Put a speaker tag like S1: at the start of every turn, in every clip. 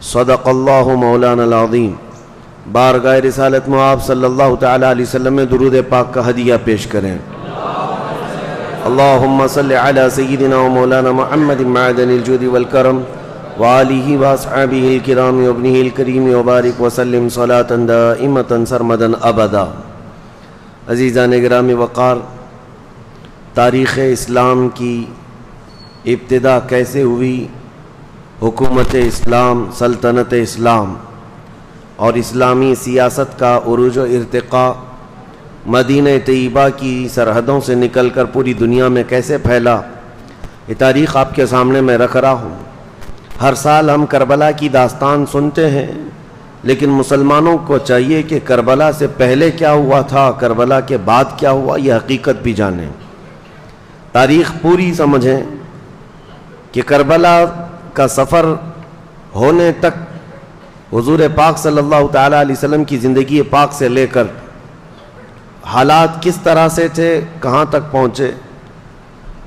S1: रुहमाउ बैनहुम सदक़ल्लाहु मौलाना अज़ीम बारगाह रिसालत में आप सल्लल्लाहु ताला में दुरूद पाक का हदिया पेश करें। अल्लाहुम्मा सल्लि अला सय्यिदिना व मौलाना मुहम्मद मअदनिल जुदी वल करम व आलिहि व अस्हाबिहिल किराम सरमदन अबदा। अजीज़ान गिरामी वक़ार, तारीख़ इस्लाम की इब्तदा कैसे हुई? हुकूमत इस्लाम, सल्तनत इस्लाम और इस्लामी सियासत का उरूज इरतका मदीन तयबा की सरहदों से निकल कर पूरी दुनिया में कैसे फैला, ये तारीख़ आपके सामने मैं रख रहा हूँ। हर साल हम करबला की दास्तान सुनते हैं, लेकिन मुसलमानों को चाहिए कि करबला से पहले क्या हुआ था, करबला के बाद क्या हुआ यह हकीकत भी जानें। तारीख़ पूरी समझें कि करबला का सफ़र होने तक हजूर पाक सल्लल्लाहु अलैहि वसल्लम की ज़िंदगी पाक से लेकर हालात किस तरह से थे, कहाँ तक पहुँचे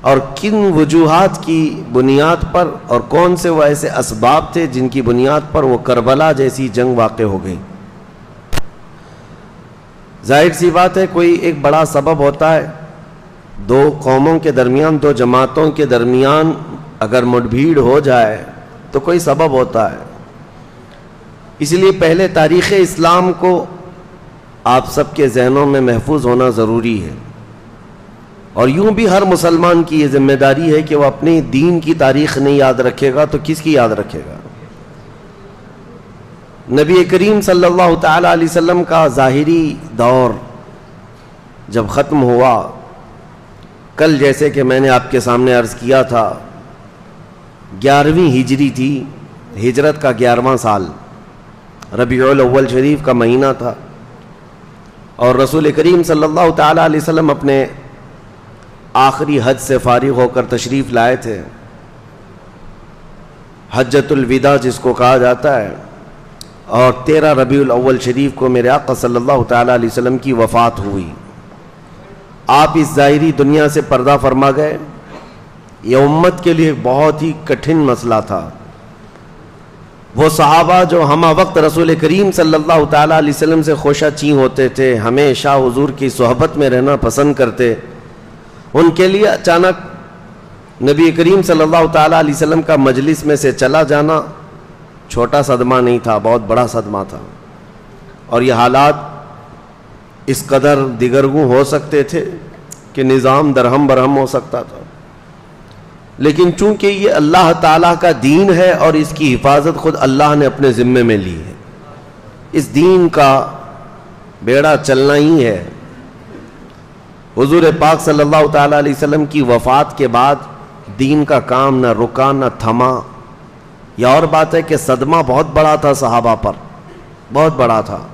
S1: और किन वजूहत की बुनियाद पर और कौन से वह ऐसे इसबाब थे जिनकी बुनियाद पर वो करबला जैसी जंग वाक़ हो गई। ज़ाहिर सी बात है, कोई एक बड़ा सबब होता है, दो कौमों के दरमियान, दो जमातों के दरमियान अगर मुठभीड़ हो जाए तो कोई सबब होता है। इसलिए पहले तारीख़ इस्लाम को आप सबके जहनों में महफूज होना ज़रूरी है। और यूँ भी हर मुसलमान की ये ज़िम्मेदारी है कि वह अपने दीन की तारीख़ नहीं याद रखेगा तो किसकी याद रखेगा? नबी करीम सल्लल्लाहु अलैहि वसल्लम का ज़ाहिरी दौर जब ख़त्म हुआ, कल जैसे कि मैंने आपके सामने अर्ज़ किया था ग्यारहवीं हिजरी थी, हिजरत का ग्यारहवा साल। रबीउल अव्वल शरीफ का महीना था। और रसूल करीम सल्लल्लाहु अलैहि वसल्लम अपने आखिरी हज से फारिग होकर तशरीफ़ लाए थे। हजतुलविदा जिसको कहा जाता है। और तेरह रबीउल अव्वल शरीफ को मेरे आका सल्लल्लाहु अलैहि वसल्लम की वफ़ात हुई। आप इस ज़ाहरी दुनिया से पर्दा फरमा गए। यह उम्मत के लिए बहुत ही कठिन मसला था। वो सहाबा जो हम वक्त रसूल करीम सल्लल्लाहु अलैहि वसल्लम से खोशा ची होते थे, हमेशा हुजूर की सोहबत में रहना पसंद करते। उनके लिए अचानक नबी करीम सल्लल्लाहु अलैहि वसल्लम का मजलिस में से चला जाना छोटा सदमा नहीं था, बहुत बड़ा सदमा था। और ये हालात इस कदर दिगरगू हो सकते थे कि निज़ाम दरहम बरहम हो सकता था। लेकिन चूँकि ये अल्लाह ताला का दीन है और इसकी हिफाजत खुद अल्लाह ने अपने ज़िम्मे में ली है, इस दीन का बेड़ा चलना ही है। हुजूर पाक सल्लल्लाहु अलैहि वसल्लम की वफ़ात के बाद दीन का काम न रुका, न थमा। यह और बात है कि सदमा बहुत बड़ा था सहाबा पर, बहुत बड़ा था।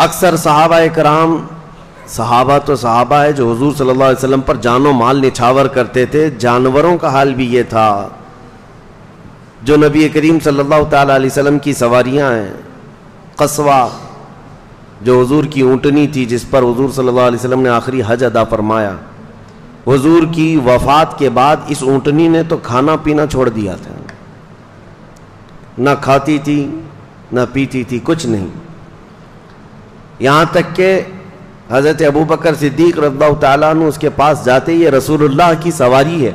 S1: अक्सर सहाबा कराम सहाबा तो सहाबा है जो हजूर अलैहि वसल्लम पर जानो माल निछावर करते थे। जानवरों का हाल भी ये था जो नबी करीम अलैहि वसल्लम की सवारियाँ हैं। कस्वा जो हजूर की ऊँटनी थी जिस पर हजूर सल्लल्लाहु अलैहि ने आखिरी हज अदा फरमाया। हजूर की वफ़ात के बाद इस ऊँटनी ने तो खाना पीना छोड़ दिया था। न खाती थी, न पीती थी, कुछ नहीं। यहाँ तक के हज़रत अबू बकर सिद्दीक रद्दा तु उसके पास जाते ये रसूलुल्लाह की सवारी है।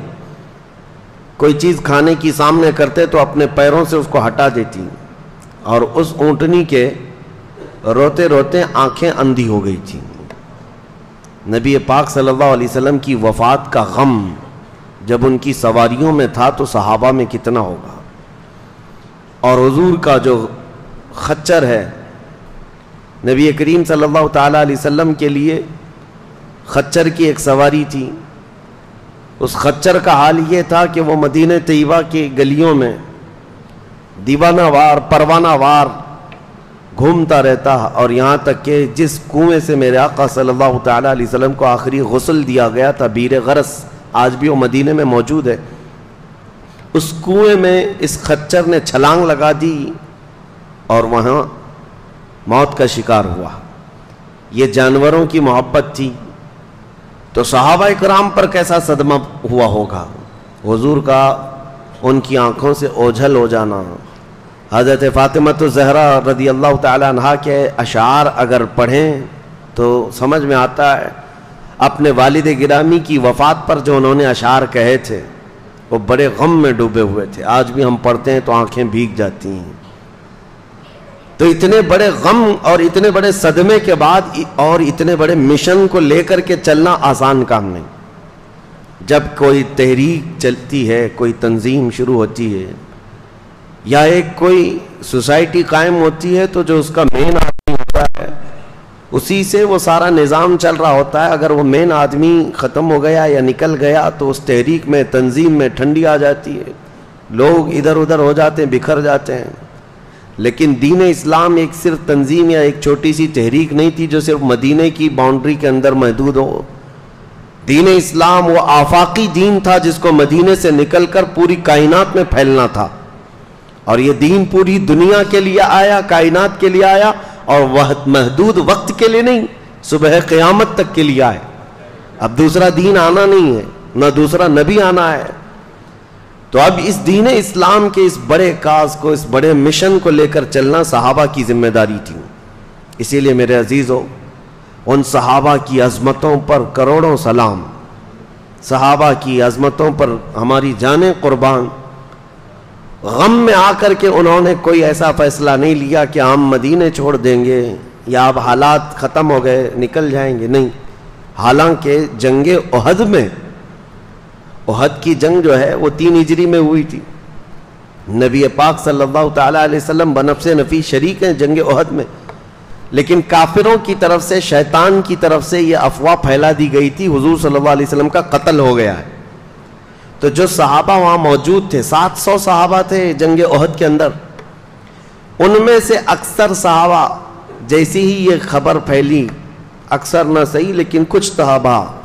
S1: कोई चीज़ खाने की सामने करते तो अपने पैरों से उसको हटा देती और उस ऊँटनी के रोते रोते आँखें अंधी हो गई थी। नबी पाक सल्लल्लाहु अलैहि वसल्लम की वफ़ात का गम जब उनकी सवारियों में था तो सहाबा में कितना होगा। और हजूर का जो खच्चर है नबी करीम सल्लल्लाहु अलैहि वसल्लम के लिए खच्चर की एक सवारी थी। उस खच्चर का हाल ये था कि वो मदीन तय्यबा की गलियों में दीवाना वार, परवाना वार घूमता रहता और यहाँ तक कि जिस कुएँ से मेरे आका सल्लल्लाहु अलैहि वसल्लम को आखिरी गसल दिया गया था, बीर गरस, आज भी वो मदीने में मौजूद है। उस कुएँ में इस खच्चर ने छलांग लगा दी और वहाँ मौत का शिकार हुआ। ये जानवरों की मोहब्बत थी। तो सहाबा कराम पर कैसा सदमा हुआ होगा? हुजूर का उनकी आँखों से ओझल हो जाना। हज़रत फ़ातिमत जहरा रदी अल्लाह तहा के अशार अगर पढ़ें तो समझ में आता है, अपने वालिद गिरामी की वफ़ात पर जो उन्होंने अशार कहे थे, वो बड़े गम में डूबे हुए थे। आज भी हम पढ़ते हैं तो आँखें भीग जाती हैं। तो इतने बड़े गम और इतने बड़े सदमे के बाद और इतने बड़े मिशन को लेकर के चलना आसान काम नहीं। जब कोई तहरीक चलती है, कोई तंजीम शुरू होती है, या एक कोई सोसाइटी कायम होती है तो जो उसका मेन आदमी होता है, उसी से वो सारा निज़ाम चल रहा होता है। अगर वो मेन आदमी ख़त्म हो गया या निकल गया तो उस तहरीक में, तंजीम में ठंडी आ जाती है। लोग इधर उधर हो जाते हैं, बिखर जाते हैं। लेकिन दीन इस्लाम एक सिर्फ़ तंजीम या एक छोटी सी तहरीक नहीं थी जो सिर्फ़ मदीने की बाउंड्री के अंदर महदूद हो। दीन इस्लाम वो आफाकी दीन था जिसको मदीने से निकलकर पूरी कायनात में फैलना था। और ये दीन पूरी दुनिया के लिए आया, कायनात के लिए आया और वह महदूद वक्त के लिए नहीं, सुबह क़यामत तक के लिए आए। अब दूसरा दीन आना नहीं है, न दूसरा नबी आना है। तो अब इस दीन इस्लाम के इस बड़े काज को, इस बड़े मिशन को लेकर चलना सहाबा की ज़िम्मेदारी थी। इसीलिए मेरे अज़ीज़, उन सहाबा की अजमतों पर करोड़ों सलाम। सहाबा की अजमतों पर हमारी जाने कुर्बान। गम में आकर के उन्होंने कोई ऐसा फैसला नहीं लिया कि हम मदीने छोड़ देंगे, या अब हालात ख़त्म हो गए, निकल जाएँगे। नहीं, हालाँकि जंग उहद में उहद की जंग जो है, वो तीन हिजरी में हुई थी। नबी पाक सल्लल्लाहु अलैहि वसल्लम बनफ से नफी शरीक हैं जंग उहद में। लेकिन काफिरों की तरफ़ से, शैतान की तरफ़ से ये अफवाह फैला दी गई थी, हुजूर सल्लल्लाहु अलैहि वसल्लम का कत्ल हो गया है। तो जो सहाबा वहाँ मौजूद थे 700 सहाबा थे जंग उहद के अंदर। उनमें से अक्सर सहाबा, जैसी ही ये खबर फैली, अक्सर ना सही, लेकिन कुछ सहाबा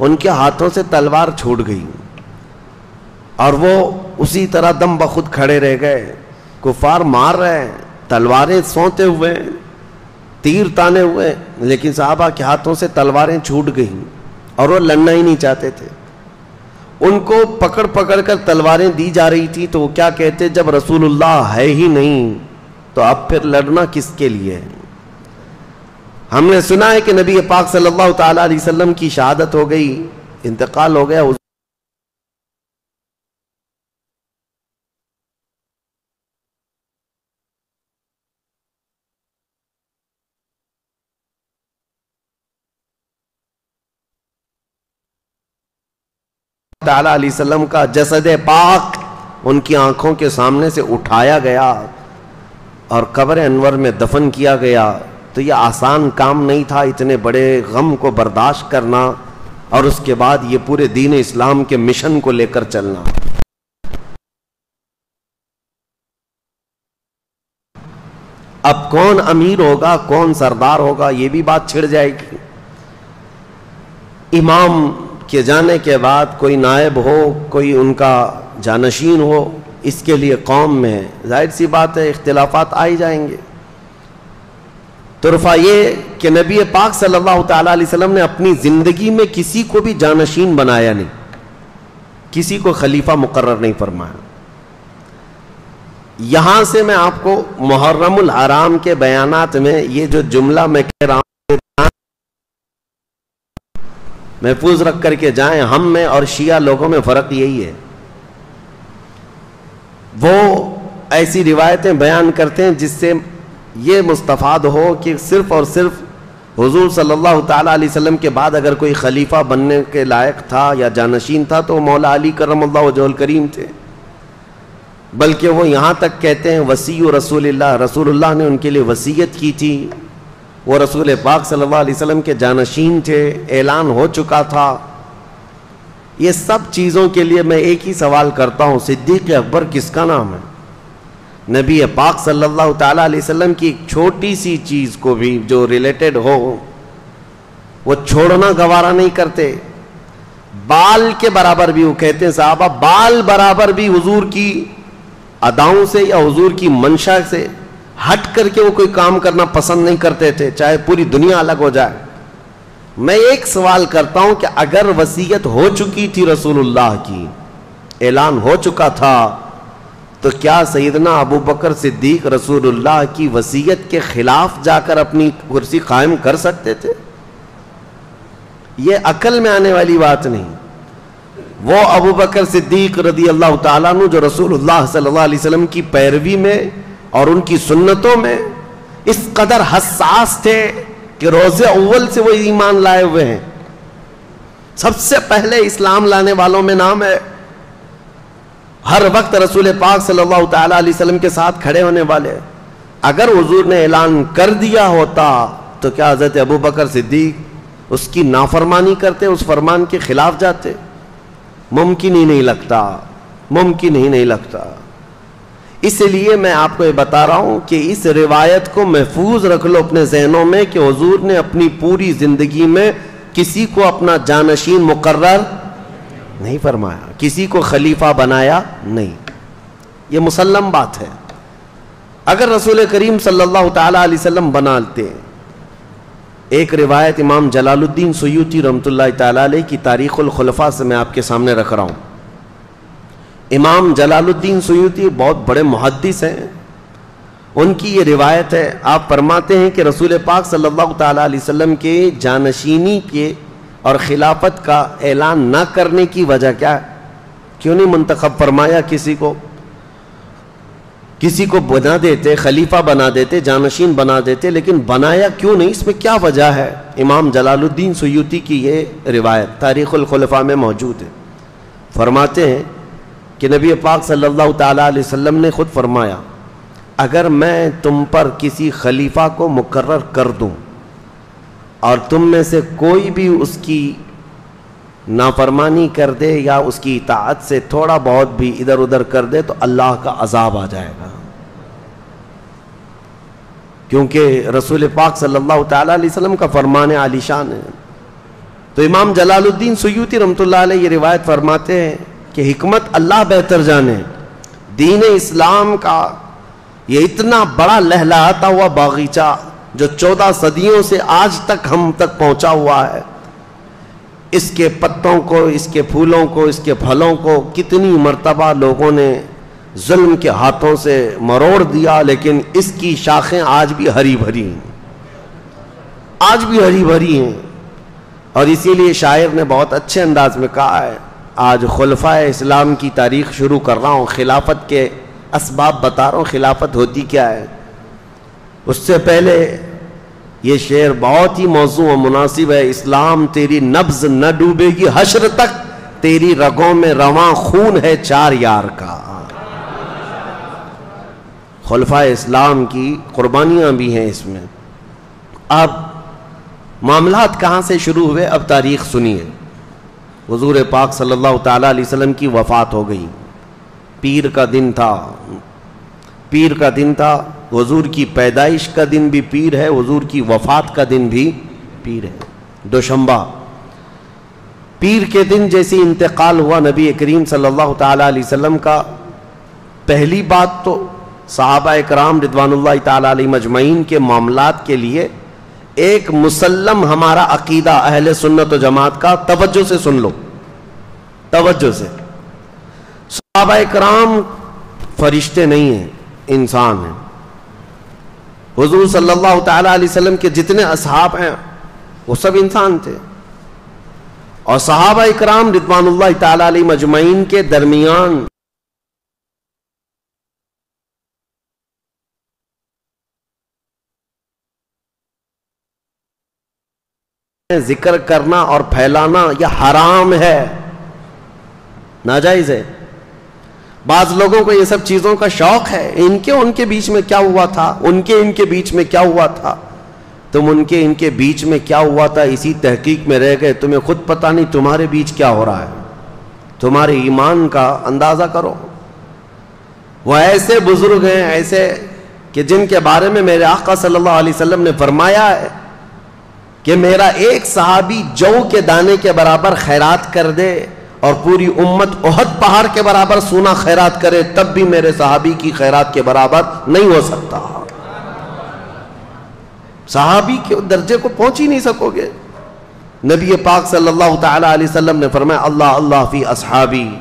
S1: उनके हाथों से तलवार छूट गई। और वो उसी तरह दम बखुद खड़े रह गए। कुफार मार रहे हैं, तलवारें सोते हुए, तीर ताने हुए, लेकिन साहबा के हाथों से तलवारें छूट गई और वो लड़ना ही नहीं चाहते थे। उनको पकड़ पकड़ कर तलवारें दी जा रही थी तो वो क्या कहते, जब रसूलुल्लाह है ही नहीं तो अब फिर लड़ना किसके लिए है? हमने सुना है कि नबी पाक सल्लल्लाहु अलैहि वसल्लम की शहादत हो गई, इंतकाल हो गया वसल्लम का जसद पाक उनकी आँखों के सामने से उठाया गया और कब्र अनवर में दफन किया गया। तो यह आसान काम नहीं था, इतने बड़े गम को बर्दाश्त करना और उसके बाद ये पूरे दीन इस्लाम के मिशन को लेकर चलना। अब कौन अमीर होगा, कौन सरदार होगा, ये भी बात छिड़ जाएगी। इमाम के जाने के बाद कोई नायब हो, कोई उनका जानशीन हो, इसके लिए कौम में ज़ाहिर सी बात है, इख्तलाफात आ ही जाएँगे। तुरफा ये कि नबी पाक सल्लल्लाहु अलैहि वसल्लम ने अपनी ज़िंदगी में किसी को भी जानशीन बनाया नहीं। किसी को खलीफा मुकर्र नहीं फरमाया। यहाँ से मैं आपको मुहर्रमुल हराम के बयानात में ये जो जुमला मैं कह रहा हूँ, महफूज रख करके जाएँ, हम में और शिया लोगों में फ़र्क यही है। वो ऐसी रिवायतें बयान करते हैं जिससे ये मुस्तफ़ाद हो कि सिर्फ़ और सिर्फ़ हुजूर सल्लल्लाहु अलैहि वसल्लम के बाद अगर कोई खलीफा बनने के लायक था या जानशीन था तो मौला अली करम वजल करीम थे। बल्कि वो यहाँ तक कहते हैं वसी रसूलुल्लाह रसूलुल्लाह ने उनके लिए वसीयत की थी। वो रसूल पाक सल्लल्लाहु अलैहि वसल्लम के जानशीन थे, ऐलान हो चुका था। ये सब चीज़ों के लिए मैं एक ही सवाल करता हूँ, सिद्दीक अकबर किसका नाम है? नबी पाक सल्लल्लाहु अलैहि वसल्लम की एक छोटी सी चीज़ को भी जो रिलेटेड हो, वो छोड़ना गवारा नहीं करते। बाल के बराबर भी वो कहते हैं, साहबा, बाल बराबर भी हुजूर की अदाओं से या हुजूर की मंशा से हट करके वो कोई काम करना पसंद नहीं करते थे, चाहे पूरी दुनिया अलग हो जाए। मैं एक सवाल करता हूँ कि अगर वसीयत हो चुकी थी रसूलुल्लाह की, ऐलान हो चुका था तो क्या सैदना अबू बकर सिद्दीक रसूलुल्लाह की वसीयत के खिलाफ जाकर अपनी कुर्सी कायम कर सकते थे? यह अकल में आने वाली बात नहीं। वो अबू बकर सिद्दीक रदी अल्लाह तु जो रसूलुल्लाह सल्लल्लाहु अलैहि वसल्लम की पैरवी में और उनकी सुन्नतों में इस कदर हसास थे कि रोज़े अव्वल से वो ईमान लाए हुए हैं। सबसे पहले इस्लाम लाने वालों में नाम है हर वक्त रसूल पाक सल्लल्लाहु अलैहि वसल्लम के साथ खड़े होने वाले अगर हुजूर ने ऐलान कर दिया होता तो क्या हज़रत अबू बकर सिद्दीक उसकी नाफरमानी करते, उस फरमान के खिलाफ जाते? मुमकिन ही नहीं लगता, मुमकिन ही नहीं लगता। इसलिए मैं आपको ये बता रहा हूँ कि इस रिवायत को महफूज रख लो अपने जहनों में कि हजूर ने अपनी पूरी ज़िंदगी में किसी को अपना जानशीन मुकर्र नहीं फरमाया। किसी को खलीफा बनाया नहीं। ये मुसलम बात है। अगर रसूल करीम सल्लल्लाहु अलैहि वसल्लम बनाते, एक रिवायत इमाम जलालुद्दीन सयूती रमत की तारीख़ुल खलफा से मैं आपके सामने रख रहा हूँ। इमाम जलालुद्दीन सयूती बहुत बड़े मुहदस हैं। उनकी ये रिवायत है। आप फरमाते हैं कि रसूल पाक अलैहि वसल्लम के जानशीनी के और खिलाफत का ऐलान ना करने की वजह क्या? है क्यों नहीं मंतखब फरमाया किसी को? किसी को बना देते, खलीफा बना देते, जानशीन बना देते, लेकिन बनाया क्यों नहीं? इसमें क्या वजह है? इमाम जलालुद्दीन सयूती की ये रिवायत तारीख़ुल खलफा में मौजूद है। फरमाते हैं कि नबी पाक सल्लल्लाहु अलैहि वसल्लम ने खुद फरमाया, अगर मैं तुम पर किसी खलीफा को मुकर्र कर दूँ और तुम में से कोई भी उसकी नाफरमानी कर दे या उसकी इतात से थोड़ा बहुत भी इधर उधर कर दे तो अल्लाह का अजाब आ जाएगा। क्योंकि रसूल पाक सल्लल्लाहु अलैहि वसल्लम का फरमान आलिशान है। तो इमाम जलालुद्दीन सयूती रमतुल्लाह ये रिवायत फरमाते हैं कि हमत अल्लाह बेहतर जाने, दीन इस्लाम का ये इतना बड़ा लहलाता हुआ बागीचा जो चौदह सदियों से आज तक हम तक पहुँचा हुआ है, इसके पत्तों को, इसके फूलों को, इसके फलों को कितनी मर्तबा लोगों ने जुल्म के हाथों से मरोड़ दिया, लेकिन इसकी शाखें आज भी हरी भरी हैं। आज भी हरी भरी हैं। और इसीलिए शायर ने बहुत अच्छे अंदाज में कहा है, आज खुलफा इस्लाम की तारीख शुरू कर रहा हूँ, खिलाफत के इसबाब बता रहा हूँ, खिलाफत होती क्या है? उससे पहले ये शेर बहुत ही मौजू और मुनासिब है, इस्लाम तेरी नब्ज न डूबेगी, हशर तक तेरी रगों में रवा खून है चार यार का। खुलफा इस्लाम की कुर्बानियाँ भी हैं इसमें। अब मामलात कहाँ से शुरू हुए, अब तारीख सुनिए। हजूर पाक सल्लल्लाहु अलैहि वसल्लम की वफ़ात हो गई। पीर का दिन था। पीर का दिन था हजूर की पैदाइश का दिन भी पीर है, हजूर की वफ़ात का दिन भी पीर है। दोशंबा। पीर के दिन जैसे इंतकाल हुआ नबी करीम सल्लल्लाहु अलैहि वसल्लम का। पहली बात तो साहबा कराम रिदवान मजमैन के मामला के लिए एक मुसलम हमारा अकीदा अहल सुन्नत जमात का तवज्जो से सुन लो। तवज्जो से। सहाबा कराम फरिश्ते नहीं हैं, इंसान हैं। हुजूर सल्लल्लाहु अलैहि वसल्लम के जितने असहाब हैं, वो सब इंसान थे। और सहाबा कराम रिदवान मजमैन के दरमियान ज़िक्र करना और फैलाना यह हराम है। नाजायज है। बाज लोगों को ये सब चीज़ों का शौक है। इनके उनके बीच में क्या हुआ था? उनके इनके बीच में क्या हुआ था? तुम उनके इनके बीच में क्या हुआ था? इसी तहकीक में रह गए। तुम्हें खुद पता नहीं तुम्हारे बीच क्या हो रहा है। तुम्हारे ईमान का अंदाज़ा करो। वो ऐसे बुज़ुर्ग हैं, ऐसे कि जिनके बारे में मेरे आका सल्लल्लाहु अलैहि वसल्लम ने फरमाया है कि मेरा एक सहाबी जौ के दाने के बराबर खैरात कर दे। और पूरी उम्मत ओहद पहाड़ के बराबर सोना खैरात करे, तब भी मेरे सहाबी की खैरात के बराबर नहीं हो सकता। सहाबी के दर्जे को पहुँच ही नहीं सकोगे। नबी पाक सल्लल्लाहु अलैहि वसल्लम ने फरमाया, अल्लाह अल्लाह फ़ी असहाबी।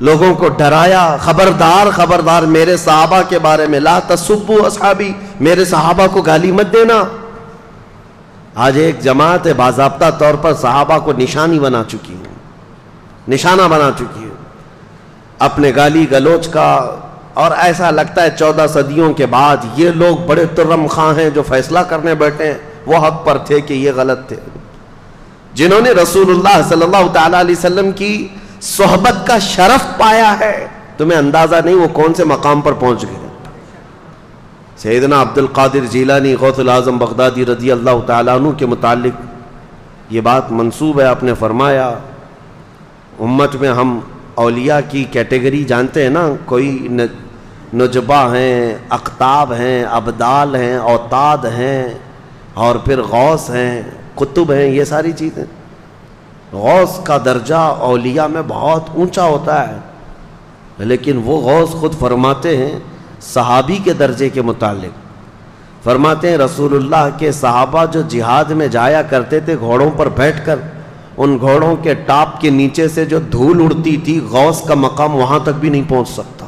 S1: लोगों को डराया, खबरदार खबरदार मेरे सहाबा के बारे में, ला तसुबु असहाबी। मेरे सहाबा को गाली मत देना। आज एक जमात है, बाजाबता तौर पर साहबा को निशानी बना चुकी है। निशाना बना चुकी है। अपने गाली गलोच का, और ऐसा लगता है चौदह सदियों के बाद ये लोग बड़े तुर्रम खां हैं जो फैसला करने बैठे हैं। वो हक पर थे कि ये गलत थे। जिन्होंने रसूलुल्लाह सल्लल्लाहु अलैहि वसल्लम की सोहबत का शरफ पाया है, तुम्हें अंदाज़ा नहीं वो कौन से मकाम पर पहुँच गए। सैदना अब्दुल कादिर जीलानी गौसुल आज़म बगदादी रज़ी अल्लाह तु के मुतालिक ये बात मंसूब है, आपने फरमाया। उम्मत में हम अलिया की कैटेगरी जानते हैं ना, कोई नजबा हैं अकताब हैं, अबदाल हैं, औताद हैं, और फिर गौस हैं, कुतुब हैं, ये सारी चीज़ें। गौस का दर्जा अलिया में बहुत ऊँचा होता है, लेकिन वो गौस खुद फरमाते हैं सहाबी के दर्जे के मुतालिक। फरमाते हैं, रसूलुल्लाह के सहाबा जो जिहाद में जाया करते थे, घोड़ों पर बैठकर, उन घोड़ों के टाप के नीचे से जो धूल उड़ती थी, गौस का मकाम वहाँ तक भी नहीं पहुँच सकता।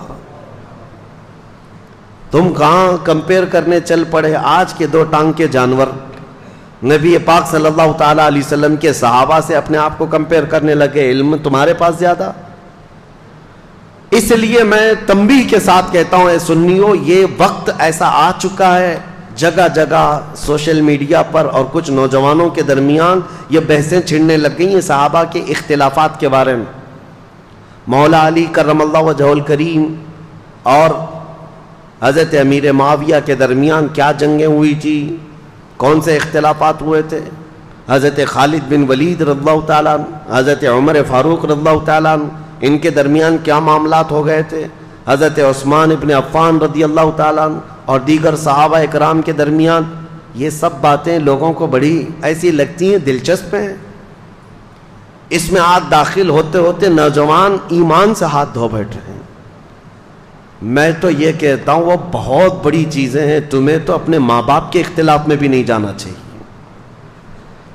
S1: तुम कहाँ कंपेयर करने चल पड़े? आज के दो टांग के जानवर, नबी पाक सल्लल्लाहु अलैहि वसल्लम के सहाबा से अपने आप को कंपेयर करने लगे। इल्म तुम्हारे पास ज़्यादा? इसलिए मैं तंबी के साथ कहता हूँ सुन्नियो, ये वक्त ऐसा आ चुका है, जगह जगह सोशल मीडिया पर और कुछ नौजवानों के दरमियान ये बहसें छिड़ने लग गई हैं साहबा के इख्तलाफात के बारे में। मौला अली करम वजहल करीम और हज़रत अमीर माविया के दरमियान क्या जंगें हुई थी, कौन से इख्तलाफात हुए थे? हज़रत खालिद बिन वलीद रद्ला हज़रत उमर फ़ारूक रद्ला इनके दरमियान क्या मामला हो गए थे? हज़रत उस्मान इबन अफ़ान रदी अल्लाह तन और दीगर सहाबा कराम के दरमियान ये सब बातें लोगों को बड़ी ऐसी लगती हैं, दिलचस्प हैं। इसमें आज दाखिल होते होते नौजवान ईमान से हाथ धो बैठ रहे हैं। मैं तो ये कहता हूँ, वो बहुत बड़ी चीज़ें हैं, तुम्हें तो अपने माँ बाप के इख्तिलाफ में भी नहीं जाना चाहिए।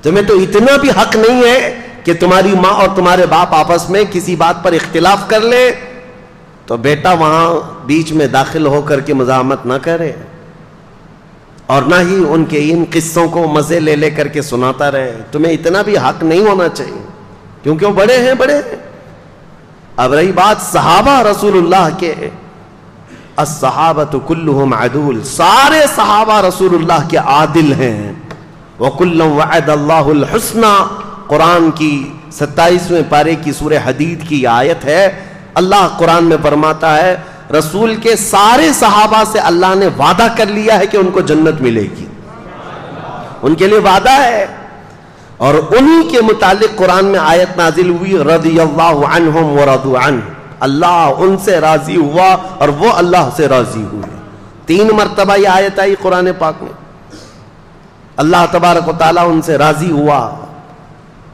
S1: तुम्हें तो इतना भी हक नहीं है कि तुम्हारी माँ और तुम्हारे बाप आपस में किसी बात पर इख्तिलाफ कर ले तो बेटा वहाँ बीच में दाखिल होकर के मजामत ना करे और ना ही उनके इन किस्सों को मज़े ले ले करके सुनाता रहे। तुम्हें इतना भी हक नहीं होना चाहिए, क्योंकि वो बड़े हैं बड़े हैं। अब रही बात सहाबा रसूलुल्लाह के। असहाबत कुल्लुहुम अदुल। सारे सहाबा रसूलुल्लाह के आदिल हैं। वकुल्लम वअदल्लाहुल हुस्ना। कुरान की सत्ताईसवें पारे की सूर्य हदीद की आयत है। अल्लाह कुरान में फरमाता है, रसूल के सारे सहाबा से अल्लाह ने वादा कर लिया है कि उनको जन्नत मिलेगी। उनके लिए वादा है। और उन्हीं के मुतालिक कुरान में आयत नाजिल हुई रदी अल्लाह उनसे राज़ी हुआ और वो अल्लाह से राज़ी हुए। तीन मरतबा ये आयत आई कुरान पाक में। अल्लाह तबारक उनसे राज़ी हुआ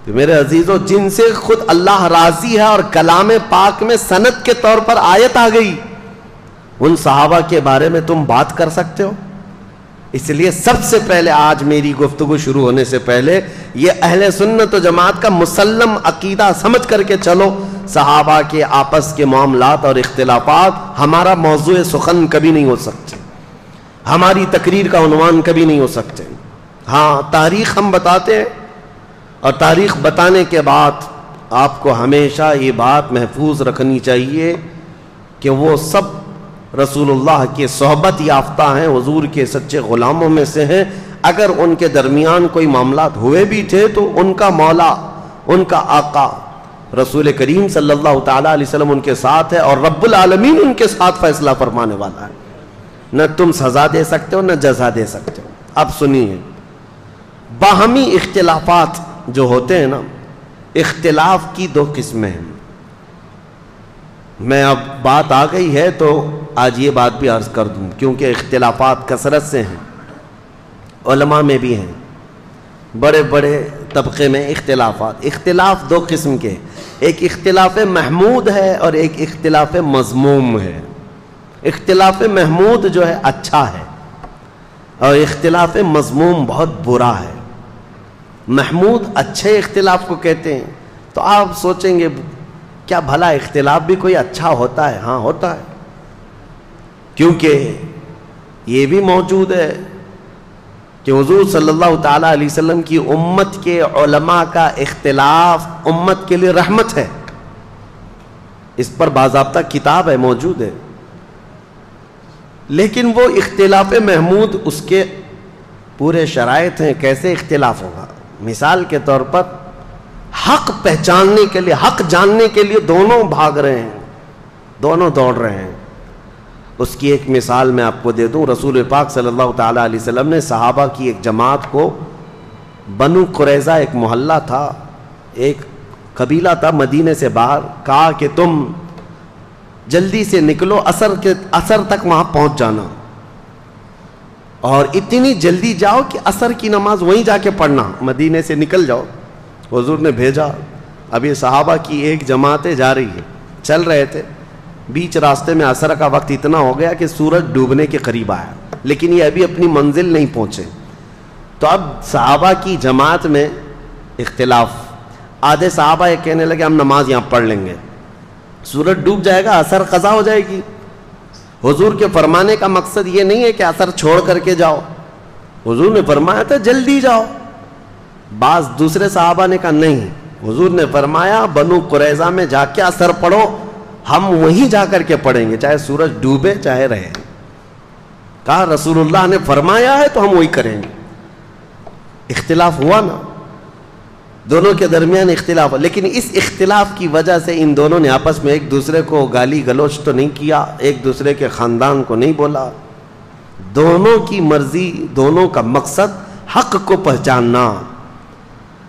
S1: तो मेरे अजीजों, जिनसे खुद अल्लाह राज़ी है और कलाम पाक में सनत के तौर पर आयत आ गई, उन सहाबा के बारे में तुम बात कर सकते हो। इसलिए सबसे पहले आज मेरी गुफ्तगु शुरू होने से पहले ये अहले सुन्नत जमात का मुसलम अकीदा समझ करके चलो। सहाबा के आपस के मामलात और इख्तलाफात हमारा मौजू सुखन कभी नहीं हो सकते। हमारी तकरीर का अनुमान कभी नहीं हो सकते। हाँ तारीख हम बताते हैं। और तारीख बताने के बाद आपको हमेशा ये बात महफूज रखनी चाहिए कि वो सब रसूलुल्लाह के सोहबत याफ्ता हैं, हजूर के सच्चे ग़ुलामों में से हैं। अगर उनके दरमियान कोई मामला हुए भी थे तो उनका मौला, उनका आका रसूल करीम सल्लल्लाहु अलैहि वसल्लम उनके साथ है और रब्बुल आलमीन उनके साथ फैसला फरमाने वाला है। न तुम सज़ा दे सकते हो, न जजा दे सकते हो। अब सुनिए, बाहमी इख्तलाफात जो होते हैं ना, इख्तिलाफ की दो किस्में हैं। मैं अब बात आ गई है तो आज ये बात भी अर्ज़ कर दूँ, क्योंकि इख्तलाफात कसरत से हैं में भी हैं। बड़े बड़े तबके में इख्तलाफात, इख्तलाफ दो किस्म के एक इख्तलाफ महमूद है और एक इख्तलाफ मजमूम है। इख्तलाफ महमूद जो है अच्छा है और इख्तलाफ मजमूम बहुत बुरा है। महमूद अच्छे इख्तलाफ को कहते हैं। तो आप सोचेंगे, क्या भला इख्तलाफ भी कोई अच्छा होता है? हाँ होता है। क्योंकि ये भी मौजूद है कि हजूर सल्लल्लाहु अलैहि वसल्लम की उम्मत के उलमा का इख्तलाफ उम्मत के लिए रहमत है। इस पर बाबा किताब है, मौजूद है। लेकिन वो इख्तलाफ महमूद उसके पूरे शरात हैं। कैसे इख्तलाफ होगा? मिसाल के तौर पर, हक पहचानने के लिए, हक जानने के लिए दोनों भाग रहे हैं, दोनों दौड़ रहे हैं। उसकी एक मिसाल मैं आपको दे दूँ, रसूल पाक सल्लल्लाहु अलैहि वसल्लम ने सहाबा की एक जमात को, बनु कुरैज़ा एक मोहल्ला था, एक कबीला था मदीने से बाहर, कहा कि तुम जल्दी से निकलो, असर के, असर तक वहाँ पहुँच जाना। और इतनी जल्दी जाओ कि असर की नमाज़ वहीं जाके पढ़ना। मदीने से निकल जाओ। हजूर ने भेजा। अब ये सहाबा की एक जमातें जा रही है। चल रहे थे। बीच रास्ते में असर का वक्त इतना हो गया कि सूरज डूबने के करीब आया। लेकिन ये अभी अपनी मंजिल नहीं पहुँचे। तो अब सहाबा की जमात में इख्तलाफ। आधे सहाबा ये कहने लगे, हम नमाज़ यहाँ पढ़ लेंगे। सूरज डूब जाएगा, असर कज़ा हो जाएगी। हुजूर के फरमाने का मकसद ये नहीं है कि असर छोड़ करके जाओ। हुजूर ने फरमाया था, जल्दी जाओ। बाज दूसरे साहबा ने कहा, नहीं। हुजूर ने फरमाया, बनु कुरैजा में जाके असर पढ़ो, हम वहीं जाकर के पढ़ेंगे, चाहे सूरज डूबे, चाहे रहे। कहा, रसूलुल्लाह ने फरमाया है तो हम वही करेंगे। इख्तिलाफ हुआ ना। दोनों के दरमियान इख्तिलाफ। लेकिन इस इख्तिलाफ की वजह से इन दोनों ने आपस में एक दूसरे को गाली गलोच तो नहीं किया, एक दूसरे के ख़ानदान को नहीं बोला। दोनों की मर्ज़ी, दोनों का मकसद हक को पहचानना।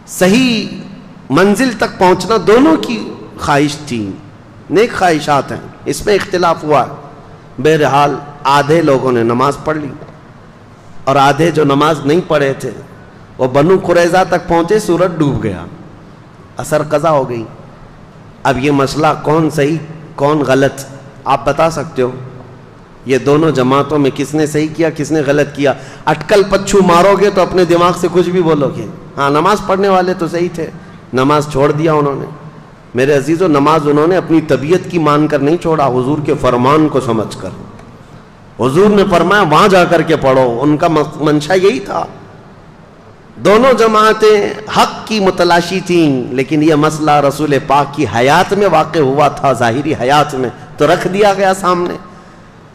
S1: सही मंजिल तक पहुँचना दोनों की ख्वाहिश थी। नेक ख्वाहिशात हैं। इसमें इख्तिलाफ हुआ बहरहाल, आधे लोगों ने नमाज़ पढ़ ली। और आधे जो नमाज़ नहीं पढ़े थे वो बनु कुरैजा तक पहुँचे, सूरज डूब गया। असर कज़ा हो गई। अब ये मसला कौन सही, कौन गलत, आप बता सकते हो? ये दोनों जमातों में किसने सही किया, किसने गलत किया? अटकल पच्छू मारोगे तो अपने दिमाग से कुछ भी बोलोगे। हाँ नमाज़ पढ़ने वाले तो सही थे। नमाज़ छोड़ दिया उन्होंने। मेरे अजीज़ों, नमाज़ उन्होंने अपनी तबीयत की मान कर नहीं छोड़ा, हुजूर के फरमान को समझ कर हुजूर ने फरमाया, वहाँ जाकर के पढ़ो। उनका मंशा यही था। दोनों जमातें हक की मुतलाशी थी, लेकिन यह मसला रसूल पाक की हयात में वाक़ हुआ था, ज़ाहिरी हयात में तो रख दिया गया सामने।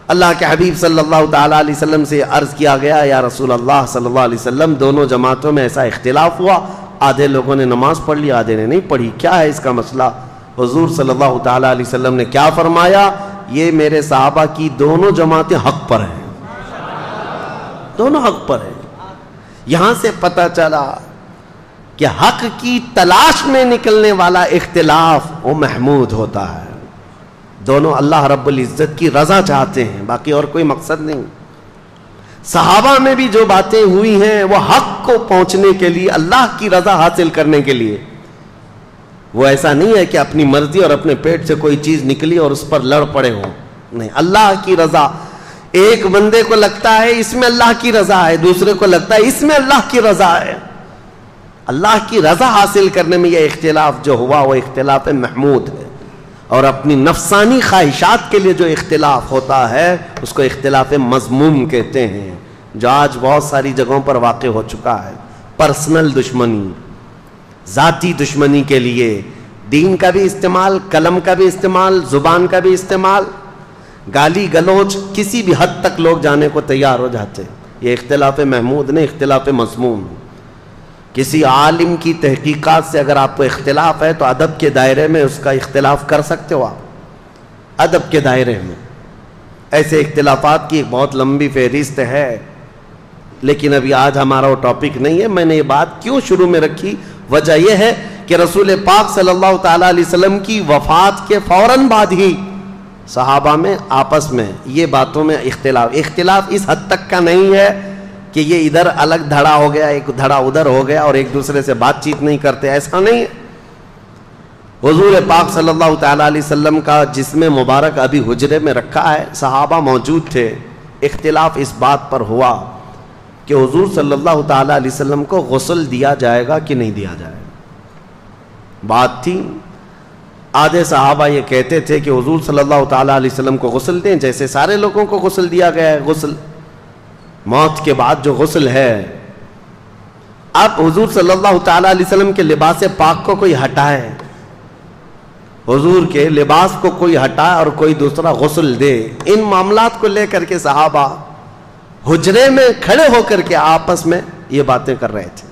S1: अल्लाह के हबीब सल्लल्लाहु अलैहि वसल्लम से अर्ज़ किया गया, या रसूल अल्लाह सल्लल्लाहु अलैहि वसल्लम, दोनों जमातों में ऐसा इख्तिलाफ हुआ, आधे लोगों ने नमाज़ पढ़ ली, आधे ने नहीं पढ़ी, क्या है इसका मसला? हजूर सल्लल्लाहु अलैहि वसल्लम ने क्या फरमाया? ये मेरे साहबा की दोनों जमातें हक पर हैं। दोनों हक पर हैं। यहाँ से पता चला कि हक की तलाश में निकलने वाला इख्तिलाफ वो महमूद होता है। दोनों अल्लाह रब्बुल इज़्ज़त की रजा चाहते हैं, बाकी और कोई मकसद नहीं। सहाबा में भी जो बातें हुई हैं, वो हक को पहुँचने के लिए, अल्लाह की रजा हासिल करने के लिए। वो ऐसा नहीं है कि अपनी मर्ज़ी और अपने पेट से कोई चीज़ निकली और उस पर लड़ पड़े हो। नहीं, अल्लाह की रजा एक बंदे को लगता है इसमें अल्लाह की रजा है, दूसरे को लगता है इसमें अल्लाह की रजा है। अल्लाह की रजा हासिल करने में यह इख्तिलाफ जो हुआ, वो इख्तिलाफ महमूद है और अपनी नफसानी ख्वाहिशात के लिए जो इख्तिलाफ होता है, उसको इख्तिलाफ मजमूम कहते हैं, जो आज बहुत सारी जगहों पर वाक़ हो चुका है। पर्सनल दुश्मनी, ज़ाती दुश्मनी के लिए, दीन का भी इस्तेमाल, कलम का भी इस्तेमाल, ज़ुबान का भी इस्तेमाल गाली गलोच किसी भी हद तक लोग जाने को तैयार हो जाते ये इख्तलाफ महमूद ने इख्तलाफ मजमूम किसी आलिम की तहकीकात से अगर आपको इख्तलाफ है तो अदब के दायरे में उसका इख्तलाफ कर सकते हो आप। अदब के दायरे में। ऐसे इख्तलाफात की एक बहुत लंबी फहरिस्त है। लेकिन अभी आज हमारा वो टॉपिक नहीं है। मैंने ये बात क्यों शुरू में रखी? वजह यह है कि रसूल पाक सल्लल्लाहु अलैहि वसल्लम की वफात के फ़ौरन बाद ही सहाबा में, आपस में, ये बातों में इख्तिलाफ। इख्तिलाफ इस हद तक का नहीं है कि ये इधर अलग धड़ा हो गया, एक धड़ा उधर हो गया और एक दूसरे से बातचीत नहीं करते, ऐसा नहीं। है हजूर पाक सल्लल्लाहु अलैहि वसल्लम का जिसमें मुबारक अभी हुजरे में रखा है, सहाबा मौजूद थे, इख्तिलाफ इस बात पर हुआ कि हजूर सल्लल्लाहु अलैहि वसल्लम को गसल दिया जाएगा कि नहीं दिया जाएगा। बात थी आधे सहाबा ये कहते थे कि हजूर सल्लल्लाहु अलैहि वसल्लम को गसल दें, जैसे सारे लोगों को गसल दिया गया है, गसल। मौत के बाद जो गसल है, अब हजूर सल्लल्लाहु अलैहि वसल्लम के लिबास पाक को कोई हटाए। हजूर के लिबास को कोई हटाए और कोई दूसरा गसल दे। इन मामला को लेकर के सहाबा हुजरे में खड़े होकर के आपस में ये बातें कर रहे थे।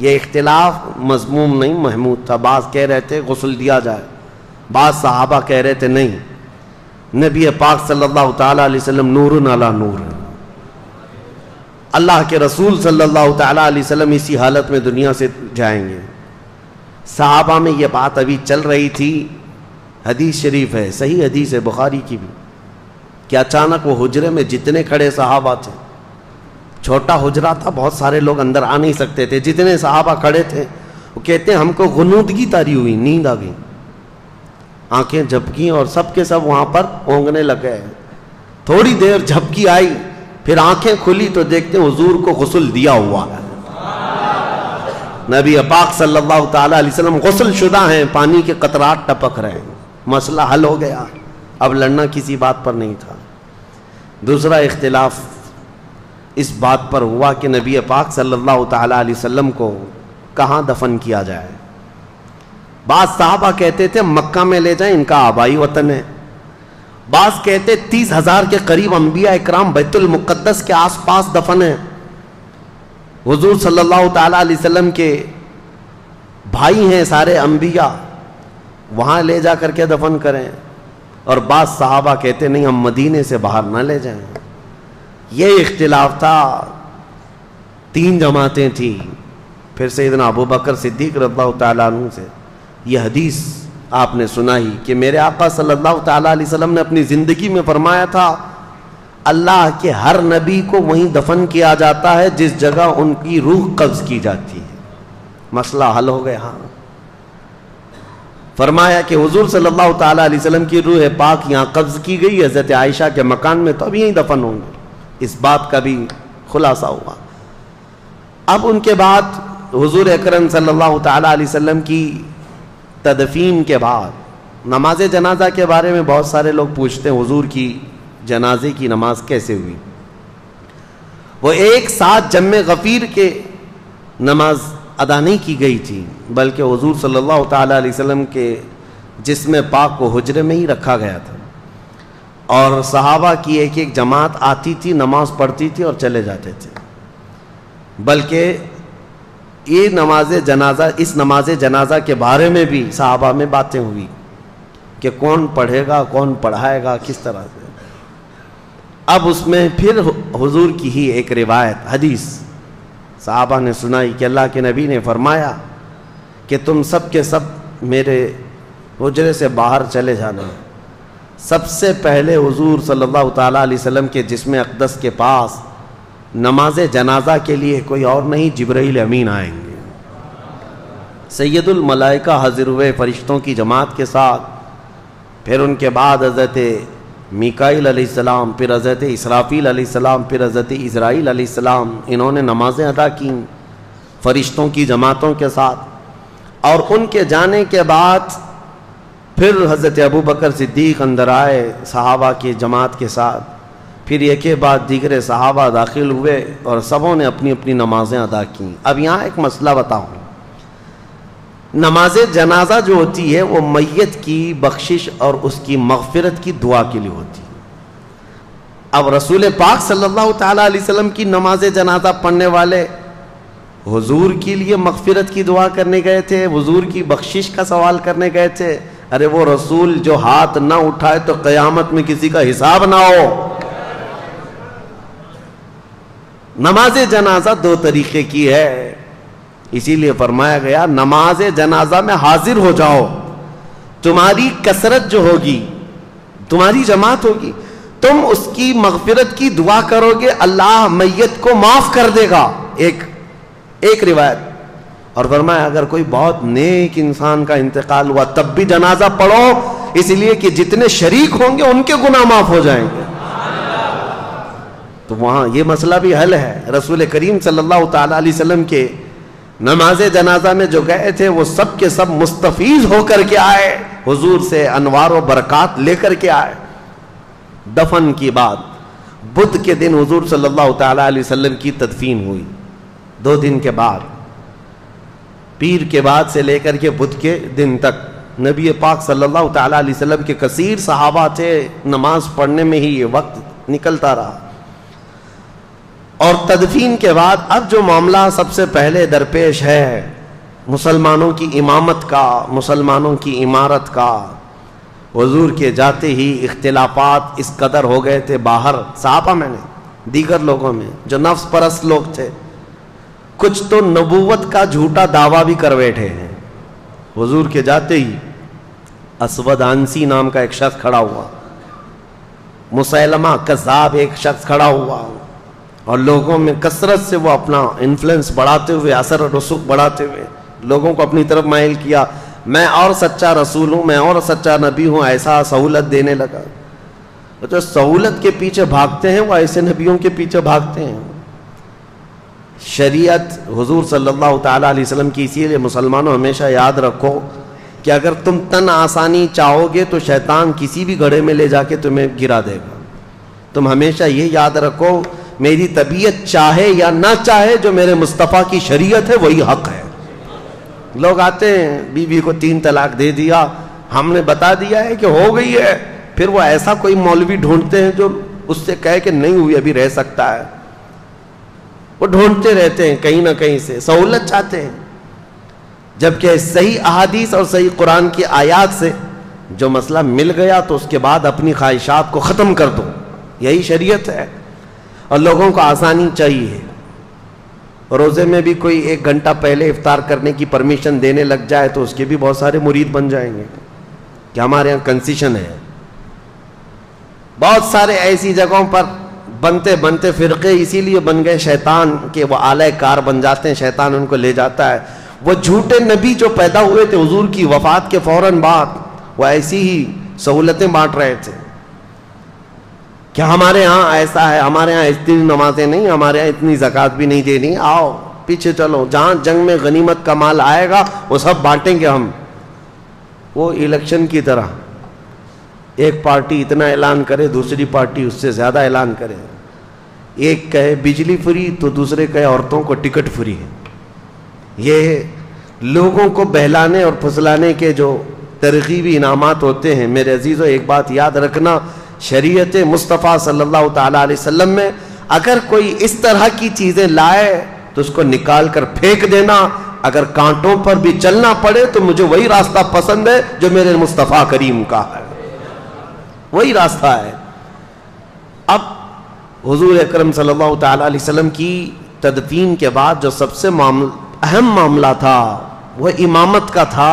S1: ये इख्तिलाफ मजमूम नहीं, महमूद था। बास कह रहे थे, गसल दिया जाए। बाद साहबा कह रहे थे, नहीं। नबी पाक सल्लल्लाहु अलैहि वसल्लम नूर अला नूर। अल्लाह के रसूल सल्लल्लाहु अलैहि वसल्लम इसी हालत में दुनिया से जाएँगे। साहबा में यह बात अभी चल रही थी। हदीस शरीफ है, सही हदीस है, बुखारी की भी। कि अचानक वो हुजरे में जितने खड़े साहबा थे छोटा हुजरा था, बहुत सारे लोग अंदर आ नहीं सकते थे। जितने साहबा खड़े थे, वो कहते हैं, हमको गुनूदगी तारी हुई, नींद आ गई। आँखें झपकी और सब के सब वहाँ पर ओंगने लग गए। थोड़ी देर झपकी आई, फिर आँखें खुली तो देखते हुजूर को गसल दिया हुआ है। नबी पाक सल्लल्लाहु अलैहि वसल्लम गसल शुदा हैं, पानी के कतरात टपक रहे हैं। मसला हल हो गया। अब लड़ना किसी बात पर नहीं था। दूसरा इख्तिलाफ इस बात पर हुआ कि नबी पाक सल्लल्लाहु अलैहि वसल्लम को कहाँ दफन किया जाए। बाद साहबा कहते थे, मक्का में ले जाएँ, इनका आबाई वतन है। बास कहते, तीस हज़ार के करीब अंबिया इकराम बैतुल मुकद्दस के आसपास दफन है। हजूर सल्लल्लाहु अलैहि वसल्लम के भाई हैं सारे अम्बिया वहाँ ले जा करके दफन करें। और बाद साहबा कहते, नहीं, हम मदीने से बाहर ना ले जाएँ। ये इख्तिलाफ था। तीन जमातें थी। फिर से इतना अबू बकर सिद्दीक रद्दा तु से यह हदीस आपने सुना ही कि मेरे आका सल्लल्लाहु अलैहि वसल्लम ने अपनी ज़िंदगी में फरमाया था, अल्लाह के हर नबी को वहीं दफन किया जाता है जिस जगह उनकी रूह कब्ज की जाती है। मसला हल हो गया हाँ। फरमाया कि हुजूर सल्लल्लाहु अलैहि वसल्लम की रूह पाक यहाँ कब्ज की गई, हज़रत आयशा के मकान में तो अभी यहीं दफन होंगे। इस बात का भी खुलासा हुआ। अब उनके बाद हुजूर अकरम सल्लल्लाहु अलैहि वसल्लम की तदफीन के बाद, नमाज़ जनाजा के बारे में बहुत सारे लोग पूछते हैं, हुजूर की जनाजे की नमाज़ कैसे हुई? वो एक साथ जम गफ़ीर के नमाज़ अदा नहीं की गई थी, बल्कि हजूर सल्लल्लाहु अलैहि वसल्लम के जिसम पाक को हुजरे में ही रखा गया था। और सहाबा की एक एक जमात आती थी, नमाज़ पढ़ती थी और चले जाते थे। बल्कि ये नमाज़ जनाजा, इस नमाज़ जनाजा के बारे में भी साहबा में बातें हुई कि कौन पढ़ेगा, कौन पढ़ाएगा, किस तरह से। अब उसमें फिर हुजूर की ही एक रिवायत, हदीस। साहबा ने सुनाई कि अल्लाह के नबी ने फरमाया कि तुम सब के सब मेरे हुजरे से बाहर चले जाना। सबसे पहले हुजूर सल्लल्लाहु अलैहि वसल्लम के जिसम अकदस के पास नमाज़ जनाजा के लिए कोई और नहीं जबरील अमीन आएँगे। सैदुल मलाइका हाजिर हुए फरिश्तों की जमात के साथ, फिर उनके बाद हज़रत मिकाइल सलाम, फिर हज़रत इसराफ़ील सलाम, फिर हज़रत इसराइल सलाम, इन्होंने नमाज़ें अदा की फरिश्तों की जमातों के साथ। और उनके जाने के बाद फिर हज़रत अबू बकर सिद्दीक अंदर आए सहाबा की जमात के साथ। फिर एक के बाद दीगर सहाबा दाखिल हुए और सबों ने अपनी अपनी नमाजें अदा की। अब यहाँ एक मसला बताऊँ। नमाज़ जनाजा जो होती है, वो मैत की बख्शिश और उसकी मगफरत की दुआ के लिए होती है। अब रसूल पाक सल्लल्लाहु अलैहि वसल्लम की नमाज़ जनाजा पढ़ने वाले हुजूर के लिए मगफरत की दुआ करने गए थे, हुजूर की बख्शिश का सवाल करने गए थे। अरे वो रसूल जो हाथ ना उठाए तो क़यामत में किसी का हिसाब ना हो। नमाज़ जनाजा दो तरीके की है। इसीलिए फरमाया गया, नमाज़ जनाजा में हाजिर हो जाओ। तुम्हारी कसरत जो होगी, तुम्हारी जमात होगी, तुम उसकी मगफिरत की दुआ करोगे, अल्लाह मैयत को माफ़ कर देगा। एक एक रिवायत। और फरमाया, अगर कोई बहुत नेक इंसान का इंतकाल हुआ, तब भी जनाजा पढ़ो। इसलिए कि जितने शरीक होंगे, उनके गुना माफ़ हो जाएँगे। तो वहाँ ये मसला भी हल है। रसूल करीम सल्लल्लाहु अलैहि वसल्लम के नमाज़ जनाजा में जो गए थे, वो सब के सब मुस्तफीज होकर के आए। हुजूर से अनवार व बरकत लेकर के आए। दफन की बात। बुद्ध के दिन हुजूर सल्लल्लाहु अलैहि वसल्लम की तदफीन हुई। दो दिन के बाद पीर के बाद से लेकर के बुध के दिन तक। नबी पाक सल्लल्लाहु अलैहि वसल्लम के कसीर सहाबा थे, नमाज़ पढ़ने में ही ये वक्त निकलता रहा। और तदफीन के बाद अब जो मामला सबसे पहले दरपेश है, मुसलमानों की इमामत का, मुसलमानों की इमारत का, हजूर के जाते ही इख्तलाफात इस कदर हो गए थे बाहर। साहबा मैंने, दीगर लोगों में, जो नफ्स परस्त लोग थे कुछ तो नबूवत का झूठा दावा भी कर बैठे हैं। हजूर के जाते ही असवद आंसी नाम का एक शख्स खड़ा हुआ। मुसैलमा कजाब एक शख्स खड़ा हुआ। और लोगों में कसरत से वो अपना इन्फ्लुएंस बढ़ाते हुए, असर रसूख बढ़ाते हुए लोगों को अपनी तरफ़ माइल किया। मैं और सच्चा रसूल हूँ, मैं और सच्चा नबी हूँ, ऐसा सहूलत देने लगा। तो जो सहूलत के पीछे भागते हैं, वो ऐसे नबियों के पीछे भागते हैं। शरीयत हुजूर सल्लल्लाहु अलैहि वसल्लम की, इसीलिए मुसलमानों हमेशा याद रखो कि अगर तुम तन आसानी चाहोगे तो शैतान किसी भी घड़े में ले जाके तुम्हें गिरा देगा। तुम हमेशा ये याद रखो, मेरी तबीयत चाहे या ना चाहे, जो मेरे मुस्तफ़ा की शरीयत है, वही हक है। लोग आते हैं, बीवी को तीन तलाक दे दिया, हमने बता दिया है कि हो गई है, फिर वो ऐसा कोई मौलवी ढूंढते हैं जो उससे कहे कि नहीं हुई, अभी रह सकता है। वो ढूंढते रहते हैं कहीं ना कहीं से, सहूलत चाहते हैं। जबकि सही अहादीस और सही कुरान की आयात से जो मसला मिल गया तो उसके बाद अपनी ख्वाहिशात को ख़त्म कर दो। यही शरीयत है और लोगों को आसानी चाहिए। रोज़े में भी कोई एक घंटा पहले इफ्तार करने की परमिशन देने लग जाए तो उसके भी बहुत सारे मुरीद बन जाएँगे। कि हमारे यहाँ कंसीशन है। बहुत सारे ऐसी जगहों पर बनते बनते फिरके इसीलिए बन गए शैतान के वो आलय कार बन जाते हैं, शैतान उनको ले जाता है। वो झूठे नबी जो पैदा हुए थे हजूर की वफात के फ़ौरन बाद, वो ऐसी ही सहूलतें बांट रहे थे। क्या हमारे यहाँ ऐसा है? हमारे यहाँ इतनी नमाजें नहीं, हमारे यहाँ इतनी जक़ात भी नहीं देनी। आओ, पीछे चलो। जहाँ जंग में गनीमत का माल आएगा, वो सब बांटेंगे हम। वो इलेक्शन की तरह। एक पार्टी इतना ऐलान करे, दूसरी पार्टी उससे ज़्यादा ऐलान करे। एक कहे बिजली फ्री तो दूसरे कहे औरतों को टिकट फ्री है। ये लोगों को बहलाने और फुसलाने के जो तरकीबी इनामात होते हैं, मेरे अजीज़ों, एक बात याद रखना, शरीयत मुस्तफ़ा सल्लल्लाहु अलैहि वसल्लम में अगर कोई इस तरह की चीज़ें लाए तो उसको निकाल कर फेंक देना। अगर कांटों पर भी चलना पड़े तो मुझे वही रास्ता पसंद है, जो मेरे मुस्तफ़ा करीम का है। वही रास्ता है। अब हुजूर अकरम वसल्लम की तदफीन के बाद जो सबसे अहम मामला था वह इमामत का था,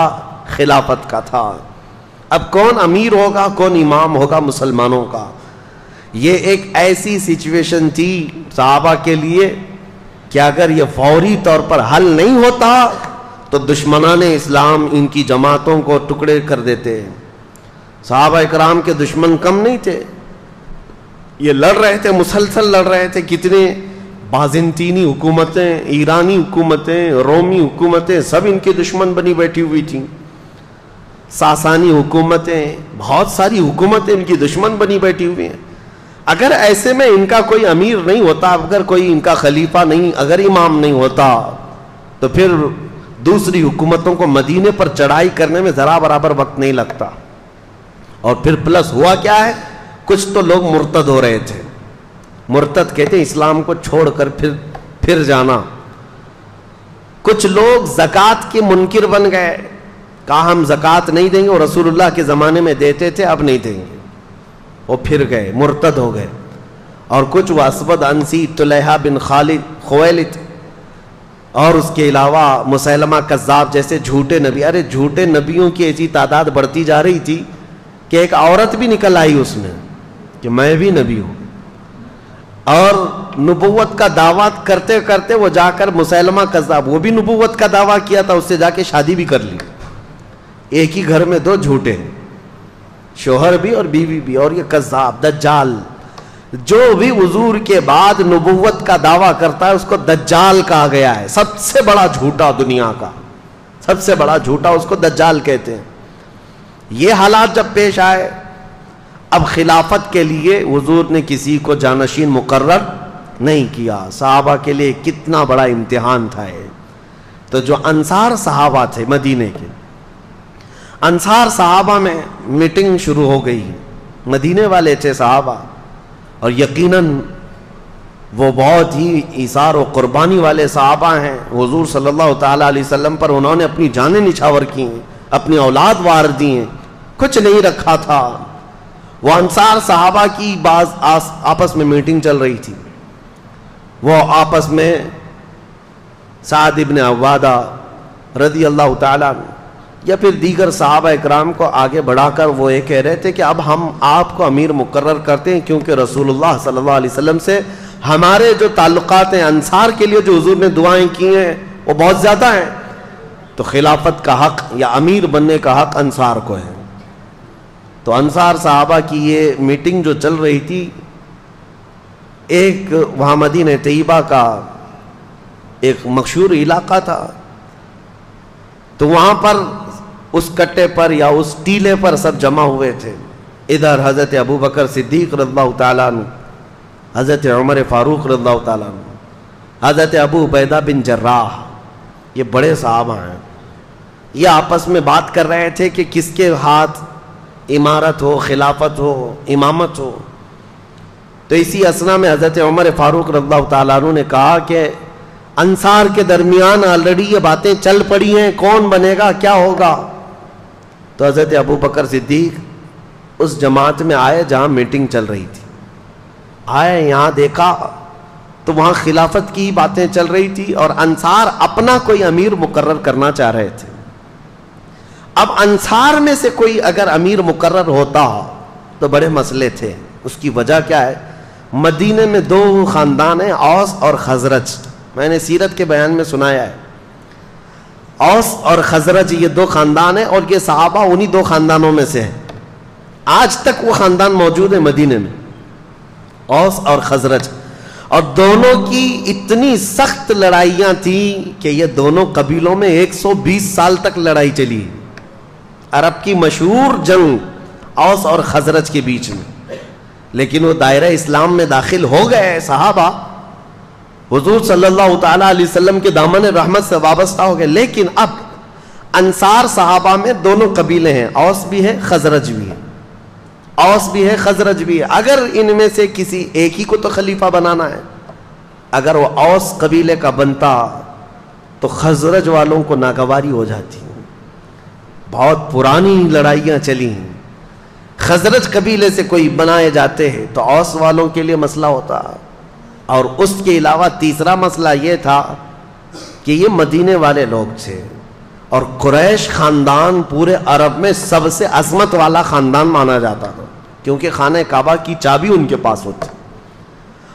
S1: खिलाफत का था। अब कौन अमीर होगा, कौन इमाम होगा मुसलमानों का? ये एक ऐसी सिचुएशन थी साहबा के लिए कि अगर ये फौरी तौर पर हल नहीं होता तो दुश्मनान इस्लाम इनकी जमातों को टुकड़े कर देते। साहबा इकराम के दुश्मन कम नहीं थे। ये लड़ रहे थे, मुसलसल लड़ रहे थे। कितने बाजिनतीनी हुकूमतें, ईरानी हुकूमतें, रोमी हुकूमतें, सब इनके दुश्मन बनी बैठी हुई थी। सासानी हुकूमतें, बहुत सारी हुकूमतें इनकी दुश्मन बनी बैठी हुई हैं। अगर ऐसे में इनका कोई अमीर नहीं होता, अगर कोई इनका खलीफा नहीं, अगर इमाम नहीं होता तो फिर दूसरी हुकूमतों को मदीने पर चढ़ाई करने में ज़रा बराबर वक्त नहीं लगता। और फिर प्लस हुआ क्या है? कुछ तो लोग मुर्तद हो रहे थे। मुर्तद कहते हैं, इस्लाम को छोड़कर फिर फिर जाना। कुछ लोग जक़ात के मुनकिर बन गए। कहा, हम जक़ात नहीं देंगे और रसूलुल्लाह के ज़माने में देते थे, अब नहीं देंगे। वो फिर गए, मुर्तद हो गए। और कुछ वासवद, अंसी, तुलहा बिन खालिद खोलित और उसके अलावा मुसलमा कज़ाब जैसे झूठे नबी। अरे, झूठे नबियों की ऐसी तादाद बढ़ती जा रही थी कि एक औरत भी निकल आई उसमें। कि मैं भी नबी हूँ। और नबूवत का दावा करते करते वो जाकर मुसलमा कजाब वो भी नबूवत का दावा किया था, उससे जाके शादी भी कर ली। एक ही घर में दो झूठे हैं, शोहर भी और बीवी भी, और ये कजाब दज्जाल। जो भी हजूर के बाद नबूवत का दावा करता है, उसको दज्जाल कहा गया है। सबसे बड़ा झूठा दुनिया का, सबसे बड़ा झूठा उसको दज्जाल कहते हैं। ये हालात जब पेश आए अब खिलाफत के लिए हजूर ने किसी को जानशीन मुकर्र नहीं किया। सहाबा के लिए कितना बड़ा इम्तिहान था ये। तो जो अंसार सहाबा थे मदीने के, अंसार सहाबा में मीटिंग शुरू हो गई। मदीने वाले थे सहाबा, और यकीनन वो बहुत ही इसार और क़ुरबानी वाले सहाबा हैं। हजूर सल्लल्लाहु अलैहि वसल्लम पर उन्होंने अपनी जानें निछावर की अपनी औलाद वार दी कुछ नहीं रखा था। वो अंसार साहबा की बाज आस, आपस में मीटिंग चल रही थी। वो आपस में साद इबन अवादा रदी अल्लाह तला या फिर दीगर साहब इक्राम को आगे बढ़ाकर वो ये कह रहे थे कि अब हम आपको अमीर मुकर्र करते हैं क्योंकि रसूलुल्लाह सल्लल्लाहु अलैहि वसल्लम से हमारे जो ताल्लुकात हैं अंसार के लिए जो हजूर ने दुआएँ की हैं वो बहुत ज़्यादा हैं। तो खिलाफत का हक या अमीर बनने का हक अंसार को है। तो अंसार साहबा की ये मीटिंग जो चल रही थी, एक वहाँ मदीन तयबा का एक मशहूर इलाका था। तो वहाँ पर उस कट्टे पर या उस टीले पर सब जमा हुए थे। इधर हज़रत अबू बकर सिद्दीक रद्ला तु हज़रत उमर फ़ारूक रद्ला तु हज़रत अबू बैदा बिन जर्राह, ये बड़े साहबा हैं। ये आपस में बात कर रहे थे कि किसके हाथ इमारत हो, खिलाफत हो, इमामत हो। तो इसी असना में हज़रत उमर फ़ारूक रद्ला तु ने कहा कि अंसार के दरमियान ऑलरेडी ये बातें चल पड़ी हैं, कौन बनेगा, क्या होगा? तो हज़रत अबू बकर सिद्दीक उस जमात में आए जहाँ मीटिंग चल रही थी। आए, यहाँ देखा तो वहाँ खिलाफत की बातें चल रही थी और अंसार अपना कोई अमीर मुकर्र करना चाह रहे थे। अब अंसार में से कोई अगर अमीर मुकर्र होता तो बड़े मसले थे। उसकी वजह क्या है? मदीने में दो ख़ानदान हैं, औस और खजरज। मैंने सीरत के बयान में सुनाया है। औस और खजरज ये दो ख़ानदान हैं और ये सहाबा उन्हीं दो ख़ानदानों में से हैं। आज तक वो ख़ानदान मौजूद है मदीने में, औस और खजरज। और दोनों की इतनी सख्त लड़ाइयाँ थी कि ये दोनों कबीलों में 120 साल तक लड़ाई चली। अरब की मशहूर जंग औस और खजरज के बीच में। लेकिन वो दायरा इस्लाम में दाखिल हो गए साहबा। हुजूर सल्लल्लाहु अलैहि वसल्लम के दामन रहमत से वाबस्ता हो गए। लेकिन अब अंसार साहबा में दोनों कबीले हैं। औस भी है, खजरज भी है। औस भी है, खजरज भी है। अगर इनमें से किसी एक ही को तो खलीफा बनाना है। अगर वो औस कबीले का बनता तो खजरज वालों को नागवारी हो जाती। बहुत पुरानी लड़ाइयाँ चली हैं। कबीले से कोई बनाए जाते हैं तो औस वालों के लिए मसला होता। और उसके अलावा तीसरा मसला ये था कि ये मदीने वाले लोग थे। और कुरैश ख़ानदान पूरे अरब में सबसे अजमत वाला ख़ानदान माना जाता था, क्योंकि खान काबा की चाबी उनके पास होती।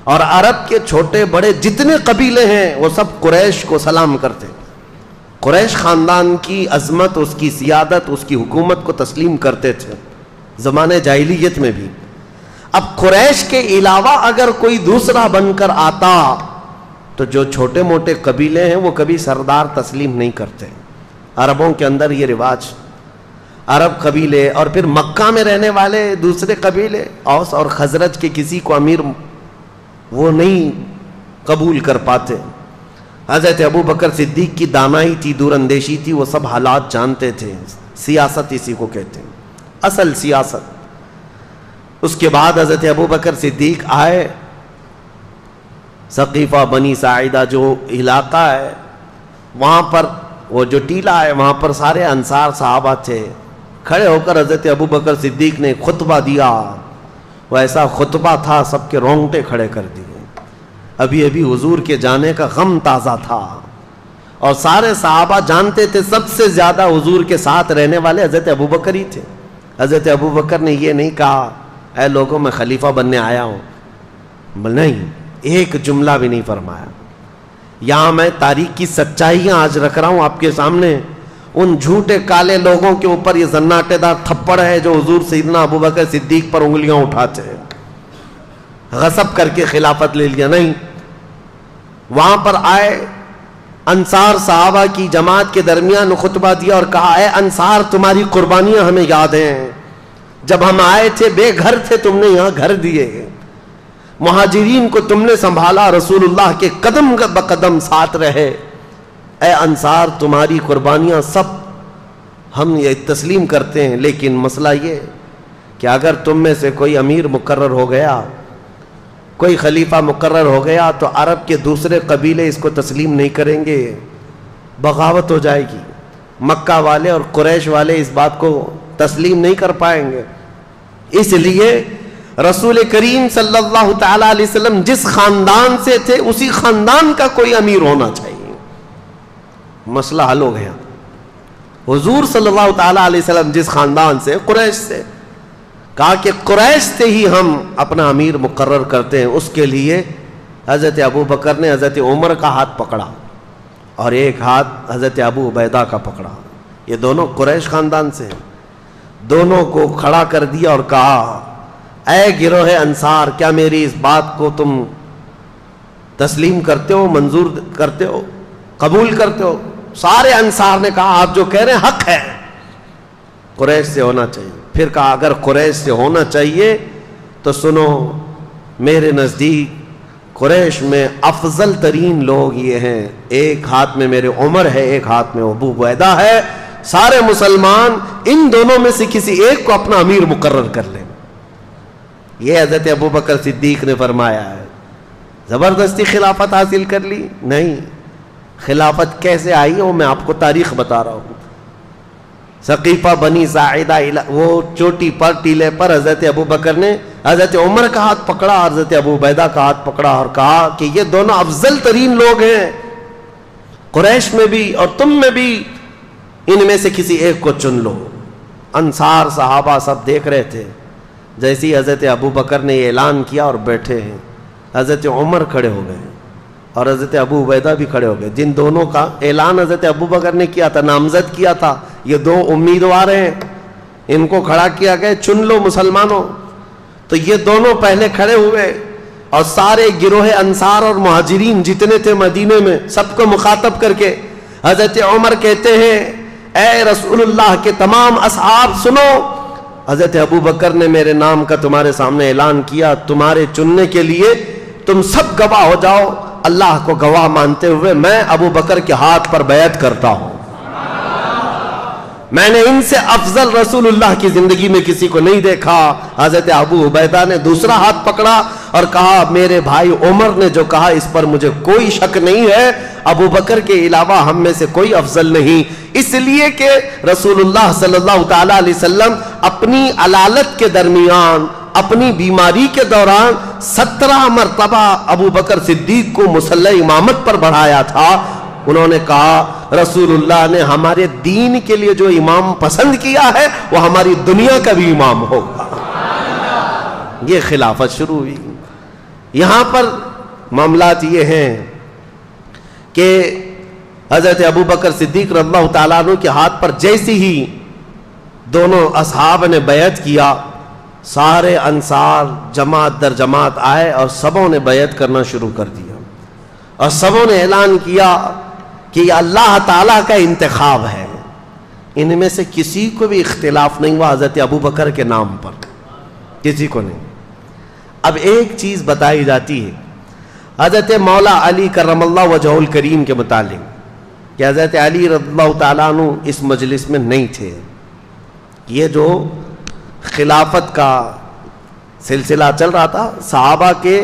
S1: और अरब के छोटे बड़े जितने कबीले हैं, वो सब कुरैश को सलाम करते। कुरैश ख़ानदान की अजमत, उसकी सियादत, उसकी हुकूमत को तस्लीम करते थे, ज़माने जाहिलियत में भी। अब कुरैश के अलावा अगर कोई दूसरा बनकर आता तो जो छोटे मोटे कबीले हैं, वो कभी सरदार तस्लीम नहीं करते। अरबों के अंदर ये रिवाज। अरब कबीले और फिर मक्का में रहने वाले दूसरे कबीले, औस और खजरत के किसी को अमीर वो नहीं कबूल कर पाते। हज़रत अबू बकर सिद्दीक की दानाई थी दूरंदेशी थी, वो सब हालात जानते थे। सियासत इसी को कहते हैं। असल सियासत। उसके बाद हज़रत अबू बकर सिद्दीक आए। सकीफ़ा बनी साइदा जो इलाका है, वहाँ पर वो जो टीला है, वहाँ पर सारे अंसार साहबा थे। खड़े होकर हज़रत अबू बकर सिद्दीक ने खुतबा दिया। वो ऐसा खुतबा था, सबके रोंगटे खड़े कर दिए। अभी अभी हुजूर के जाने का गम ताज़ा था। और सारे साहबा जानते थे सबसे ज़्यादा हुजूर के साथ रहने वाले हज़रत अबू बकर ही थे। हज़रत अबू बकर ने यह नहीं कहा, ऐ लोगों, में खलीफा बनने आया हूँ। नहीं, एक जुमला भी नहीं फरमाया। यहाँ मैं तारीख की सच्चाइयाँ आज रख रहा हूँ आपके सामने। उन झूठे काले लोगों के ऊपर ये जन्नाटेदार थप्पड़ है जो हजूर सईदना अबू बकर सिद्दीक पर उंगलियाँ उठाते हैं। गसब करके खिलाफत ले लिया। नहीं वहाँ पर आए, अंसार साहबा की जमात के दरमियान खुतबा दिया और कहा है अंसार, तुम्हारी कुर्बानियाँ हमें याद हैं। जब हम आए थे, बेघर थे, तुमने यहाँ घर दिए महाजरीन को तुमने संभाला, रसूलुल्लाह के कदम ब कदम साथ रहे। ए अंसार, तुम्हारी कुर्बानियाँ सब हम ये तस्लीम करते हैं, लेकिन मसला ये कि अगर तुम में से कोई अमीर मुकर्र हो गया कोई खलीफा मुकर्र हो गया तो अरब के दूसरे कबीले इसको तस्लीम नहीं करेंगे। बगावत हो जाएगी। मक्का वाले और कुरैश वाले इस बात को तस्लीम नहीं कर पाएँगे। इसलिए रसूल करीम सल्लल्लाहु अलैहि वसल्लम जिस खानदान से थे, उसी खानदान का कोई अमीर होना चाहिए। मसला हल हो गया। हुजूर सल्लल्लाहु अलैहि वसल्लम जिस खानदान से, कुरैश से कहा कि कुरैश से ही हम अपना अमीर मुकर्र करते हैं, उसके लिए हज़रत अबू बकर ने हज़रत उमर का हाथ पकड़ा और एक हाथ हज़रत अबू उबैदा का पकड़ा। ये दोनों कुरैश ख़ानदान से हैं। दोनों को खड़ा कर दिया और कहा ए गिरोह अंसार, क्या मेरी इस बात को तुम तस्लीम करते हो, मंजूर करते हो, कबूल करते हो? सारे अंसार ने कहा, आप जो कह रहे हैं, हक है। कुरैश से होना चाहिए। फिर कहा, अगर कुरैश से होना चाहिए तो सुनो, मेरे नज़दीक कुरैश में अफजल तरीन लोग ये हैं। एक हाथ में मेरे उमर है, एक हाथ में अबू बैदा है। सारे मुसलमान, इन दोनों में से किसी एक को अपना अमीर मुकर्र कर ले। ये हज़रत अबू बकर सिद्दीक ने फरमाया है, ज़बरदस्ती खिलाफत हासिल कर ली? नहीं। खिलाफत कैसे आई है मैं आपको तारीख बता रहा हूँ। सकीफ़ा बनी साहिदा वो चोटी पर टीले पर हज़रत अबू बकर ने, हज़रत उमर का हाथ पकड़ा, हज़रत अबू बैदा का हाथ पकड़ा और कहा कि ये दोनों अफजल तरीन लोग हैं। कुरैश में भी और तुम में भी इनमें से किसी एक को चुन लो। अंसार सहाबा सब देख रहे थे। जैसी हज़रत अबू बकर ने ऐलान किया और बैठे हैं, हज़रत उमर खड़े हो गए और हज़रत अबू उबैदा भी खड़े हो गए। जिन दोनों का ऐलान हज़रत अबू बकर ने किया था, नामजद किया था ये दो उम्मीदवार हैं। इनको खड़ा किया गया, चुन लो मुसलमानों। तो ये दोनों पहले खड़े हुए और सारे गिरोह अंसार और महाजरीन जितने थे मदीने में, सबको मुखातब करके हज़रत उमर कहते हैं, ए रसूलुल्लाह के तमाम असहाब सुनो। हज़रत अबू बकर ने मेरे नाम का तुम्हारे सामने ऐलान किया, तुम्हारे चुनने के लिए तुम सब गवाह हो जाओ। अल्लाह को गवाह मानते हुए मैं अबू बकर के हाथ पर बैत करता हूँ। मैंने इनसे अफजल रसूलुल्लाह की ज़िंदगी में किसी को नहीं देखा। हज़रत अबू उबैदा ने दूसरा हाथ पकड़ा और कहा, मेरे भाई उमर ने जो कहा, इस पर मुझे कोई शक नहीं है। अबू बकर के अलावा हम में से कोई अफजल नहीं। इसलिए कि रसूलुल्लाह सल्लल्लाहु अलैहि वसल्लम अपनी अलालत के दरमियान, अपनी बीमारी के दौरान सत्रह मरतबा अबू बकर सिद्दीक को मुसल्ला इमामत पर बढ़ाया था। उन्होंने कहा, रसूलुल्लाह ने हमारे दीन के लिए जो इमाम पसंद किया है, वो हमारी दुनिया का भी इमाम होगा। ये खिलाफत शुरू हुई। यहाँ पर मामलात ये हैं कि हज़रत अबू बकर सिद्दीक रल्लाह के हाथ पर जैसे ही दोनों असहाब ने बैत किया, सारे अंसार, जमात दर जमात आए और सबों ने बैत करना शुरू कर दिया। और सबों ने ऐलान किया कि अल्लाह ताला का इंतखाब है। इनमें से किसी को भी इख्तिलाफ नहीं हुआ हज़रत अबू बकर के नाम पर। किसी को नहीं। अब एक चीज़ बताई जाती है। हज़रत मौला अली करमल्ला वजहुल करीम के मुतालिक कि हज़रत अली रद्ला इस मजलिस में नहीं थे। ये जो खिलाफत का सिलसिला चल रहा था, साहबा के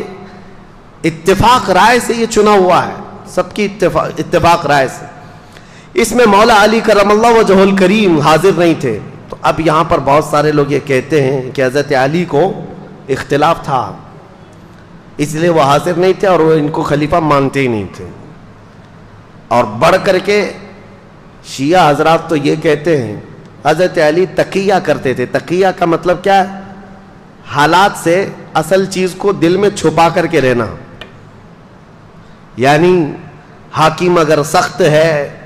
S1: इत्तेफाक राय से ये चुना हुआ है। सबकी इत्तेफाक राय से। इसमें मौला अली करमल्ला वजहुल करीम हाजिर नहीं थे। तो अब यहाँ पर बहुत सारे लोग ये कहते हैं कि हज़रत अली को इख्तलाफ था। इसलिए वह हाजिर नहीं थे और वो इनको खलीफा मानते ही नहीं थे। और बढ़ करके शिया हजरात तो ये कहते हैं, हज़रत अली तकिया करते थे। तकिया का मतलब क्या है? हालात से असल चीज़ को दिल में छुपा करके रहना। यानी हाकिम अगर सख्त है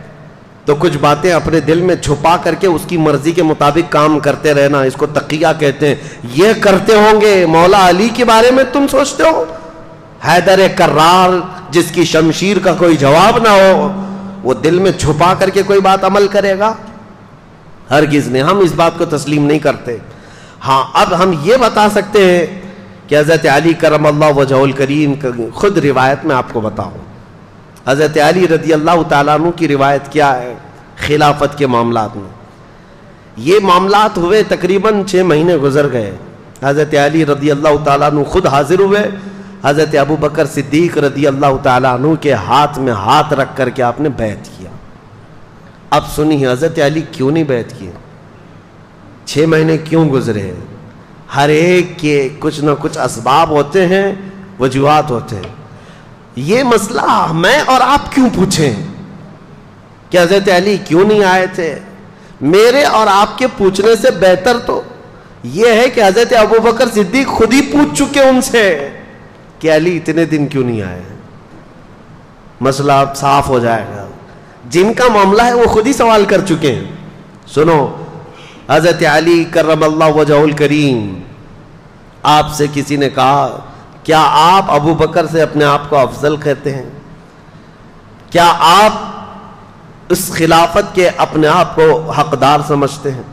S1: तो कुछ बातें अपने दिल में छुपा करके उसकी मर्ज़ी के मुताबिक काम करते रहना, इसको तकिया कहते हैं। ये करते होंगे मौला अली के बारे में तुम सोचते हो? हैदर कर्रार जिसकी शमशीर का कोई जवाब ना हो, वो दिल में छुपा करके कोई बात अमल करेगा? हरगिज ने हम इस बात को तस्लीम नहीं करते। हाँ अब हम ये बता सकते हैं कि हज़रत अली करम अल्लाह वजहुल करीम खुद रिवायत में आपको बताऊँ। हज़रत अली रदी अल्लाह तु की रिवायत क्या है? खिलाफत के मामला में। ये मामला हुए तकरीबन छः महीने गुजर गए। हज़रत अली रदी अल्लाह तु खुद हाजिर हुए। हज़रत अबू बकर सिद्दीक रदी अल्लाह तु के हाथ में हाथ रख करके आपने बैत किया। अब सुनिए, हज़रत अली क्यों नहीं बैत किए? छः महीने क्यों गुजरे हर एक के कुछ ना कुछ असबाब होते हैं, वजूहत होते हैं। ये मसला मैं और आप क्यों पूछें? कि हज़रत अली क्यों नहीं आए थे? मेरे और आपके पूछने से बेहतर तो यह है कि हज़रत अबू बकर सिद्दीक खुद ही पूछ चुके उनसे कि अली, इतने दिन क्यों नहीं आए मसला अब साफ़ हो जाएगा। जिनका मामला है वो खुद ही सवाल कर चुके हैं। सुनो, हज़रत अली करम अल्लाह वजहुल करीम, आपसे किसी ने कहा क्या आप अबू बकर से अपने आप को अफजल कहते हैं? क्या आप उस खिलाफत के अपने आप को हकदार समझते हैं?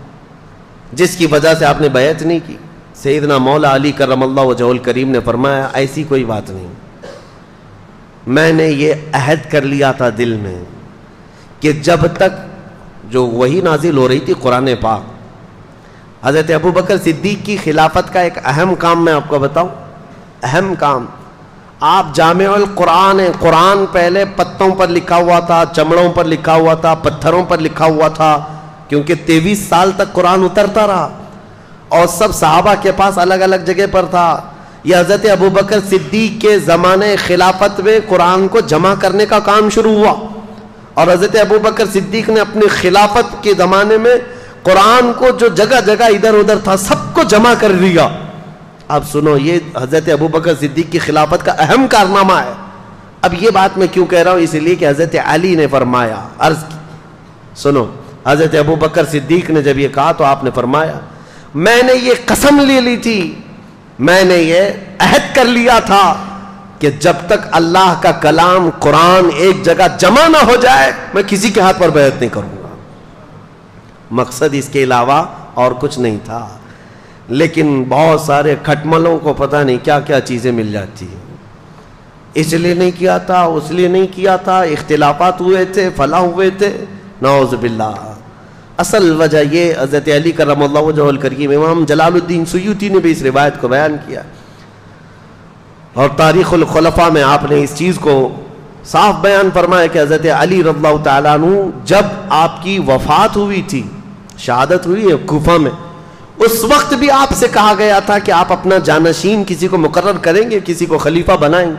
S1: जिसकी वजह से आपने बैत नहीं की? सईदना मौला अली करम अल्लाह वजहुल करीम ने फरमाया, ऐसी कोई बात नहीं। मैंने ये अहद कर लिया था दिल में कि जब तक जो वही नाजिल हो रही थी कुरान पाक। हज़रत अबू बकर सिद्दीक की खिलाफत का एक अहम काम मैं आपको बताऊँ अहम काम। आप जाम कुरान है। कुरान पहले पत्तों पर लिखा हुआ था, चमड़ों पर लिखा हुआ था, पत्थरों पर लिखा हुआ था, क्योंकि तेईस साल तक कुरान उतरता रहा। और सब साहबा के पास अलग अलग जगह पर था। यह हज़रत अबू बकर सिद्दीक के ज़माने खिलाफत में कुरान को जमा करने का काम शुरू हुआ। और हज़रत अबू बकर सिद्दीक ने अपनी खिलाफत के ज़माने में कुरान को जो जगह जगह इधर उधर था, सबको जमा कर लिया अब सुनो, ये हज़रत अबू बकर सिद्दीक की खिलाफत का अहम कारनामा है। अब ये बात मैं क्यों कह रहा हूँ? इसलिए कि हज़रत अली ने फरमाया, अर्ज़ की। सुनो, हज़रत अबू बकर सिद्दीक ने जब ये कहा तो आपने फरमाया, मैंने ये कसम ले ली थी, मैंने ये अहद कर लिया था कि जब तक अल्लाह का कलाम कुरान एक जगह जमा ना हो जाए, मैं किसी के हाथ पर बैत नहीं करूँगा। मकसद इसके अलावा और कुछ नहीं था। लेकिन बहुत सारे खटमलों को पता नहीं क्या क्या चीज़ें मिल जाती हैं। इसलिए नहीं किया था, उसलिए नहीं किया था, इख्तलाफात हुए थे फला हुए थे। नौजबिल्ला असल वजह ये, हज़रत अली करम करीम, इमाम जलालुद्दीन सयूती ने भी इस रिवायत को बयान किया। और तारीख़ुलखलफ़ा में आपने इस चीज़ को साफ़ बयान फरमाया कि हज़रत अली रल्ला तु जब आपकी वफात हुई थी, शहादत हुई है गुफा में उस वक्त भी आपसे कहा गया था कि आप अपना जानशीन किसी को मुकर करेंगे, किसी को खलीफा बनाएँगे।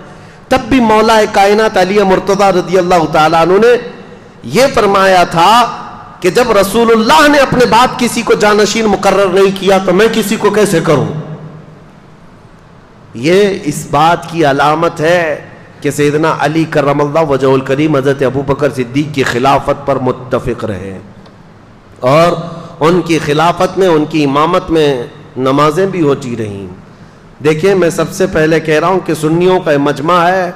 S1: तब भी मौला कायनात अली मुर्तदा रदी अल्लाह तु ने यह फरमाया था कि जब रसूलुल्लाह ने अपने बाप किसी को जानशीन मुकर नहीं किया तो मैं किसी को कैसे करूँ? यह इस बात की अलामत है कि सैदना अली करमल्ला वजह करीम हज़रत अबू बकर सिद्दीक की खिलाफत पर मुतफ़ रहे। और उनकी खिलाफत में, उनकी इमामत में नमाजें भी होती रहीं। देखिए, मैं सबसे पहले कह रहा हूँ कि सुन्नियों का मजमा है,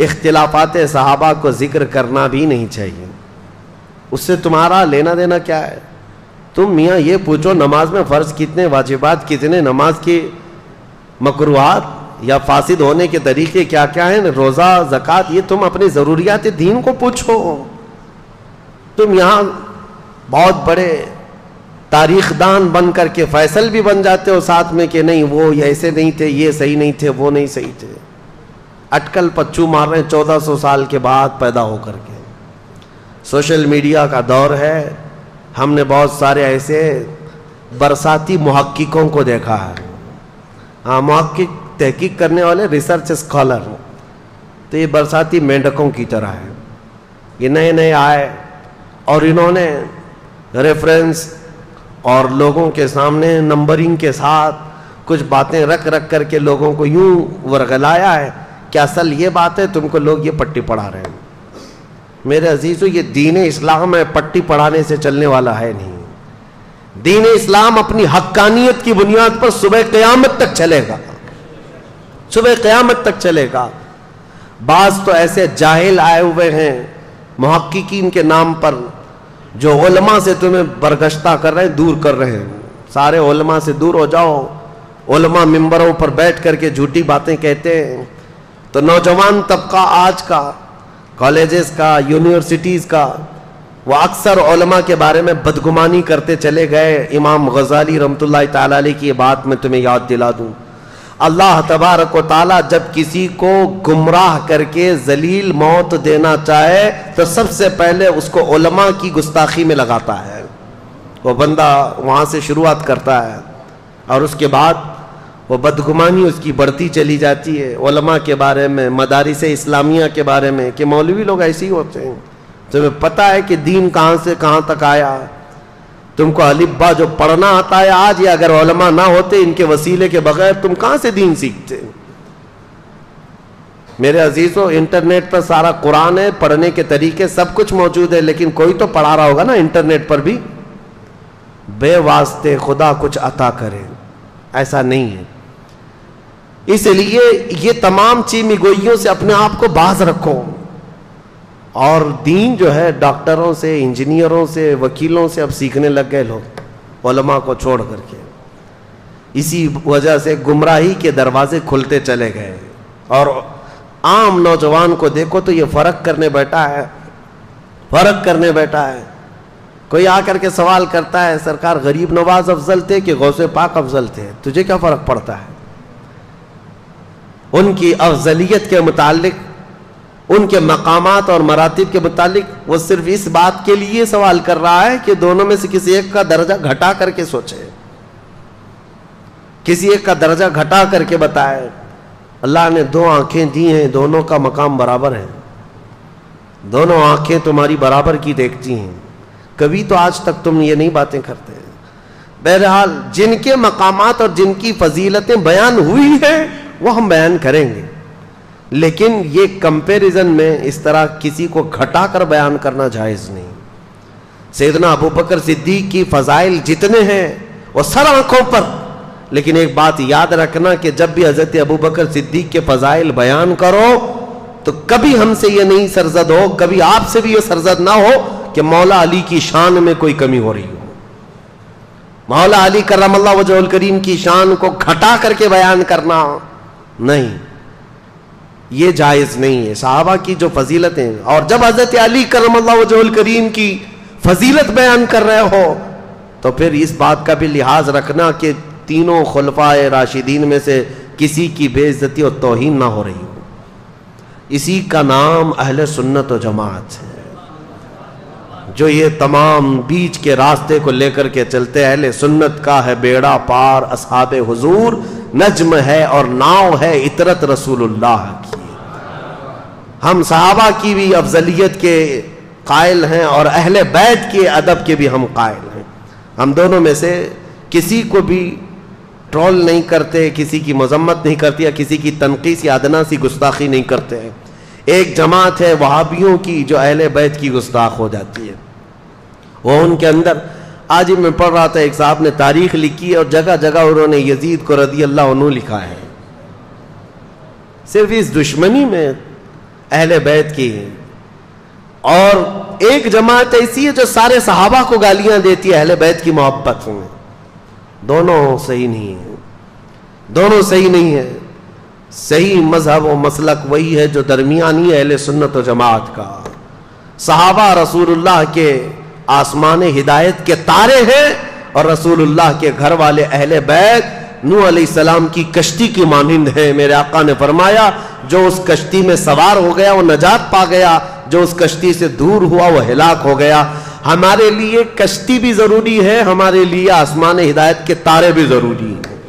S1: इख्तलाफात सहाबा को ज़िक्र करना भी नहीं चाहिए। उससे तुम्हारा लेना देना क्या है? तुम मियाँ ये पूछो, नमाज़ में फ़र्ज़ कितने, वाजिबात कितने, नमाज़ के मकरूहत या फासिद होने के तरीके क्या क्या हैं? रोज़ा, ज़क़़त, ये तुम अपनी ज़रूरियात दीन को पूछो। तुम यहाँ बहुत बड़े तारीखदान बन करके फैसल भी बन जाते हो साथ में कि नहीं, वो ऐसे नहीं थे, ये सही नहीं थे, वो नहीं सही थे। अटकल पच्चू मार रहे चौदह सौ साल के बाद पैदा होकर के। सोशल मीडिया का दौर है, हमने बहुत सारे ऐसे बरसाती महक्कों को देखा है। हाँ महक्क तहकीक करने वाले रिसर्च स्कॉलर तो ये बरसाती मेंढकों की तरह है। ये नए नए आए और इन्होंने रेफरेंस और लोगों के सामने नंबरिंग के साथ कुछ बातें रख रख करके लोगों को यूँ वर्गलाया है कि असल ये बात है, तुमको लोग ये पट्टी पढ़ा रहे हैं। मेरे अजीजों, ये दीन इस्लाम है, पट्टी पढ़ाने से चलने वाला है नहीं। दीन इस्लाम अपनी हक्कानियत की बुनियाद पर सुबह क़यामत तक चलेगा। सुबह क़यामत तक चलेगा। बाज तो ऐसे जाहिल आए हुए हैं महक्कीन के नाम पर जो ओलमा से तुम्हें बरगश्ता कर रहे हैं, दूर कर रहे हैं। सारे ओलमा से दूर हो जाओ। ओलमा मिंबरों पर बैठ करके झूठी बातें कहते हैं। तो नौजवान तबका आज का, कॉलेजेस का, यूनिवर्सिटीज़ का, वो अक्सर ओलमा के बारे में बदगुमानी करते चले गए। इमाम गजाली रमतुल्लाह ताली की बात मैं तुम्हें याद दिला दूँ। अल्लाह तबारक ताला जब किसी को गुमराह करके जलील मौत देना चाहे तो सबसे पहले उसको ओलमा की गुस्ताखी में लगाता है। वो बंदा वहाँ से शुरुआत करता है, और उसके बाद वो बदगुमानी उसकी बढ़ती चली जाती है। ओलमा के बारे में, मदारिस इस्लामिया के बारे में, कि मौलवी लोग ऐसे ही होते हैं। तुम्हें तो पता है कि दीन कहाँ से कहाँ तक आया तुमको अलिब्बा जो पढ़ना आता है आज, या अगर ओलमा ना होते इनके वसीले के बगैर, तुम कहाँ से दीन सीखते मेरे अजीज़ों, इंटरनेट पर सारा कुरान है, पढ़ने के तरीके सब कुछ मौजूद है, लेकिन कोई तो पढ़ा रहा होगा ना इंटरनेट पर भी? बेवास्ते खुदा कुछ अता करे। ऐसा नहीं है। इसलिए ये तमाम चीमी गोइयों से अपने आप को बाज रखो। और दीन जो है, डॉक्टरों से, इंजीनियरों से, वकीलों से अब सीखने लग गए लोग को छोड़ करके। इसी वजह से गुमराही के दरवाजे खुलते चले गए। और आम नौजवान को देखो तो ये फ़र्क करने बैठा है, फ़र्क करने बैठा है। कोई आकर के सवाल करता है, सरकार गरीब नवाज़ अफजल थे कि गौसे पाक अफजल थे? तुझे क्या फ़र्क पड़ता है? उनकी अफजलियत के मुतालिक उनके मकामात और मरातब के मुतालिक वो सिर्फ़ इस बात के लिए सवाल कर रहा है कि दोनों में से किसी एक का दर्जा घटा करके सोचे। किसी एक का दर्जा घटा करके बताए। अल्लाह ने दो आँखें दी हैं, दोनों का मकाम बराबर है। दोनों आँखें तुम्हारी बराबर की देखती हैं। कभी तो आज तक तुम ये नहीं बातें करते। बहरहाल जिनके मकामात और जिनकी फजीलतें बयान हुई हैं, वो हम बयान करेंगे। लेकिन ये कंपैरिजन में इस तरह किसी को घटाकर बयान करना जायज़ नहीं। सैदना अबू बकर सिद्दीक की फ़जाइल जितने हैं, वो सर आँखों पर। लेकिन एक बात याद रखना कि जब भी हज़रत अबू बकर सिद्दीक के फ़जाइल बयान करो तो कभी हमसे ये नहीं सरजद हो, कभी आपसे भी ये सरजद ना हो कि मौला अली की शान में कोई कमी हो रही हो। मौला अली करम वजह करीम की शान को घटा करके बयान करना नहीं। ये जायज़ नहीं है। साहबा की जो फजीलतें, और जब हज़रत अली करम करीम की फजीलत बयान कर रहे हो तो फिर इस बात का भी लिहाज रखना कि तीनों खुलफा राशिदीन में से किसी की बेइज्जती और तोहन ना हो रही हो। इसी का नाम अहल सुन्नत व जमात है। जो ये तमाम बीच के रास्ते को लेकर के चलते अहले सुन्नत का है बेड़ा पार, असहाब हुजूर, नज्म है और नाव है इतरत रसूलुल्लाह की। हम सहाबा की भी अफजलियत के कायल हैं और अहले बैत के अदब के भी हम कायल हैं। हम दोनों में से किसी को भी ट्रोल नहीं करते, किसी की मजम्मत नहीं करती या किसी की तनकीस या अदना सी गुस्ताखी नहीं करते। हैं एक जमात है वहाबियों की जो अहले बैत की गुस्ताख हो जाती है। वो उनके अंदर, आज ही मैं पढ़ रहा था, एक साहब ने तारीख लिखी और जगह जगह उन्होंने यजीद को रदी अल्लाह लिखा है। सिर्फ़ इस दुश्मनी में अहले बैत की और एक जमात ऐसी है जो सारे सहाबा को गालियाँ देती है, अहले बैत की मोहब्बत में। दोनों सही नहीं है। दोनों सही नहीं है। सही मज़हब और मसलक वही है जो दरमियानी अहले सुन्नत जमात का। सहाबा रसूलुल्लाह के आसमान हिदायत के तारे हैं और रसूलुल्लाह के घर वाले अहले बैत नू सलाम की कश्ती की मानंद है। मेरे आका ने फरमाया, जो उस कश्ती में सवार हो गया, वो नजात पा गया। जो उस कश्ती से दूर हुआ, वो हिलाक हो गया। हमारे लिए कश्ती भी ज़रूरी है, हमारे लिए आसमान हिदायत के तारे भी ज़रूरी हैं।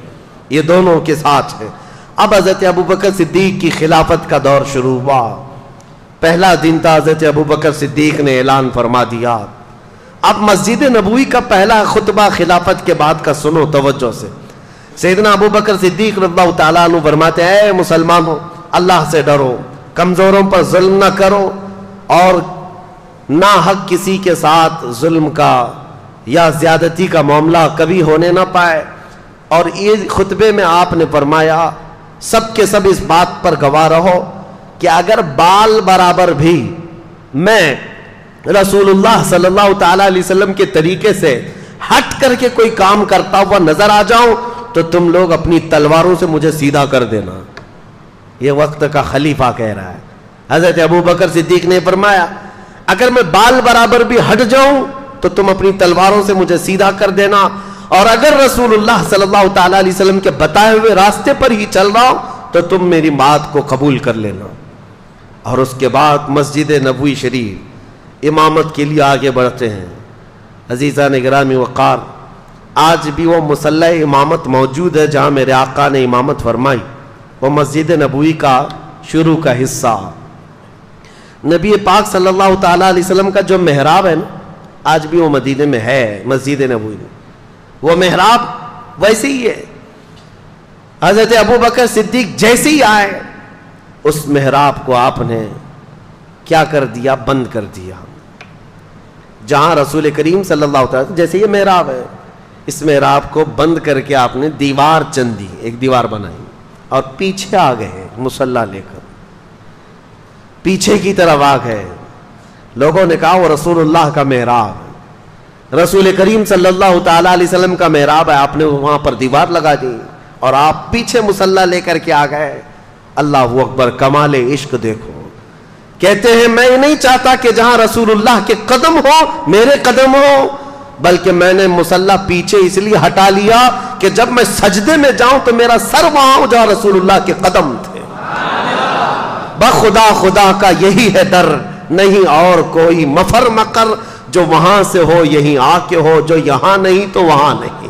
S1: ये दोनों के साथ है। अब हज़रत अबू बकर सिद्दीक की खिलाफत का दौर शुरू हुआ। पहला दिन था, हज़रत अबू बकर सिद्दीक ने ऐलान फरमा दिया। अब मस्जिद नबूई का पहला खुतबा खिलाफत के बाद का सुनो तवज्जो से। सैदना अबू बकर सिद्दीक रद्दा फरमाते हैं मुसलमान हो, अल्लाह से डरो, कमज़ोरों पर जुल्म न करो और ना हक किसी के साथ जुल्म का या ज़्यादती का मामला कभी होने ना पाए। और ये खुतबे में आपने फरमाया, सब के सब इस बात पर गवाह रहो कि अगर बाल बराबर भी मैं रसूलुल्लाह सल्लल्लाहु अलैहि वसल्लम के तरीके से हट करके कोई काम करता हुआ नज़र आ जाऊँ तो तुम लोग अपनी तलवारों से मुझे सीधा कर देना। ये वक्त का खलीफा कह रहा है। हज़रत अबू बकर सिद्दीक ने फरमाया, अगर मैं बाल बराबर भी हट जाऊँ तो तुम अपनी तलवारों से मुझे सीधा कर देना। और अगर रसूलुल्लाह सल्लल्लाहु अलैहि वसल्लम के बताए हुए रास्ते पर ही चल रहा हूँ तो तुम मेरी बात को कबूल कर लेना। और उसके बाद मस्जिद नबी शरीफ इमामत के लिए आगे बढ़ते हैं। अजीज़ा निगरानी वक़ार। आज भी वो मुसल्ला इमामत मौजूद है, जहाँ मेरे आका ने इमामत फरमाई। वो मस्जिद नबी का शुरू का हिस्सा। नबी पाक सल्लल्लाहु अलैहि वसल्लम का जो महराब है ना, आज भी वो मदीने में है, मस्जिद नबी में। वो महराब वैसे ही है। हज़रत अबू बकर सिद्दीक जैसे ही आए, उस मेहराब को आपने क्या कर दिया, बंद कर दिया। जहाँ रसूल करीम सल्लल्लाहु अलैहि जैसे ये मेहराब है, इस मेहराब को बंद करके आपने दीवार चंदी, एक दीवार बनाई और पीछे आ गए मुसल्ला लेकर। पीछे की तरफ़ आ गए। लोगों ने कहा, वो रसूलुल्लाह का मेहराब रसूल करीम सल्लल्लाहु अलैहि वसल्लम का मेहराब है, आपने वहाँ पर दीवार लगा दी और आप पीछे मुसल्ला लेकर के आ गए। अल्लाह अकबर कमाल इश्क देखो। कहते हैं, मैं नहीं चाहता कि जहाँ रसूलुल्लाह के कदम हो, मेरे कदम हो, बल्कि मैंने मुसल्ला पीछे इसलिए हटा लिया कि जब मैं सजदे में जाऊँ तो मेरा सर वहाँ हो जहाँ रसूलुल्लाह के कदम थे। बखुदा खुदा का यही है डर, नहीं और कोई मफर मकर जो वहाँ से हो, यहीं आके हो, जो यहाँ नहीं तो वहाँ नहीं।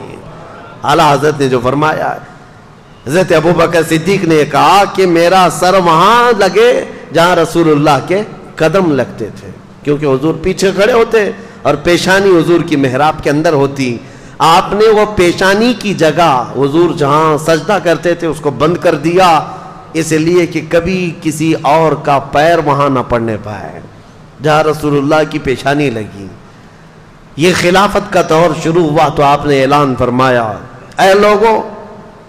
S1: आला हज़रत ने जो फरमाया हज़रत अबू बकर सिद्दीक ने कहा कि मेरा सर वहाँ लगे जहाँ रसूलुल्लाह के कदम लगते थे, क्योंकि हुजूर पीछे खड़े होते और पेशानी हुजूर की मेहराब के अंदर होती। आपने वो पेशानी की जगह हुजूर जहाँ सजदा करते थे, उसको बंद कर दिया, इसलिए कि कभी किसी और का पैर वहाँ ना पड़ने पाए, जहाँ रसूलुल्लाह की पेशानी लगी। ये खिलाफत का दौर शुरू हुआ तो आपने ऐलान फरमाया। ऐ लोगों,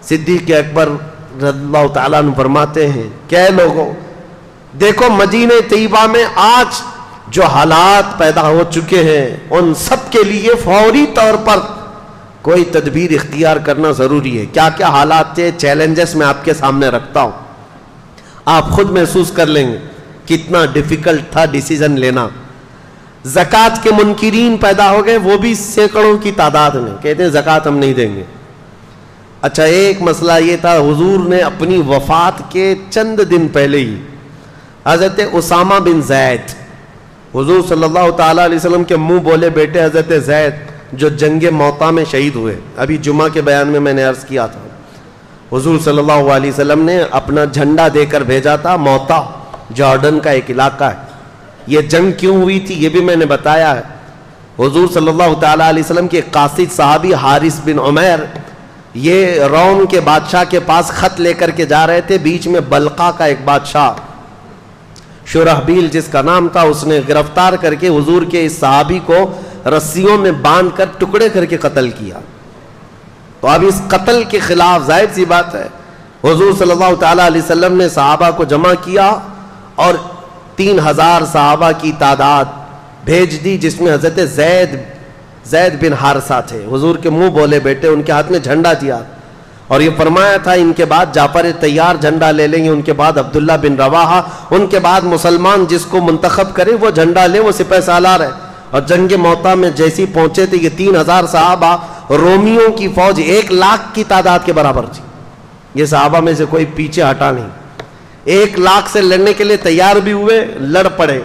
S1: सिद्दीक अकबर रल्ला फरमाते हैं, क्या लोगों देखो मदीने तयबा में आज जो हालात पैदा हो चुके हैं, उन सब के लिए फौरी तौर पर कोई तदबीर इख्तियार करना ज़रूरी है। क्या क्या हालात थे चैलेंजेस मैं आपके सामने रखता हूँ। आप खुद महसूस कर लेंगे कितना डिफ़िकल्ट था डिसीज़न लेना। जक़ात के मुनकरीन पैदा हो गए, वो भी सैकड़ों की तादाद में। कहते हैं, जक़ात हम नहीं देंगे। अच्छा एक मसला ये था, हुजूर ने अपनी वफात के चंद दिन पहले ही हज़रत उसामा बिन जैद। हुजूर अलैहि वसल्लम के मुँह बोले, बेटे हज़रत जैद, जो जंग मोता में शहीद हुए, अभी जुमा के बयान में मैंने अर्ज़ किया था। हुजूर अलैहि वसल्लम ने अपना झंडा देकर भेजा था, मोता जॉर्डन का एक इलाका है। ये जंग क्यों हुई थी, ये भी मैंने बताया है। हजूर अलैहि वसल्लम के कासिद साहबी हारिस बिन उमैर, ये रोम के बादशाह के पास खत लेकर के जा रहे थे, बीच में बलका का एक बादशाह शुरहबील जिसका नाम था, उसने गिरफ़्तार करके हुजूर के इस साहबी को रस्सियों में बाँध कर टुकड़े करके कत्ल किया। तो अब इस कत्ल के खिलाफ ज़ाहिर सी बात है, हजूर सल्लल्लाहु अलैहि वसल्लम ने साहबा को जमा किया और तीन हज़ार साहबा की तादाद भेज दी, जिसमें हज़रत जैद जैद बिन हारसा थे। हुजूर के मुँह बोले, बेटे, उनके हाथ में झंडा दिया और ये फरमाया था, इनके बाद जाफ़र तैयार झंडा ले लेंगे। उनके बाद अब्दुल्ला बिन रवाहा, उनके बाद मुसलमान जिसको मुंतखब करे, वो झंडा ले, वो सिपह सालार है। और जंग मोता में जैसी पहुँचे थे, ये तीन हज़ार साहबा रोमियों की फौज एक लाख की तादाद के बराबर थी। ये साहबा में से कोई पीछे हटा नहीं। एक लाख से लड़ने के लिए तैयार भी हुए, लड़ पड़े।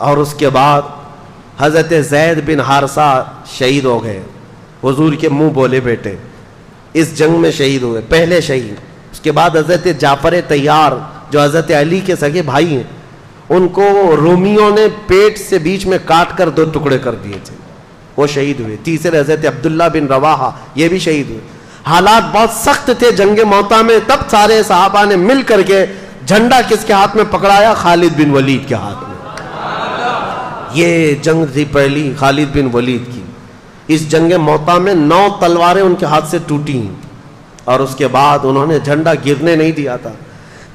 S1: और उसके बाद हज़रत जैद बिन हारसा शहीद हो गए। हजूर के मुँह बोले, बेटे इस जंग में शहीद हुए, पहले शहीद। उसके बाद हज़रत जाफ़र तैयार, जो हज़रत अली के सगे भाई हैं, उनको रोमियों ने पेट से बीच में काट कर दो टुकड़े कर दिए थे। वो शहीद हुए। तीसरे हज़रत अब्दुल्ला बिन रवाहा, ये भी शहीद हुए। हालात बहुत सख्त थे जंग मोता में, तब सारे साहबा ने मिल करके झंडा किसके हाथ में पकड़ाया? खालिद बिन वलीद के हाथ में। ये जंग थी पहली, खालिद बिन वलीद इस जंग मोता में नौ तलवारें उनके हाथ से टूटी। और उसके बाद उन्होंने झंडा गिरने नहीं दिया था।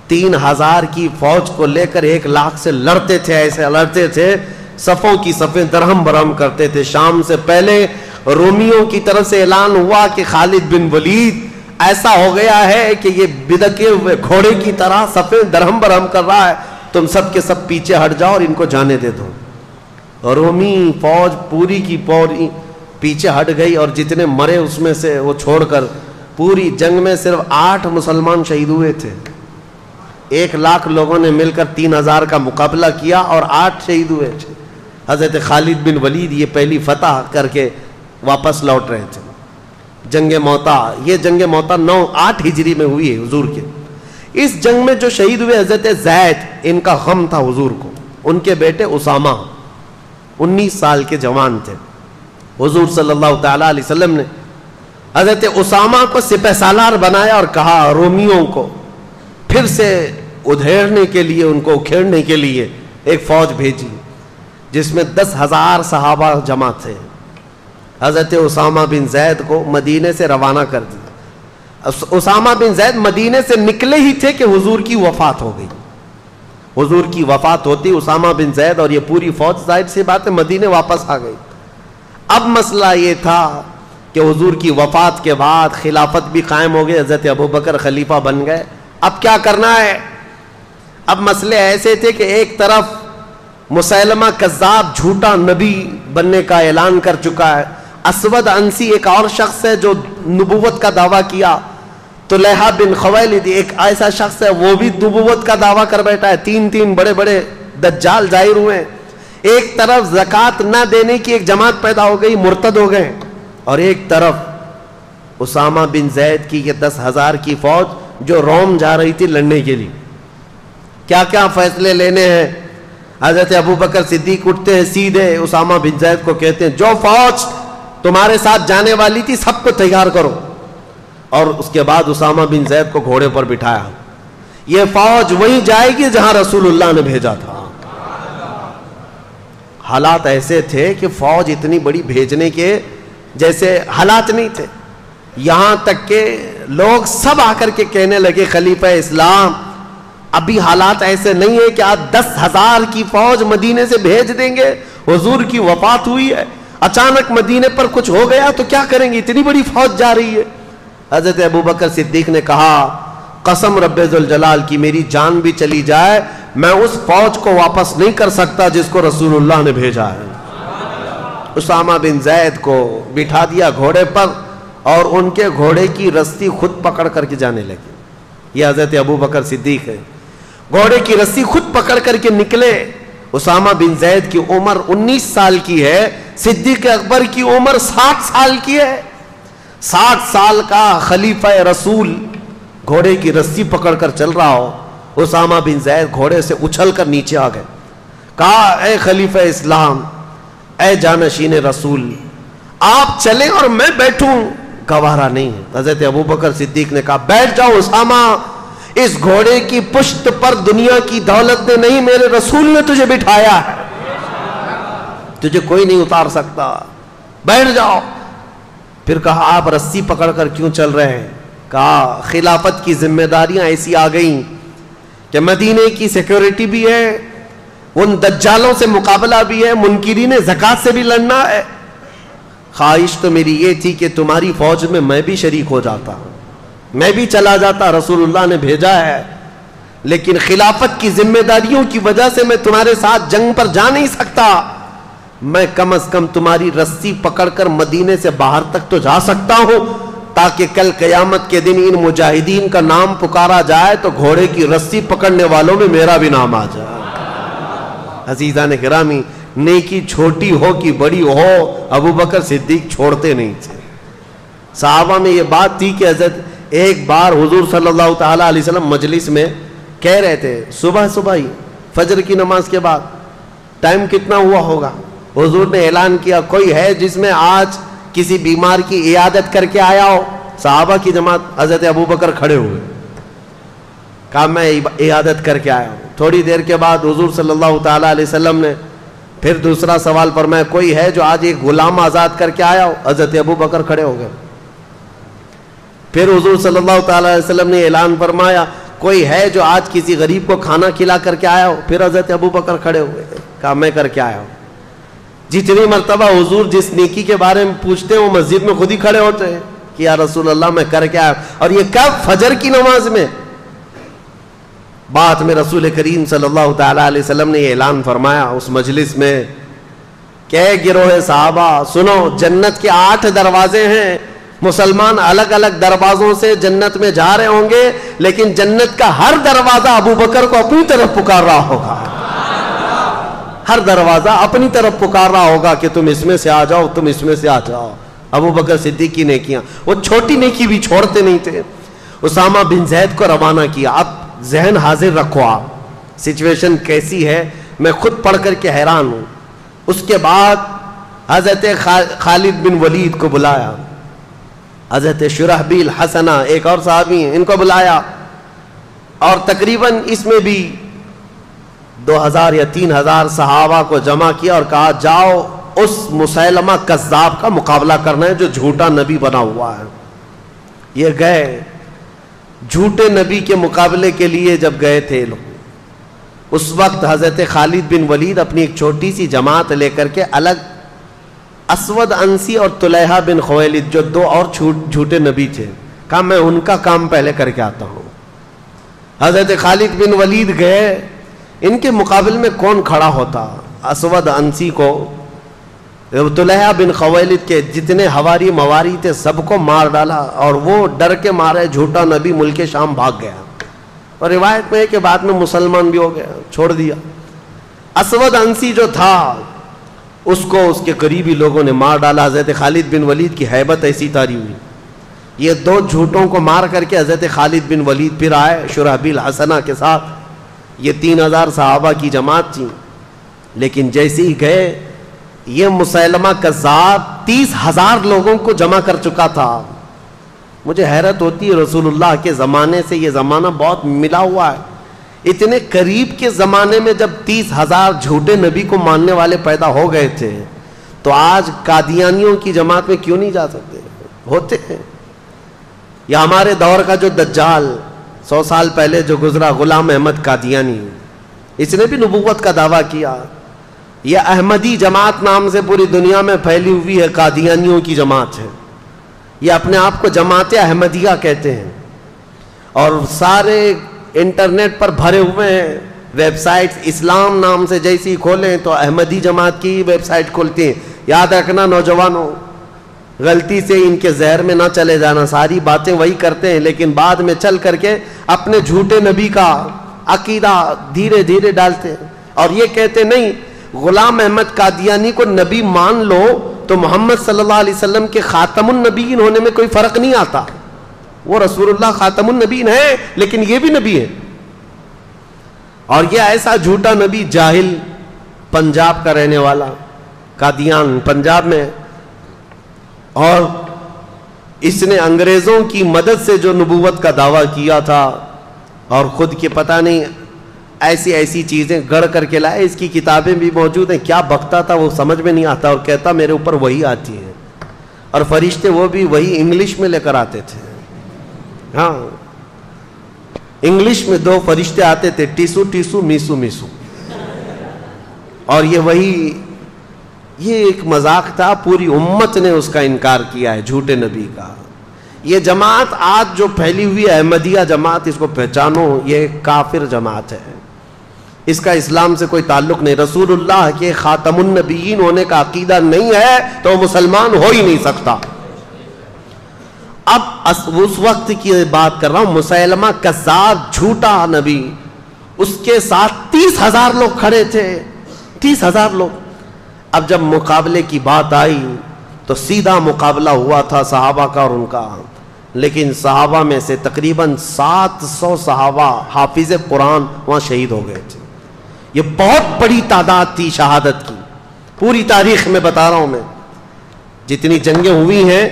S1: तीन हज़ार की फौज को लेकर एक लाख से लड़ते थे, ऐसे लड़ते थे, सफों की सफे दरहम बरहम करते थे। शाम से पहले रोमियों की तरफ़ से ऐलान हुआ कि खालिद बिन वलीद, ऐसा हो गया है कि ये बिदके हुए घोड़े की तरह सफ़ेद दरहम बरहम कर रहा है। तुम सब के सब पीछे हट जाओ और इनको जाने दे दो। रोमी फौज पूरी की पूरी पीछे हट गई और जितने मरे उसमें से वो छोड़कर पूरी जंग में सिर्फ़ आठ मुसलमान शहीद हुए थे। एक लाख लोगों ने मिलकर तीन हज़ार का मुकाबला किया और आठ शहीद हुए थे। हज़रत खालिद बिन वलीद ये पहली फतह करके वापस लौट रहे थे। जंग मोता, ये जंग मोता नौ आठ हिजरी में हुई है हुजूर के। इस जंग में जो शहीद हुए हज़रत जैद, इनका गम था हुजूर को। उनके बेटे उसामा 19 साल के जवान थे। हुजूर अलैहि वसल्लम ने हज़रत उसामा को सिपह सालार बनाया और कहा, रोमियों को, फिर से उधेड़ने के लिए, उनको उखेड़ने के लिए एक फौज भेजी, जिसमें दस हज़ार सहाबा जमा थे। हज़रत उसामा बिन जैद को मदीने से रवाना कर दिया। उसामा बिन जैद मदीने से निकले ही थे कि हुजूर की वफात हो गई। हुजूर की वफात होती, उसामा बिन जैद और ये पूरी फौज ज़ाहिर सी बात है, मदीने वापस आ गई। अब मसला ये था कि हजूर की वफात के बाद खिलाफत भी कायम हो गई, हज़रत अबू बकर खलीफा बन गए। अब क्या करना है? अब मसले ऐसे थे कि एक तरफ़ मुसलमा कज़ाब झूठा नबी बनने का ऐलान कर चुका है। असवद अंसी एक और शख्स है जो नबूवत का दावा किया। तो लहा बिन खवैलिद एक ऐसा शख्स है, वो भी नबूवत का दावा कर बैठा है। तीन तीन बड़े बड़े दज्जाल ज़ाहिर हुए एक तरफ़ जक़ात ना देने की एक जमात पैदा हो गई, मुर्तद हो गए। और एक तरफ़ उसामा बिन जैद की ये दस हज़ार की फौज जो रोम जा रही थी लड़ने के लिए। क्या क्या फैसले लेने हैं? हज़रत अबू बकर सिद्दीक उठते हैं, सीधे उसामा बिन जैद को कहते हैं, जो फौज तुम्हारे साथ जाने वाली थी, सबको तैयार करो। और उसके बाद उसामा बिन जैद को घोड़े पर बिठाया। ये फौज वहीं जाएगी जहाँ रसूलुल्लाह ने भेजा था। हालात ऐसे थे कि फौज इतनी बड़ी भेजने के जैसे हालात नहीं थे। यहाँ तक के लोग सब आकर के कहने लगे, खलीफा इस्लाम, अभी हालात ऐसे नहीं है कि आज दस हज़ार की फौज मदीने से भेज देंगे, हुजूर की वफात हुई है, अचानक मदीने पर कुछ हो गया तो क्या करेंगे? इतनी बड़ी फौज जा रही है। हज़रत अबू बकर सिद्दीक ने कहा कसम जलाल की, मेरी जान भी चली जाए, मैं उस फौज को वापस नहीं कर सकता जिसको रसूलुल्लाह ने भेजा है। उसामा बिन जैद को बिठा दिया घोड़े पर और उनके घोड़े की रस्सी खुद पकड़ करके जाने लगी। यह हज़रत अबू बकर सिद्दीक है। घोड़े की रस्सी खुद पकड़ करके निकले। उसामा बिन जैद की उम्र 19 साल की है, सिद्दीक अकबर की उम्र 60 साल की है। 60 साल का खलीफा रसूल घोड़े की रस्सी पकड़कर चल रहा हो, उसामा बिन जैद घोड़े से उछल कर नीचे आ गए। कहा, ए खलीफा इस्लाम, ए जानशीन रसूल, आप चले और मैं बैठूं। गवारा नहीं है। हज़रत अबू बकर सिद्दीक ने कहा, बैठ जाओ उसामा, इस घोड़े की पुश्त पर दुनिया की दौलत ने नहीं, मेरे रसूल ने तुझे बिठाया है। तुझे कोई नहीं उतार सकता। बैठ जाओ। फिर कहा, आप रस्सी पकड़कर क्यों चल रहे हैं? कहा, खिलाफत की जिम्मेदारियाँ ऐसी आ गई कि मदीने की सिक्योरिटी भी है, उन दज्जालों से मुकाबला भी है मुनकरी ने जक़ात से भी लड़ना है। ख्वाहिश तो मेरी ये थी कि तुम्हारी फौज में मैं भी शरीक हो जाता मैं भी चला जाता, रसूलुल्लाह ने भेजा है। लेकिन खिलाफत की जिम्मेदारियों की वजह से मैं तुम्हारे साथ जंग पर जा नहीं सकता। मैं कम अज कम तुम्हारी रस्सी पकड़कर मदीने से बाहर तक तो जा सकता हूँ। ताकि कल कयामत के दिन इन मुजाहिदीन का नाम पुकारा जाए तो घोड़े की रस्सी पकड़ने वालों में मेरा भी नाम आ जाए। हजीजा ने गिरामी नेकी छोटी हो कि बड़ी हो, अबू बकर सिद्दीक छोड़ते नहीं थे। साहबा में ये बात थी कि हज़रत, एक बार हुजूर सल्लल्लाहु अलैहि वसल्लम मजलिस में कह रहे थे, सुबह सुबह ही, फजर की नमाज़ के बाद, टाइम कितना हुआ होगा? हुजूर ने ऐलान किया, कोई है जिसमें आज किसी बीमार की इयादत करके आया हो, साहबा की जमात हज़रत अबू बकर खड़े हुए। कहा, मैं इयादत करके आया हूँ। थोड़ी देर के बाद हजूर सल्लल्लाहु अलैहि वसल्लम ने फिर दूसरा सवाल पर, मैं कोई है जो आज एक गुलाम आज़ाद करके आया हो? हज़रत अबू बकर खड़े हो गए। फिर हजूर सल्लल्लाहु अलैहि वसल्लम ने ऐलान फरमाया, कोई है जो आज किसी गरीब को खाना खिला करके आया हो? फिर हज़रत अबू बकर खड़े हुए। कहा, मैं करके आया हूँ। जितनी मरतबा हुजूर जिस नेकी के बारे में पूछते हैं, वो मस्जिद में खुद ही खड़े होते हैं कि या रसूल अल्लाह मैं करके आया और ये कब? फजर की नमाज़ में। बात में रसूल करीम सल्लल्लाहु अलैहि वसल्लम ने ऐलान फरमाया उस मजलिस में क्या गिरोह साहबा, सुनो, जन्नत के आठ दरवाजे हैं। मुसलमान अलग अलग दरवाजों से जन्नत में जा रहे होंगे, लेकिन जन्नत का हर दरवाज़ा अबू बकर को अपनी तरफ़ पुकार रहा होगा। हर दरवाज़ा अपनी तरफ़ पुकार रहा होगा कि तुम इसमें से आ जाओ, तुम इसमें से आ जाओ। अबू बकर सिद्दीक की नेकियाँ। वो छोटी नेकी भी छोड़ते नहीं थे। उसामा बिन जैद को रवाना किया। अब जहन हाजिर रखो आप। सिचुएशन कैसी है? मैं खुद पढ़ करके हैरान हूँ। उसके बाद हज़रत खालिद बिन वलीद को बुलाया। हज़रत शुरहबील हसना, एक और साहबी इनको बुलाया। और तकरीबन इसमें भी दो हज़ार या तीन हज़ार सहाबा को जमा किया और कहा, जाओ उस मुसलमा कज्जाब का मुकाबला करना है जो झूठा नबी बना हुआ है। ये गए। झूठे नबी के मुकाबले के लिए जब गए थे लोग, उस वक्त हज़रत खालिद बिन वलीद अपनी एक छोटी सी जमात लेकर के अलग असवद अंसी और तुलहा बिन खवैलिद, जो दो और झूठे नबी थे, कहा, मैं उनका काम पहले करके आता हूँ। हज़रत खालिद बिन वलीद गए। इनके मुकाबले में कौन खड़ा होता? असवद अंसी को तुलहा बिन खवैलिद के जितने हवारी मवारी थे, सबको मार डाला और वो डर के मारे झूठा नबी मुल्क शाम भाग गया। और रिवायत में है कि बाद में मुसलमान भी हो गया, छोड़ दिया। असवद अंसी जो था, उसको उसके करीबी लोगों ने मार डाला। हज़रत खालिद बिन वलीद की हैबत ऐसी तारी हुई। ये दो झूठों को मार करके हज़रत खालिद बिन वलीद फिर आए शुराबिल हसना के साथ। ये तीन हज़ार सहाबा की जमात थी। लेकिन जैसे ही गए, ये मुसलमा कज़ाब तीस हज़ार लोगों को जमा कर चुका था। मुझे हैरत होती है रसूलुल्लाह के ज़माने से ये ज़माना बहुत मिला हुआ है। इतने करीब के ज़माने में जब तीस हज़ार झूठे नबी को मानने वाले पैदा हो गए थे तो आज कादियानियों की जमात में क्यों नहीं जा सकते? होते हैं। या हमारे दौर का जो दज्जाल सौ साल पहले जो गुजरा गुलाम अहमद कादियानी इसने भी नबूवत का दावा किया, यह अहमदी जमात नाम से पूरी दुनिया में फैली हुई है, कादियानियों की जमात है। ये अपने आप को जमात अहमदिया कहते हैं। और सारे इंटरनेट पर भरे हुए हैं वेबसाइट इस्लाम नाम से जैसी खोलें तो अहमदी जमात की वेबसाइट खोलती हैं। याद रखना नौजवानों गलती से इनके जहर में ना चले जाना। सारी बातें वही करते हैं, लेकिन बाद में चल करके अपने झूठे नबी का अकीदा धीरे धीरे डालते हैं। और ये कहते नहीं, गुलाम अहमद कादियानी को नबी मान लो तो मोहम्मद सल्लल्लाहु अलैहि वसल्लम के खातमुन नबीन होने में कोई फ़र्क नहीं आता। वो रसूलुल्लाह खातमुन नबीन है, लेकिन ये भी नबी है। और ये ऐसा झूठा नबी जाहिल पंजाब का रहने वाला, कादियान पंजाब में और इसने अंग्रेज़ों की मदद से जो नबूवत का दावा किया था, और खुद के पता नहीं, ऐसी ऐसी चीज़ें गढ़ करके लाए। इसकी किताबें भी मौजूद हैं। क्या बकता था वो समझ में नहीं आता, और कहता, मेरे ऊपर वही आती है। और फरिश्ते वो भी वही इंग्लिश में लेकर आते थे। हाँ। इंग्लिश में दो फरिश्ते आते थे, टीसू टीसू, मीसू मीसू। और ये वही ये एक मज़ाक था, पूरी उम्मत ने उसका इनकार किया है, झूठे नबी का। ये जमात आज जो फैली हुई है, अहमदिया जमात, इसको पहचानो, ये काफिर जमात है। इसका इस्लाम से कोई ताल्लुक नहीं। रसूलुल्लाह के खातमुन्नबीन होने का अकीदा नहीं है तो मुसलमान हो ही नहीं सकता। अब उस वक्त की बात कर रहा हूँ, मुसलमा कसाब झूठा नबी, उसके साथ तीस हज़ार लोग खड़े थे, तीस हज़ार लोग। अब जब मुकाबले की बात आई तो सीधा मुकाबला हुआ था सहाबा का और उनका। लेकिन सहाबा में से तकरीबन सात सौ सहाबा हाफिज कुरान वहाँ शहीद हो गए थे। ये बहुत बड़ी तादाद थी शहादत की। पूरी तारीख में बता रहा हूँ मैं। जितनी जंगें हुई हैं,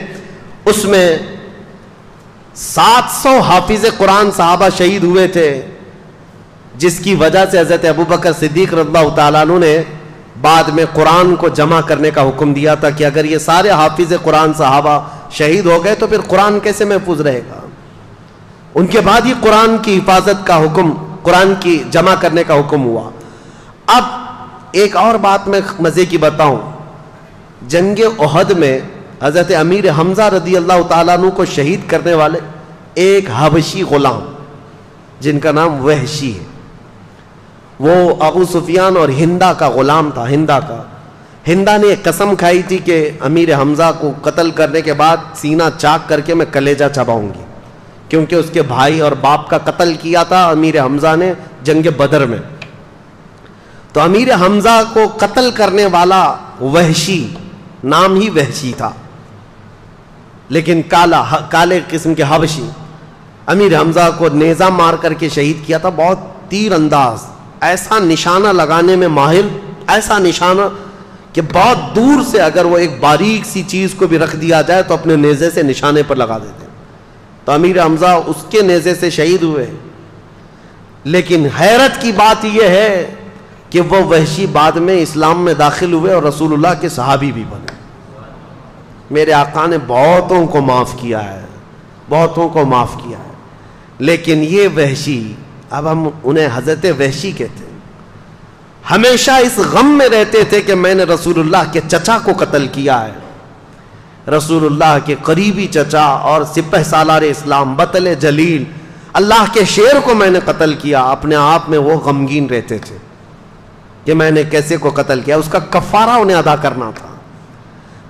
S1: उसमें 700 हाफिज कुरान साहबा शहीद हुए थे, जिसकी वजह से हज़रत अबू बकर सिद्दीक रद्दा ने बाद में कुरान को जमा करने का हुक्म दिया था कि अगर ये सारे हाफिज कुरान साहबा शहीद हो गए तो फिर कुरान कैसे महफूज रहेगा? उनके बाद ही कुरान की हिफाजत का हुक्म, कुरान की जमा करने का हुक्म हुआ। अब एक और बात मैं मज़े की बताऊँ। जंग ओहद में हज़रत अमीर हमजा रदी अल्लाह तु को शहीद करने वाले एक हबशी गुलाम, जिनका नाम वहशी है। वो अबू सुफियान और हिंदा का गुलाम था, हिंदा का। हिंदा ने कसम खाई थी कि अमीर हमजा को कत्ल करने के बाद सीना चाक करके मैं कलेजा चबाऊँगी, क्योंकि उसके भाई और बाप का कत्ल किया था अमीर हमजा ने जंग बदर में। तो अमीर हमजा को कत्ल करने वाला वहशी नाम ही वहशी था, लेकिन काला, काले किस्म के हबशी अमीर हमजा को नेजा मार करके शहीद किया था, बहुत तीर अंदाज। ऐसा निशाना लगाने में माहिर, ऐसा निशाना कि बहुत दूर से अगर वो एक बारीक सी चीज़ को भी रख दिया जाए तो अपने नेजे से निशाने पर लगा देते तो अमीर हमजा उसके नेजे से शहीद हुए। लेकिन हैरत की बात यह है कि वह वहशी बाद में इस्लाम में दाखिल हुए और रसूलुल्लाह के सहाबी भी बने। मेरे आका ने बहुतों को माफ़ किया है, बहुतों को माफ़ किया है। लेकिन ये वहशी अब हम उन्हें हज़रत वहशी कहते हैं। हमेशा इस गम में रहते थे कि मैंने रसूलुल्लाह के चचा को कत्ल किया है। रसूलुल्लाह के करीबी चचा और सिपह सालार इस्लाम, बतल जलील, अल्लाह के शेर को मैंने कत्ल किया। अपने आप में वो गमगीन रहते थे कि मैंने कैसे को कत्ल किया। उसका कफारा उन्हें अदा करना था।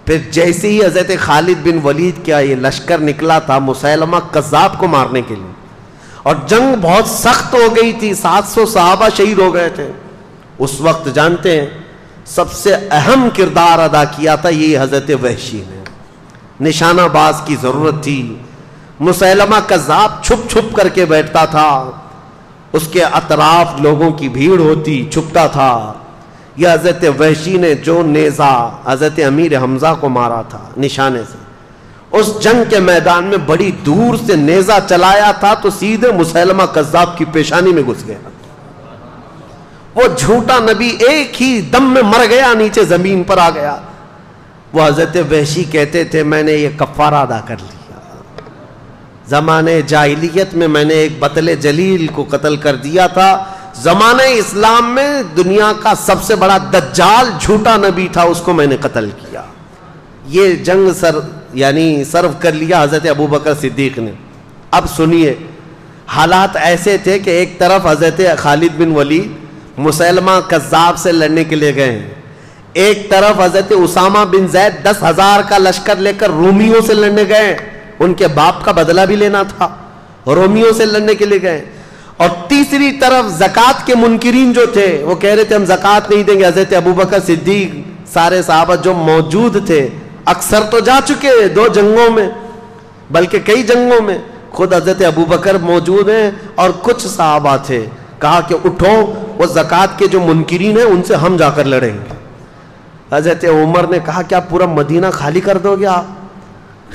S1: फिर जैसे ही हज़रत खालिद बिन वलीद का ये लश्कर निकला था, मुसलमा कज़ाब को मारने के लिए। और जंग बहुत सख्त हो गई थी 700 साहबा शहीद हो गए थे। उस वक्त जानते हैं, सबसे अहम किरदार अदा किया था ये हज़रत वहशी ने। निशानाबाज की ज़रूरत थी। मुसलमा कज़ाब छुप छुप करके बैठता था। उसके अतराफ लोगों की भीड़ होती, छुपता था। यह हज़रत वहशी ने जो नेज़ा हज़रत अमीर हमजा को मारा था, निशाने से। उस जंग के मैदान में बड़ी दूर से नेज़ा चलाया था तो सीधे मुसलमा कज्जाब की पेशानी में घुस गया। वो झूठा नबी एक ही दम में मर गया, नीचे ज़मीन पर आ गया। वो हज़रत वहशी कहते थे, मैंने ये कफारा अदा कर लिया। जमाने जाहिलियत में मैंने एक बतले जलील को कत्ल कर दिया था। जमाने इस्लाम में दुनिया का सबसे बड़ा दज्जाल झूठा नबी था, उसको मैंने कत्ल किया। ये जंग सर यानी सर्व कर लिया हज़रत अबू बकर सिद्दीक ने। अब सुनिए, हालात ऐसे थे कि एक तरफ़ हज़रत खालिद बिन वली मुसलमा कज्जाब से लड़ने के लिए गए हैं। एक तरफ़ हज़रत उसामा बिन जैद दस हज़ार का लश्कर लेकर रोमियों से लड़ने गए उनके बाप का बदला भी लेना था, रोमियों से लड़ने के लिए गए और तीसरी तरफ़ जक़ात के मुनकरीन जो थे, वो कह रहे थे, हम जक़ात नहीं देंगे। हज़रत अबू बकर सिद्दीक, सारे साहबा जो मौजूद थे अक्सर तो जा चुके हैं दो जंगों में, बल्कि कई जंगों में खुद हज़रत अबू बकर मौजूद हैं और कुछ साहबा थे। कहा कि उठो, वो जक़ात के जो मुनकरीन हैं, उनसे हम जाकर लड़ेंगे। हज़रत उमर ने कहा, क्या पूरा मदीना खाली कर दोगे आप?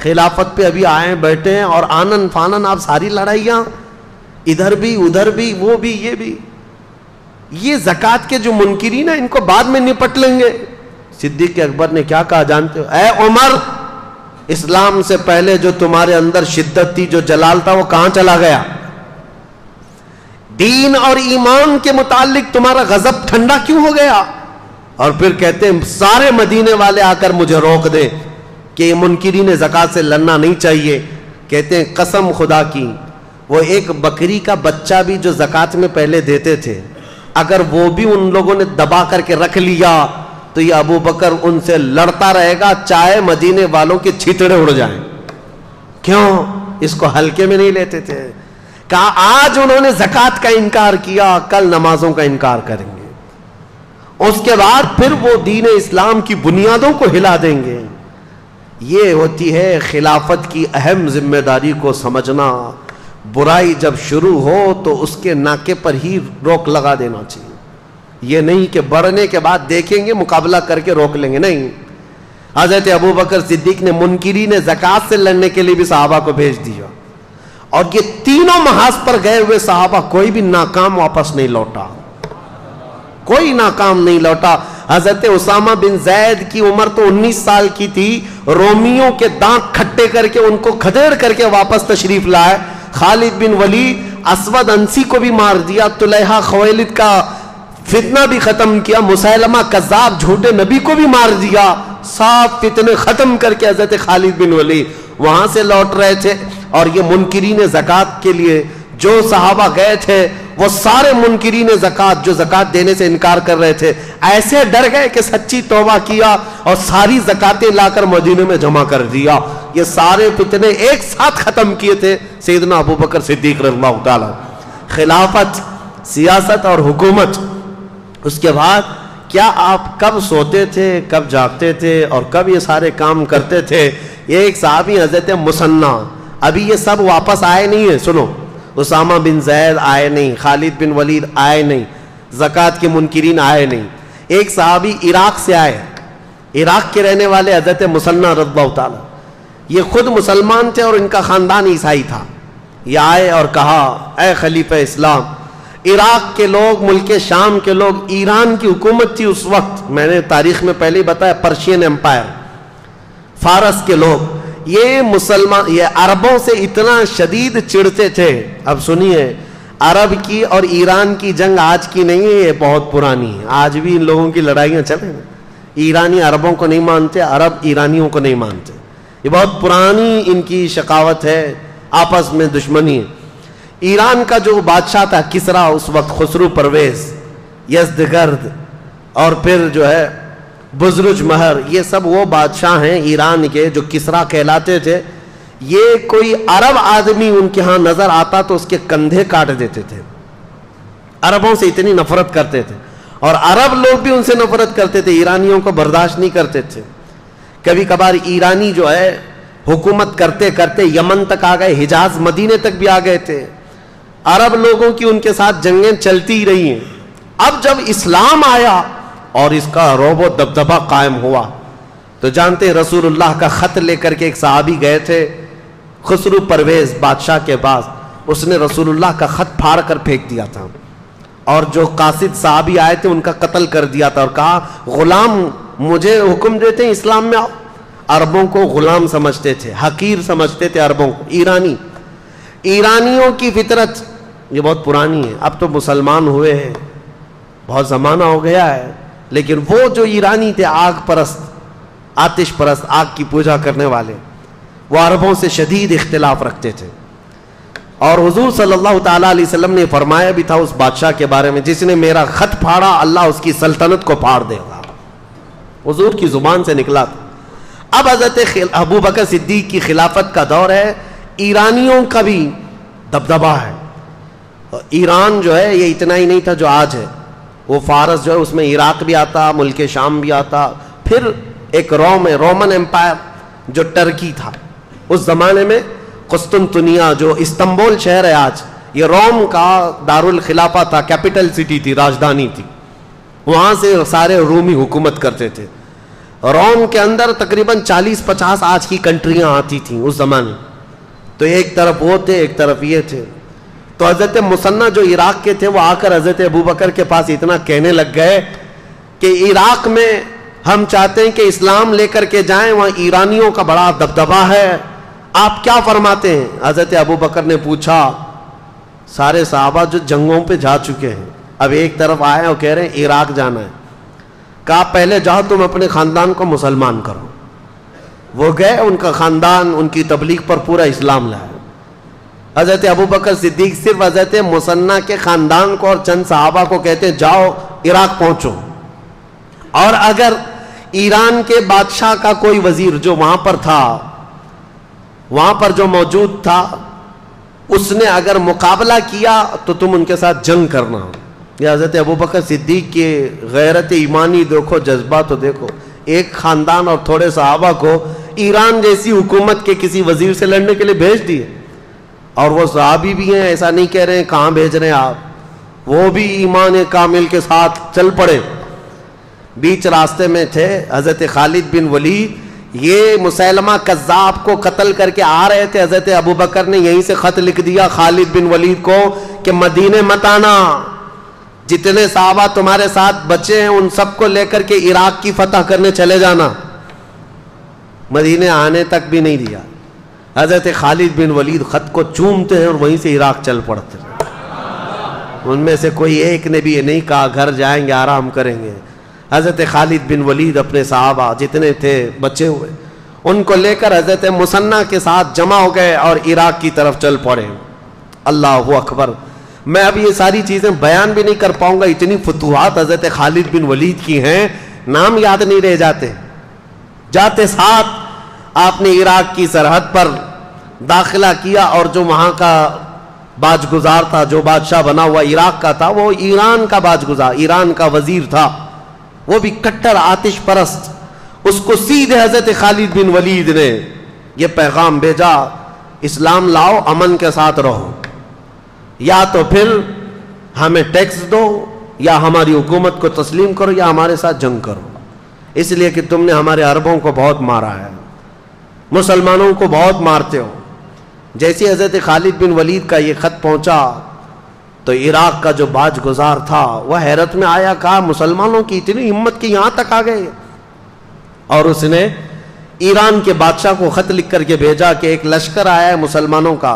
S1: खिलाफत पे अभी आए, बैठे हैं और आनन फानन आप सारी लड़ाइयाँ, इधर भी, उधर भी, वो भी, ये भी। ये जक़ात के जो मुनकरीन है, इनको बाद में निपट लेंगे। सिद्दीक अकबर ने क्या कहा जानते हो? ए उमर, इस्लाम से पहले जो तुम्हारे अंदर शिद्दत थी, जो जलाल था, वो कहाँ चला गया? दीन और ईमान के मुतालिक तुम्हारा गजब ठंडा क्यों हो गया? और फिर कहते हैं, सारे मदीने वाले आकर मुझे रोक दे कि मुनकरी ने जक़ात से लड़ना नहीं चाहिए। कहते हैं, कसम खुदा की, वो एक बकरी का बच्चा भी जो जक़ात में पहले देते थे, अगर वो भी उन लोगों ने दबा करके रख लिया तो ये अबू बकर उनसे लड़ता रहेगा, चाहे मदीने वालों के छितड़े उड़ जाएँ। क्यों? इसको हल्के में नहीं लेते थे। कहा, आज उन्होंने जक़ात का इनकार किया, कल नमाजों का इनकार करेंगे। उसके बाद फिर वो दीन इस्लाम की बुनियादों को हिला देंगे। ये होती है खिलाफत की अहम ज़िम्मेदारी को समझना। बुराई जब शुरू हो तो उसके नाके पर ही रोक लगा देना चाहिए। ये नहीं कि बढ़ने के बाद देखेंगे, मुकाबला करके रोक लेंगे, नहीं। हज़रत अबू बकर सिद्दीक ने मुनकरी ने जक़ात से लड़ने के लिए भी साहबा को भेज दिया। और ये तीनों महाज पर गए हुए साहबा कोई भी नाकाम वापस नहीं लौटा। कोई नाकाम नहीं लौटा। हज़रत उसामा बिन जैद की उम्र तो 19 साल की थी। रोमियों के दांत खट्टे करके उनको खदेड़ करके वापस तशरीफ़ लाए। खालिद बिन वली असवद अंसी को भी मार दिया। तुलहा, खवैलिद का फितना भी खत्म किया, मुसैलमा कजाब झूठे नबी को भी मार दिया। साफ़ फितने खत्म करके हज़रत खालिद बिन वलीद वहाँ से लौट रहे थे और ये मुनकरी ने जक़ात के लिए जो सहाबा गए थे, वो सारे मुनकरी ने जक़ात जो जक़ात देने से इनकार कर रहे थे। ऐसे डर गए कि सच्ची तोबा किया और सारी जक़ातें लाकर मदीने में जमा कर दिया। ये सारे फितने एक साथ ख़त्म किए थे सैदना अबू बकर सिद्दीक रल्ला खिलाफत, सियासत और हुकूमत उसके बाद क्या आप कब सोते थे, कब जागते थे और कब ये सारे काम करते थे? ये एक साहबी हज़रत मुसन्ना। अभी ये सब वापस आए नहीं है, सुनो। उसामा बिन जैद आए नहीं, खालिद बिन वलीद आए नहीं, ज़क़़त के मुनकरीन आए नहीं। एक साहबी इराक से आए। इराक के रहने वाले हज़रत मुसन्ना रद्दा ये खुद मुसलमान थे और इनका ख़ानदान ईसाई था। ये आए और कहा ए खलीफ इस्लाम इराक के लोग, मुल्क शाम के लोग, ईरान की हुकूमत थी उस वक्त। मैंने तारीख में पहले ही बताया, पर्शियन एम्पायर, फारस के लोग। ये मुसलमान, ये अरबों से इतना शदीद चिड़ते थे। अब सुनिए, अरब की और ईरान की जंग आज की नहीं है, ये बहुत पुरानी है। आज भी इन लोगों की लड़ाइयाँ चले ईरानी अरबों को नहीं मानते, अरब ईरानियों को नहीं मानते। ये बहुत पुरानी इनकी शकावत है, आपस में दुश्मनी है। ईरान का जो बादशाह था, किसरा, उस वक्त खुसरू परवेज, यजदगर्द, और फिर जो है, बुजरुज महर, ये सब वो बादशाह हैं ईरान के जो किसरा कहलाते थे। ये कोई अरब आदमी उनके यहाँ नज़र आता तो उसके कंधे काट देते थे। अरबों से इतनी नफरत करते थे। और अरब लोग भी उनसे नफरत करते थे, ईरानियों को बर्दाश्त नहीं करते थे। कभी कभार ईरानी जो है, हुकूमत करते करते यमन तक आ गए, हिजाज मदीने तक भी आ गए थे। अरब लोगों की उनके साथ जंगें चलती ही रही हैं। अब जब इस्लाम आया और इसका रोबो दबदबा कायम हुआ तो जानते रसूलुल्लाह का ख़त लेकर के एक साहबी गए थे, खुसरू परवेज बादशाह के पास। उसने रसूलुल्लाह का ख़त फाड़ कर फेंक दिया था। और जो कासिद साहबी आए थे, उनका कत्ल कर दिया था और कहा, गुलाम, मुझे हुक्म देते हैं इस्लाम में आओ। अरबों को गुलाम समझते थे, हकीर समझते थे अरबों को। ईरानी, ईरानियों की फितरत ये बहुत पुरानी है। अब तो मुसलमान हुए हैं। बहुत ज़माना हो गया है। लेकिन वो जो ईरानी थे, आग परस्त, आतिश परस्त, आग की पूजा करने वाले, वो अरबों से शदीद इख्तलाफ रखते थे। और हजूर सल्लल्लाहु अलैहि वसल्लम ने फरमाया भी था उस बादशाह के बारे में, जिसने मेरा खत फाड़ा, अल्लाह उसकी सल्तनत को फाड़ देगा। हजूर की ज़ुबान से निकला था। अब हज़रत अबू बकर सिद्दीक की खिलाफत का दौर है। ईरानियों का भी दबदबा है। ईरान जो है, ये इतना ही नहीं था जो आज है। वो फारस जो है, उसमें इराक भी आता, मुल्क शाम भी आता। फिर एक रोम है, रोमन एम्पायर जो टर्की था। उस ज़माने में कुस्तुनतुनिया जो इस्तंबुल शहर है आज, ये रोम का दारुल खिलाफा था, कैपिटल सिटी थी, राजधानी थी। वहाँ से सारे रोमी हुकूमत करते थे। रोम के अंदर तकरीबन 40-50 आज की कंट्रियाँ आती थी उस ज़माने। तो एक तरफ़ वो थे, एक तरफ़ ये थे। तो हज़रत मुसन्ना जो इराक के थे, वो आकर हज़रत अबू बकर के पास इतना कहने लग गए कि इराक में हम चाहते हैं कि इस्लाम लेकर के जाएँ, वहाँ ईरानियों का बड़ा दबदबा है। आप क्या फरमाते हैं? हज़रत अबू बकर ने पूछा, सारे साहबा जो जंगों पे जा चुके हैं, अब एक तरफ़ आए और कह रहे हैं, इराक जाना है। कहा, पहले जाओ तुम अपने ख़ानदान को मुसलमान करो। वो गए, उनका ख़ानदान, उनकी तबलीग पर पूरा इस्लाम लाया। हज़रत अबू बकर सिद्दीक सिर्फ़ हज़रत मुसन्ना के ख़ानदान को और चंद साहबा को कहते हैं, जाओ, इराक पहुंचो। और अगर ईरान के बादशाह का कोई वज़ीर जो वहाँ पर था, वहाँ पर जो मौजूद था, उसने अगर मुकाबला किया तो तुम उनके साथ जंग करना। ये हज़रत अबू बकर सिद्दीक के गैरत ईमानी देखो, जज्बा तो देखो। एक खानदान और थोड़े साहबा को ईरान जैसी हुकूमत के किसी वज़ीर से लड़ने के लिए भेज दिए। और वो सहाबी भी हैं, ऐसा नहीं कह रहे हैं, कहाँ भेज रहे हैं आप? वो भी ईमान कामिल के साथ चल पड़े। बीच रास्ते में थे, हज़रत खालिद बिन वलीद। ये मुसलमा कज्जाब को कत्ल करके आ रहे थे। हज़रत अबू बकर ने यहीं से खत लिख दिया खालिद बिन वलीद को कि मदीने मत आना। जितने साहबा तुम्हारे साथ बचे हैं, उन सबको लेकर के इराक की फतह करने चले जाना। मदीने आने तक भी नहीं दिया। हज़रत खालिद बिन वलीद खत को चूमते हैं और वहीं से इराक चल पड़ते हैं। उनमें से कोई एक ने भी ये नहीं कहा, घर जाएँगे, आराम करेंगे। हज़रत खालिद बिन वलीद अपने साहबा जितने थे, बचे हुए। उनको लेकर हज़रत मुसन्ना के साथ जमा हो गए और इराक की तरफ़ चल पड़े। अल्लाह अकबर। मैं अब ये सारी चीज़ें बयान भी नहीं कर पाऊँगा, इतनी फतुहात हज़रत खालिद बिन वलीद की हैं, नाम याद नहीं रह जाते। जाते साथ आपने इराक की सरहद पर दाखिला किया और जो वहाँ का बाजगुजार था, जो बादशाह बना हुआ इराक का था, वो ईरान का बाजगुजार, ईरान का वज़ीर था। वो भी कट्टर आतिश परस्त उसको सीधे हज़रत खालिद बिन वलीद ने यह पैगाम भेजा, इस्लाम लाओ, अमन के साथ रहो। या तो फिर हमें टैक्स दो, या हमारी हुकूमत को तस्लीम करो, या हमारे साथ जंग करो। इसलिए कि तुमने हमारे अरबों को बहुत मारा है। मुसलमानों को बहुत मारते हो। जैसे हज़रत खालिद बिन वलीद का ये खत पहुँचा तो इराक का जो बाज गुजार था, वह हैरत में आया, कहा, मुसलमानों की इतनी हिम्मत की यहाँ तक आ गए। और उसने ईरान के बादशाह को खत लिख करके भेजा कि एक लश्कर आया है मुसलमानों का।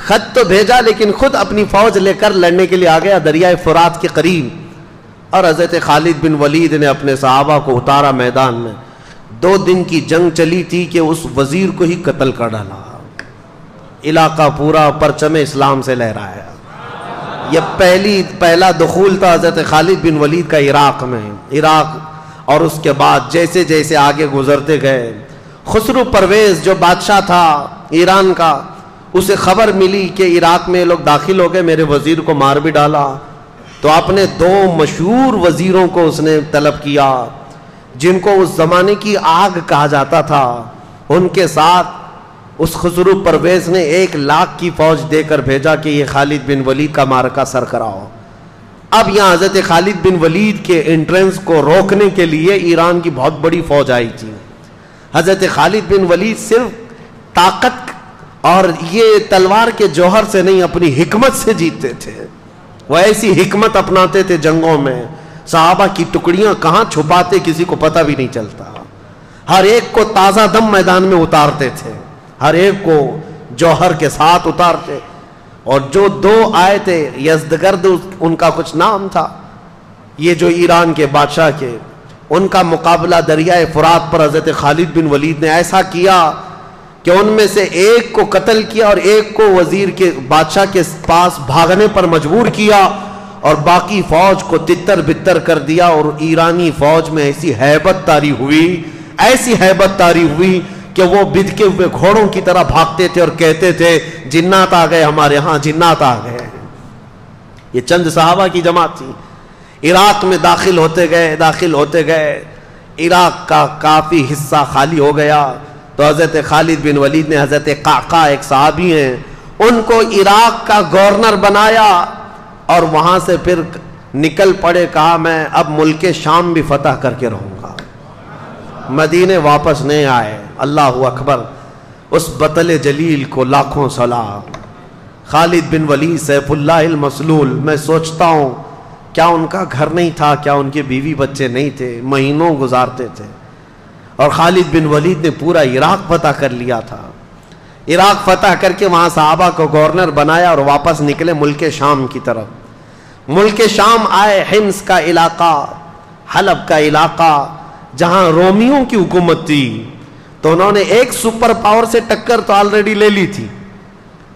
S1: खत तो भेजा, लेकिन खुद अपनी फौज लेकर लड़ने के लिए आ गया दरियाए फुरात के करीब। और हज़रत खालिद बिन वलीद ने अपने सहाबा को उतारा मैदान में। दो दिन की जंग चली थी कि उस वज़ीर को ही कत्ल कर डाला। इलाका पूरा परचम इस्लाम से लहराया। यह पहली, पहला दखूल था हज़रत खालिद बिन वलीद का इराक में। इराक और उसके बाद जैसे जैसे आगे गुजरते गए। खुसरू परवेज जो बादशाह था ईरान का, उसे खबर मिली कि इराक में लोग दाखिल हो गए, मेरे वज़ीर को मार भी डाला। तो अपने दो मशहूर वजीरों को उसने तलब किया। जिनको उस जमाने की आग कहा जाता था, उनके साथ उस खसरू परवेज ने एक लाख की फौज देकर भेजा कि ये खालिद बिन वलीद का मारका सर कराओ। अब यहाँ हज़रत खालिद बिन वलीद के एंट्रेंस को रोकने के लिए ईरान की बहुत बड़ी फौज आई थी। हज़रत खालिद बिन वलीद सिर्फ़ ताकत और ये तलवार के जौहर से नहीं, अपनी हिकमत से जीतते थे। वह ऐसी हिकमत अपनाते थे जंगों में साहबा की टुकड़ियाँ कहाँ छुपाते किसी को पता भी नहीं चलता। हर एक को ताज़ा दम मैदान में उतारते थे। हर एक को जौहर के साथ उतारते। और जो दो आए थे, यजदगर्द उनका कुछ नाम था। ये जो ईरान के बादशाह के, उनका मुकाबला दरियाए फुरात पर हज़रत खालिद बिन वलीद ने ऐसा किया कि उनमें से एक को कत्ल किया और एक को वज़ीर के बादशाह के पास भागने पर मजबूर किया। और बाकी फौज को तितर बितर कर दिया और ईरानी फौज में ऐसी हैबत तारी हुई, ऐसी हैबत तारी हुई कि वो बिदके हुए घोड़ों की तरह भागते थे और कहते थे, जिन्नात आ गए हमारे यहाँ, जिन्नात आ गए ये चंद साहबा की जमात थी। इराक में दाखिल होते गए, दाखिल होते गए। इराक का काफ़ी हिस्सा खाली हो गया। तो हज़रत खालिद बिन वलीद ने हज़रत काका, एक साहबी हैं, उनको इराक का गवर्नर बनाया। और वहाँ से फिर निकल पड़े, कहा, मैं अब मुल्क शाम भी फतह करके रहूँगा। मदीने वापस नहीं आए। अल्लाह अकबर, उस बतल जलील को लाखों सलाम। खालिद बिन वली सैफुल्लामसलूल मैं सोचता हूँ, क्या उनका घर नहीं था, क्या उनके बीवी बच्चे नहीं थे, महीनों गुजारते थे। और खालिद बिन वलीद ने पूरा इराक फतह कर लिया था। इराक फतह करके वहाँ साहबा को गवर्नर बनाया और वापस निकले मुल्क शाम की तरफ़। मुल्क शाम आए हिम्स का इलाका हलब का इलाका, जहाँ रोमियों की हुकूमत थी। तो उन्होंने एक सुपर पावर से टक्कर तो ऑलरेडी ले ली थी।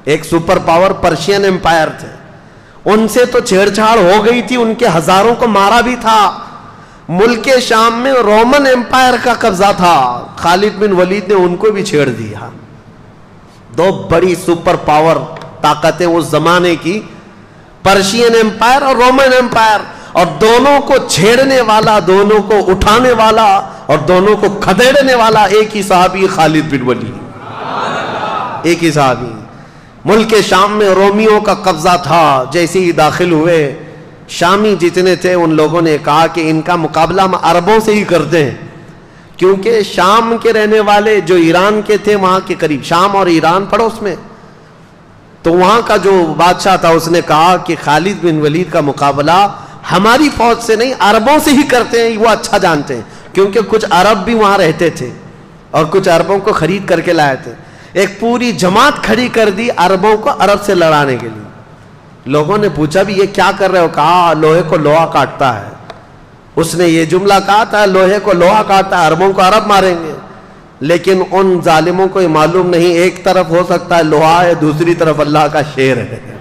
S1: एक सुपर पावर पर्शियन एम्पायर थे। उनसे तो छेड़छाड़ हो गई थी, उनके हज़ारों को मारा भी था। मुल्क शाम में रोमन एम्पायर का कब्जा था। खालिद बिन वलीद ने उनको भी छेड़ दिया। दो बड़ी सुपर पावर ताकतें उस जमाने की, पर्शियन एम्पायर और रोमन एम्पायर, और दोनों को छेड़ने वाला, दोनों को उठाने वाला, और दोनों को खदेड़ने वाला एक ही साहबी खालिद बिन वली। एक ही साहबी। मुल्क के शाम में रोमियों का कब्जा था, जैसे ही दाखिल हुए। शामी जितने थे, उन लोगों ने कहा कि इनका मुकाबला हम अरबों से ही करते हैं। क्योंकि शाम के रहने वाले जो ईरान के थे, वहाँ के करीब शाम और ईरान पड़ोस में। तो वहाँ का जो बादशाह था, उसने कहा कि खालिद बिन वलीद का मुकाबला हमारी फौज से नहीं, अरबों से ही करते हैं, वो अच्छा जानते हैं। क्योंकि कुछ अरब भी वहाँ रहते थे और कुछ अरबों को खरीद करके लाए थे। एक पूरी जमात खड़ी कर दी अरबों को अरब से लड़ाने के लिए। लोगों ने पूछा भी, ये क्या कर रहे हो? कहा, लोहे को लोहा काटता है। उसने ये जुमला कहा था, लोहे को लोहा काटता है अरबों को अरब मारेंगे। लेकिन उन जालिमों को मालूम नहीं, एक तरफ़ हो सकता है लोहा है, दूसरी तरफ़ अल्लाह का शेर है।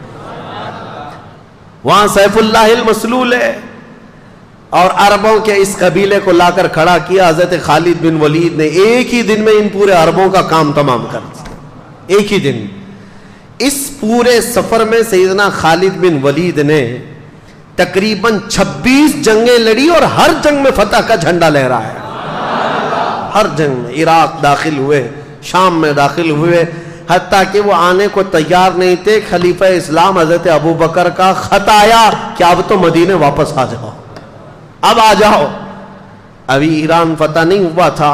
S1: वहाँ सैफुल्लाह मसलूल है। और अरबों के इस कबीले को लाकर खड़ा किया, हज़रत खालिद बिन वलीद ने एक ही दिन में इन पूरे अरबों का काम तमाम कर दिया। एक ही दिन। इस पूरे सफ़र में सैदना खालिद बिन वलीद ने तकरीबन 26 जंगें लड़ी और हर जंग में फतह का झंडा लहरा है हर जंग में, इराक दाखिल हुए, शाम में दाखिल हुए हती कि वो आने को तैयार नहीं थे। खलीफा इस्लाम हज़रत अबू बकर का खत आया कि अब तो मदीने वापस आ जाओ। अब आ जाओ। अभी ईरान फतह नहीं हुआ था।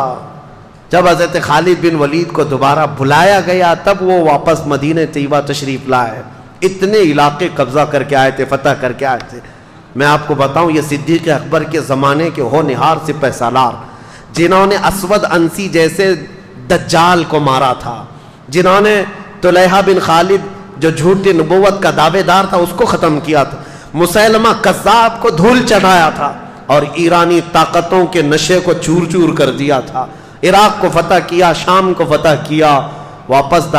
S1: जब हज़रत खालिद बिन वलीद को दोबारा बुलाया गया, तब वो वापस मदीने तयबा तशरीफ़ लाए। इतने इलाके कब्जा करके आए थे, फतह करके आए थे। मैं आपको बताऊँ, ये सिद्दीक अकबर के ज़माने के हो निहार से पैसालार जिन्होंने असवद अंसी जैसे दज्जाल को मारा था, जिन्होंने तुलहा बिन खालिद, जो झूठी नबूवत का दावेदार था, उसको ख़त्म किया था। मुसलमा कस्साब को धूल चढ़ाया था और ईरानी ताकतों के नशे को चूर चूर कर दिया था। इराक को फतह किया, शाम को फतह किया, वापस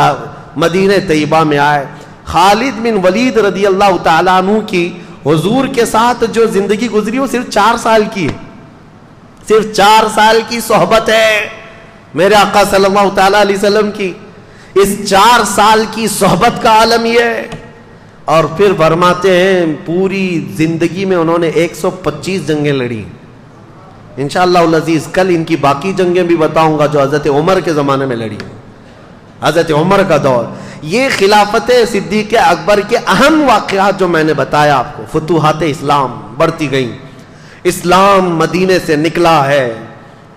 S1: मदीने तयबा में आए। खालिद बिन वलीद रदी अल्लाह तु की हुजूर के साथ जो ज़िंदगी गुजरी वो सिर्फ़ चार साल की है। सिर्फ़ चार साल की सोहबत है मेरे आका सल्लल्लाहु अलैहि वसल्लम की। इस चार साल की सोहबत का आलम यह है। और फिर फरमाते हैं, पूरी ज़िंदगी में उन्होंने 125 जंगें लड़ी इनशालाजीज कल इनकी बाकी जंगें भी बताऊँगा जो हज़रत उमर के ज़माने में लड़ी हज़रत उमर का दौर। ये खिलाफत सिद्दीक अकबर के अहम वाक़ात जो मैंने बताया आपको, फतूहत इस्लाम बढ़ती गई। इस्लाम मदीने से निकला है,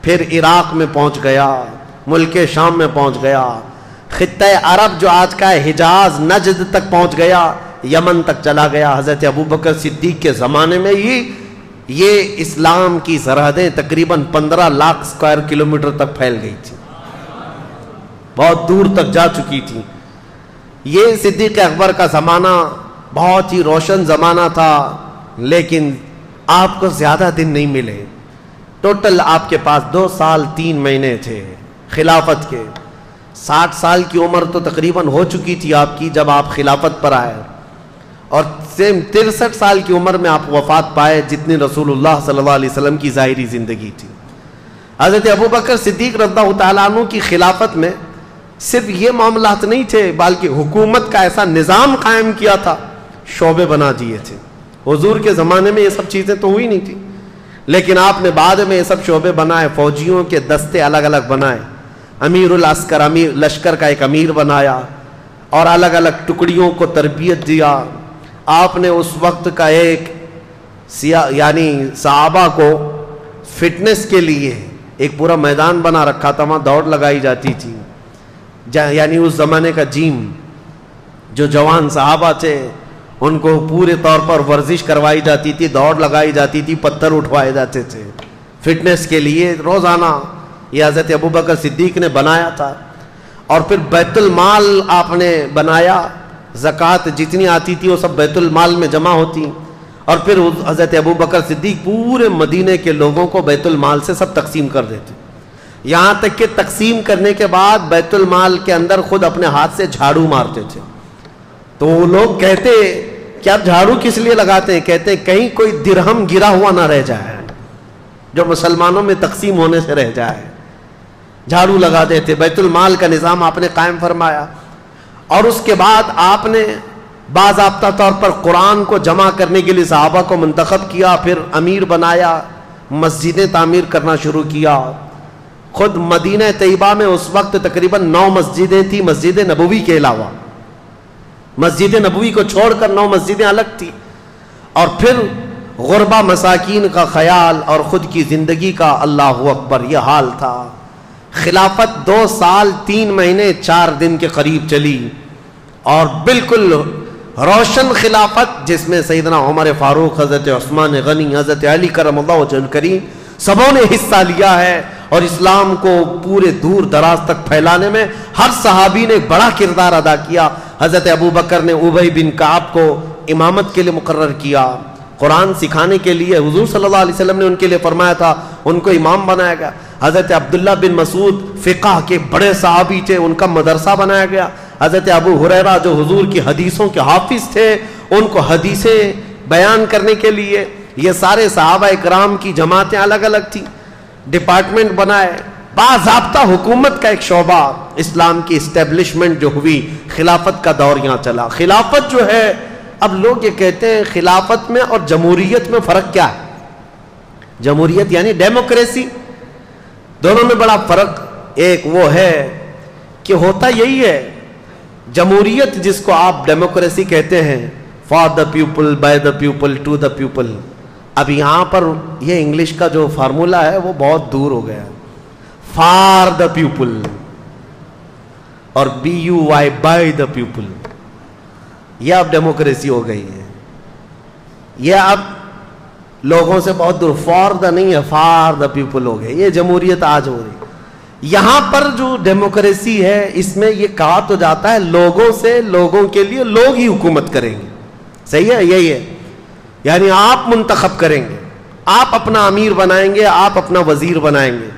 S1: फिर इराक में पहुँच गया, मुल्क शाम में पहुँच गया ख़त अरब जो आज का है, हिजाज नजद तक पहुँच गया, यमन तक चला गया। हज़रत अबू बकर सिद्दीक के ज़माने में ही ये इस्लाम की सरहदें तकरीबन पंद्रह लाख स्क्वायर किलोमीटर तक फैल गई थी। बहुत दूर तक जा चुकी थी। ये सिद्दीक अकबर का ज़माना बहुत ही रोशन ज़माना था, लेकिन आपको ज़्यादा दिन नहीं मिले। टोटल आपके पास दो साल, तीन महीने थे खिलाफत के। साठ साल की उम्र तो तकरीबन हो चुकी थी आपकी जब आप खिलाफत पर आए। और सेम तिरसठ साल की उम्र में आप वफात पाए जितनी रसूलुल्लाह सल्लल्लाहु अलैहि वसल्लम की ज़ाहरी ज़िंदगी थी। हज़रत अबू बकर सिद्दीक रद्दा की खिलाफत में सिर्फ़ ये मामला नहीं थे, बल्कि हुकूमत का ऐसा निज़ाम कायम किया था। शोबे बना दिए थे। हजूर के ज़माने में ये सब चीज़ें तो हुई नहीं थी। लेकिन आपने बाद में ये सब शोबे बनाए, फौजियों के दस्ते अलग अलग बनाए। अमीर अस्कर अमीर लश्कर का एक अमीर बनाया और अलग अलग टुकड़ियों को तरबियत दिया। आपने उस वक्त का एक यानी सहाबा को फिटनेस के लिए एक पूरा मैदान बना रखा था, वहाँ दौड़ लगाई जाती थी। यानी उस ज़माने का जिम जो जवान साहबा थे उनको पूरे तौर पर वर्जिश करवाई जाती थी, दौड़ लगाई जाती थी, पत्थर उठवाए जाते थे। फिटनेस के लिए रोज़ाना ये हज़रत अबू बकर सिद्दीक ने बनाया था। और फिर बैतुल माल आपने बनाया, ज़क़़त जितनी आती थी, वो सब बैतुल माल में जमा होती। और फिर हज़रत अबू बकर सिद्दीक पूरे मदीने के लोगों को बैतुल माल से सब तकसीम कर देते। यहाँ तक कि तकसीम करने के बाद बैतुल माल के अंदर खुद अपने हाथ से झाड़ू मारते थे। तो वो लोग कहते कि आप झाड़ू किस लिए लगाते हैं? कहते, कहीं कोई दिरहम गिरा हुआ ना रह जाए, जो मुसलमानों में तकसीम होने से रह जाए। झाड़ू लगा देते बैतुल माल का निज़ाम आपने कायम फरमाया। और उसके बाद आपने बाबा तौर पर कुरान को जमा करने के लिए सहाबा को मंतखब किया, फिर अमीर बनाया, मस्जिदें तामीर करना शुरू किया। खुद मदीना तयबा में उस वक्त तकरीबन नौ मस्जिदें थी, मस्जिद नबूवी के अलावा। मस्जिद नबूवी को छोड़कर नौ मस्जिदें अलग थी। और फिर गुरबा मसाकिन का ख्याल और ख़ुद की ज़िंदगी का अल्लाह अकबर, यह हाल था। खिलाफत दो साल, तीन महीने, चार दिन के करीब चली। और बिल्कुल रोशन खिलाफत, जिसमें सईदना उमर फ़ारूक, हज़रत उस्मान गनी, हज़रत अली करम करीम, सबों ने हिस्सा लिया है। और इस्लाम को पूरे दूर दराज तक फैलाने में हर सहाबी ने बड़ा किरदार अदा किया। हज़रत अबू बकर ने उबई बिन काब को इमामत के लिए मुकर किया। कुरान सिखाने के लिए हुजूर वसल्लम ने उनके लिए फरमाया था, उनको इमाम बनाया गया। हज़रत अब्दुल्ला बिन मसूद फ़िका के बड़े सहाबी थे, उनका मदरसा बनाया गया। हज़रत अबू हुरैरा जो हुजूर की हदीसों के हाफिज थे, उनको हदीसें बयान करने के लिए ये सारे सहाबा इकराम की जमातें अलग अलग थी। डिपार्टमेंट बनाए। बाबा हुकूमत का एक शोबा, इस्लाम की इस्टेब्लिशमेंट जो हुई, खिलाफत का दौर यहाँ चला। खिलाफत जो है, अब लोग ये कहते हैं, खिलाफत में और जमहूरियत में फ़र्क क्या है? जमहूरियत यानी डेमोक्रेसी। दोनों में बड़ा फ़र्क एक वो है कि होता यही है, जमहूरियत जिसको आप डेमोक्रेसी कहते हैं for the people by the people to the people अब यहाँ पर ये इंग्लिश का जो फार्मूला है, वो बहुत दूर हो गया। फॉर द पीपुल और B U Y by the people यह अब डेमोक्रेसी हो गई है। यह अब लोगों से बहुत दूर फॉर द नहीं है फॉर द पीपल हो गए ये जमहूरियत आज हो रही यहाँ पर जो डेमोक्रेसी है, इसमें यह कहा तो जाता है, लोगों से, लोगों के लिए लोग ही हुकूमत करेंगे। सही है? यही है। यानी आप मुंतखब करेंगे, आप अपना अमीर बनाएँगे, आप अपना वज़ीर बनाएँगे,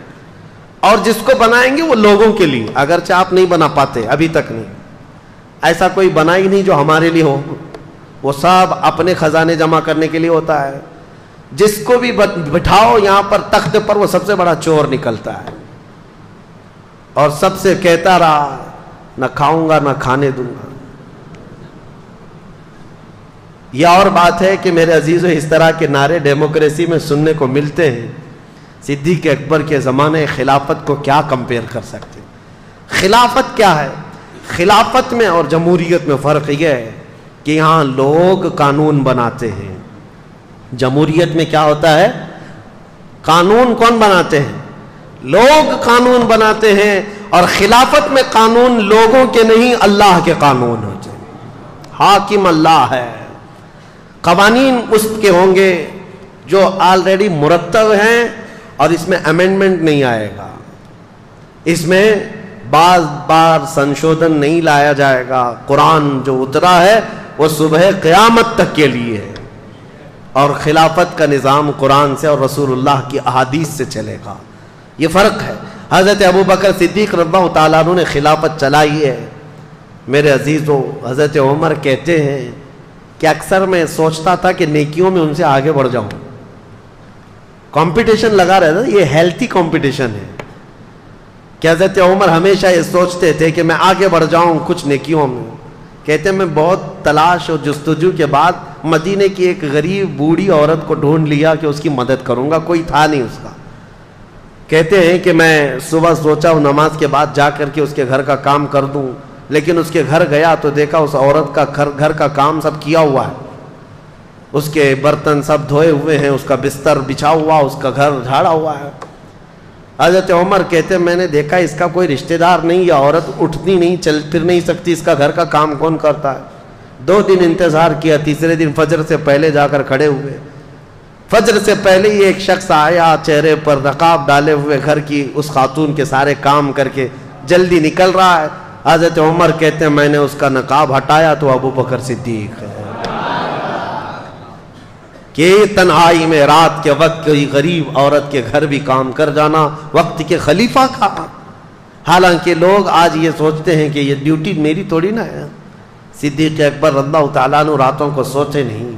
S1: और जिसको बनाएँगे वो लोगों के लिए, अगरचे आप नहीं बना पाते, अभी तक नहीं। ऐसा कोई बना ही नहीं जो हमारे लिए हो। वो सब अपने खजाने जमा करने के लिए होता है। जिसको भी बिठाओ यहाँ पर, तख्त पर, वो सबसे बड़ा चोर निकलता है। और सबसे कहता रहा, ना खाऊँगा, ना खाने दूँगा। यह और बात है कि मेरे अज़ीज़, इस तरह के नारे डेमोक्रेसी में सुनने को मिलते हैं। सिद्दीक अकबर के ज़माने खिलाफत को क्या कंपेयर कर सकते खिलाफत क्या है? खिलाफत में और जमहूरियत में फ़र्क यह है कि यहाँ लोग कानून बनाते हैं। जमहूरियत में क्या होता है? कानून कौन बनाते हैं? लोग कानून बनाते हैं और खिलाफत में कानून लोगों के नहीं, अल्लाह के कानून होते हैं। हाकिम अल्लाह है। कवानीन उसके होंगे जो ऑलरेडी मुरतब हैं और इसमें अमेंडमेंट नहीं आएगा। इसमें बार बार संशोधन नहीं लाया जाएगा। कुरान जो उतरा है, वो सुबह क़यामत तक के लिए है। और खिलाफत का निज़ाम कुरान से और रसूलुल्लाह की अहादीस से चलेगा। ये फ़र्क है। हज़रत अबू बकर सिद्दीक रब्बा तु ने खिलाफत चलाई है। मेरे अजीज़ों, हज़रत उमर कहते हैं कि अक्सर मैं सोचता था कि नेकियों में उनसे आगे बढ़ जाऊँ। कंपटीशन लगा रहता ये हेल्थी कंपटीशन है। क्या हज़रत उमर हमेशा ये सोचते थे कि मैं आगे बढ़ जाऊँ कुछ नेकियों में? कहते मैं बहुत तलाश और जस्तजू के बाद मदीने की एक गरीब बूढ़ी औरत को ढूंढ लिया कि उसकी मदद करूँगा, कोई था नहीं उसका। कहते हैं कि मैं सुबह सोचा हूँ नमाज़ के बाद जा कर के उसके घर का काम कर दूँ। लेकिन उसके घर गया तो देखा उस औरत का घर घर का काम सब किया हुआ है। उसके बर्तन सब धोए हुए हैं, उसका बिस्तर बिछा हुआ, उसका घर झाड़ा हुआ है। हज़रत उमर कहते, मैंने देखा इसका कोई रिश्तेदार नहीं या औरत उठती नहीं, चल फिर नहीं सकती, इसका घर का काम कौन करता है? दो दिन इंतज़ार किया, तीसरे दिन फजर से पहले जाकर खड़े हुए। फजर से पहले ही एक शख्स आया, चेहरे पर नकाब डाले हुए, घर की उस खातून के सारे काम करके, जल्दी निकल रहा है। हज़रत उमर कहते हैं, मैंने उसका नकाब हटाया तो अबू बकर सिद्दीक कि तन्हाई में रात के वक्त कोई गरीब औरत के घर भी काम कर जाना, वक्त के खलीफा का। हालाँकि लोग आज ये सोचते हैं कि ये ड्यूटी मेरी थोड़ी ना है। सिद्दीक अकबर रल्ला तु रातों को सोचे नहीं।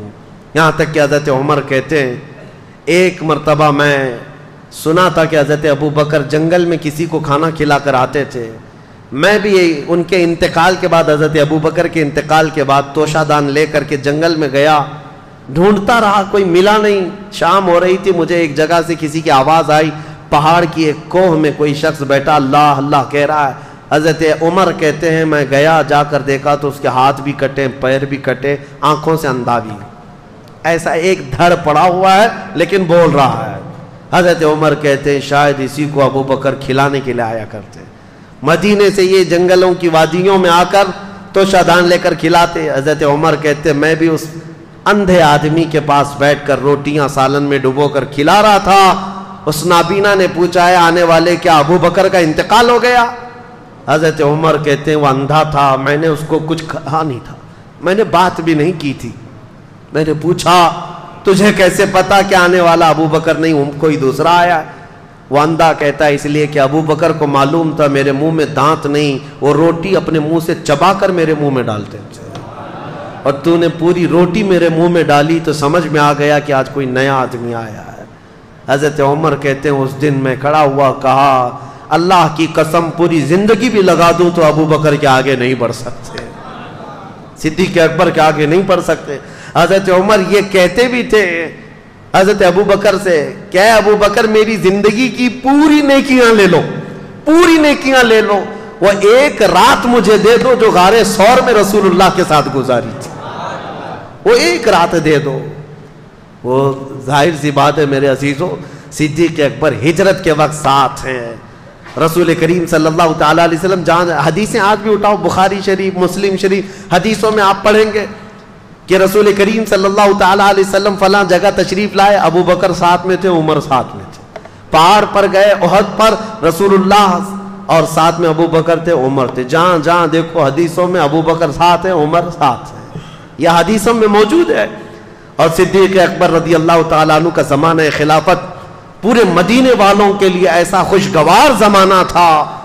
S1: यहाँ तक कि हज़रत उमर कहते हैं, एक मरतबा मैं सुना था कि हज़रत अबू बकर जंगल में किसी को खाना खिला कर आते थे। मैं भी उनके इंतकाल के बाद, हज़रत अबू बकर के इंतकाल के बाद तोशादान लेकर के जंगल में गया। ढूंढता रहा, कोई मिला नहीं। शाम हो रही थी, मुझे एक जगह से किसी की आवाज़ आई। पहाड़ की एक कोह में कोई शख्स बैठा, अल्लाह अल्लाह, कह रहा है। हज़रत उमर कहते हैं, मैं गया, जाकर देखा तो उसके हाथ भी कटे, पैर भी कटे, आँखों से अंधा भी ऐसा एक धड़ पड़ा हुआ है, लेकिन बोल रहा है। हज़रत उमर कहते हैं, शायद इसी को अबू बकर खिलाने के लिए आया करते मदीने से ये जंगलों की वादियों में आकर तो शादान लेकर खिलाते हज़रत उमर कहते मैं भी उस अंधे आदमी के पास बैठकर रोटियाँ सालन में डुबो कर खिला रहा था। उस नाबीना ने पूछा है आने वाले क्या अबू बकर का इंतकाल हो गया? हज़रत उमर कहते वो अंधा था, मैंने उसको कुछ कहा नहीं था। मैंने बात भी नहीं की थी। मैंने पूछा, तुझे कैसे पता कि आने वाला अबू बकर नहीं कोई दूसरा आया है? वो अंधा कहता है इसलिए कि अबू बकर को मालूम था मेरे मुँह में दांत नहीं, वो रोटी अपने मुँह से चबाकर मेरे मुँह में डालते और तूने पूरी रोटी मेरे मुँह में डाली तो समझ में आ गया कि आज कोई नया आदमी आया है। हज़रत उमर कहते हैं, उस दिन मैं खड़ा हुआ, कहा, अल्लाह की कसम, पूरी ज़िंदगी भी लगा दूँ तो अबू बकर के आगे नहीं बढ़ सकते। सिद्दीक अकबर के आगे नहीं बढ़ सकते। हज़रत उमर ये कहते भी थे हज़रत अबू बकर से, क्या अबू बकर, मेरी ज़िंदगी की पूरी नेकियाँ ले लो, पूरी नेकियाँ ले लो, वो एक रात मुझे दे दो जो गारे सौर में रसूलुल्लाह के साथ गुजारी थी। वो एक रात दे दो। वो ज़ाहिर सी बात है मेरे अजीजों, सिद्दीक अकबर हिजरत के वक्त साथ हैं। रसूल करीम सल्लल्लाहु अलैहि वसल्लम, जान, हदीसें आज भी उठाओ, बुखारी शरीफ, मुस्लिम शरीफ, हदीसों में आप पढ़ेंगे। कि रसूल करीम सल्लल्लाहु अलैहि फला जगह तशरीफ़ लाए, अबू बकर साथ में थे, उमर साथ में थे। पहाड़ पर गए, उहद पर रसूलुल्लाह और साथ में अबू बकर थे, उमर थे। जहाँ जहाँ देखो हदीसों में अबू बकर साथ है, उमर साथ है। यह हदीसों में मौजूद है। और सिद्दीक अकबर रदी अल्लाह तु का जमाना खिलाफत पूरे मदीने वालों के लिए ऐसा खुशगवार जमाना था।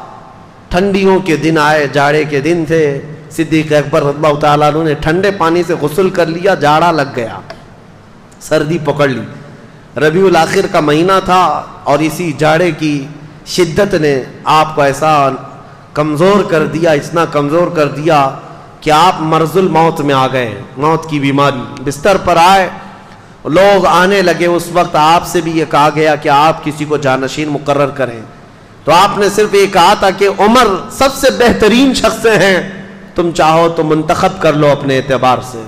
S1: ठंडियों के दिन आए, जाड़े के दिन थे। सिद्दीक अकबर अल्लाह ने ठंडे पानी से गसल कर लिया, जाड़ा लग गया। सर्दी पकड़ ली। रबी आखिर का महीना था और इसी जाड़े की शिद्दत ने आपको ऐसा कमज़ोर कर दिया, इतना कमज़ोर कर दिया कि आप मर्जुल मौत में आ गए, मौत की बीमारी। बिस्तर पर आए, लोग आने लगे। उस वक्त आपसे भी ये कहा गया कि आप किसी को जानशीन मुकर करें। तो आपने सिर्फ़ ये कहा था कि उमर सबसे बेहतरीन शख्स हैं। तुम चाहो तो मंतखब कर लो अपने एतबार से।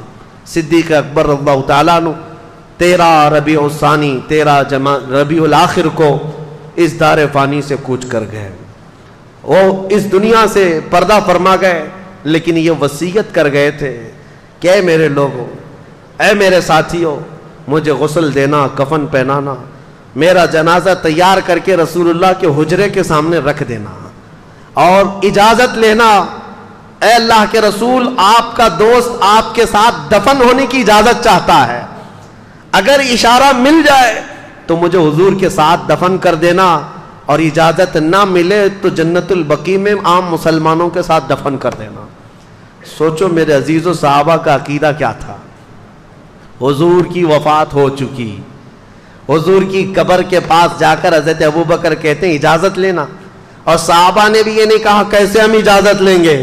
S1: सिद्दीक अकबर अल्लाह तेरह रबी उसानी तेरह जमा रबी आखिर को इस दार फ़ानी से कूच कर गए। वो इस दुनिया से पर्दा फरमा गए, लेकिन ये वसीयत कर गए थे क्या मेरे लोगों ऐ मेरे साथियों, मुझे गसल देना, कफन पहनाना, मेरा जनाजा तैयार करके रसूलुल्लाह के हुजरे के सामने रख देना और इजाज़त लेना अल्लाह के रसूल, आपका दोस्त आपके साथ दफन होने की इजाज़त चाहता है। अगर इशारा मिल जाए तो मुझे हुजूर के साथ दफन कर देना और इजाज़त ना मिले तो जन्नतुल बकी में आम मुसलमानों के साथ दफन कर देना। सोचो मेरे अज़ीज़, साहबा का अकीदा क्या था? हुजूर की वफात हो चुकी। हुजूर की कब्र के पास जाकर हज़रत अबू बकर कहते हैं, इजाज़त लेना। और साहबा ने भी ये नहीं कहा, कैसे हम इजाज़त लेंगे?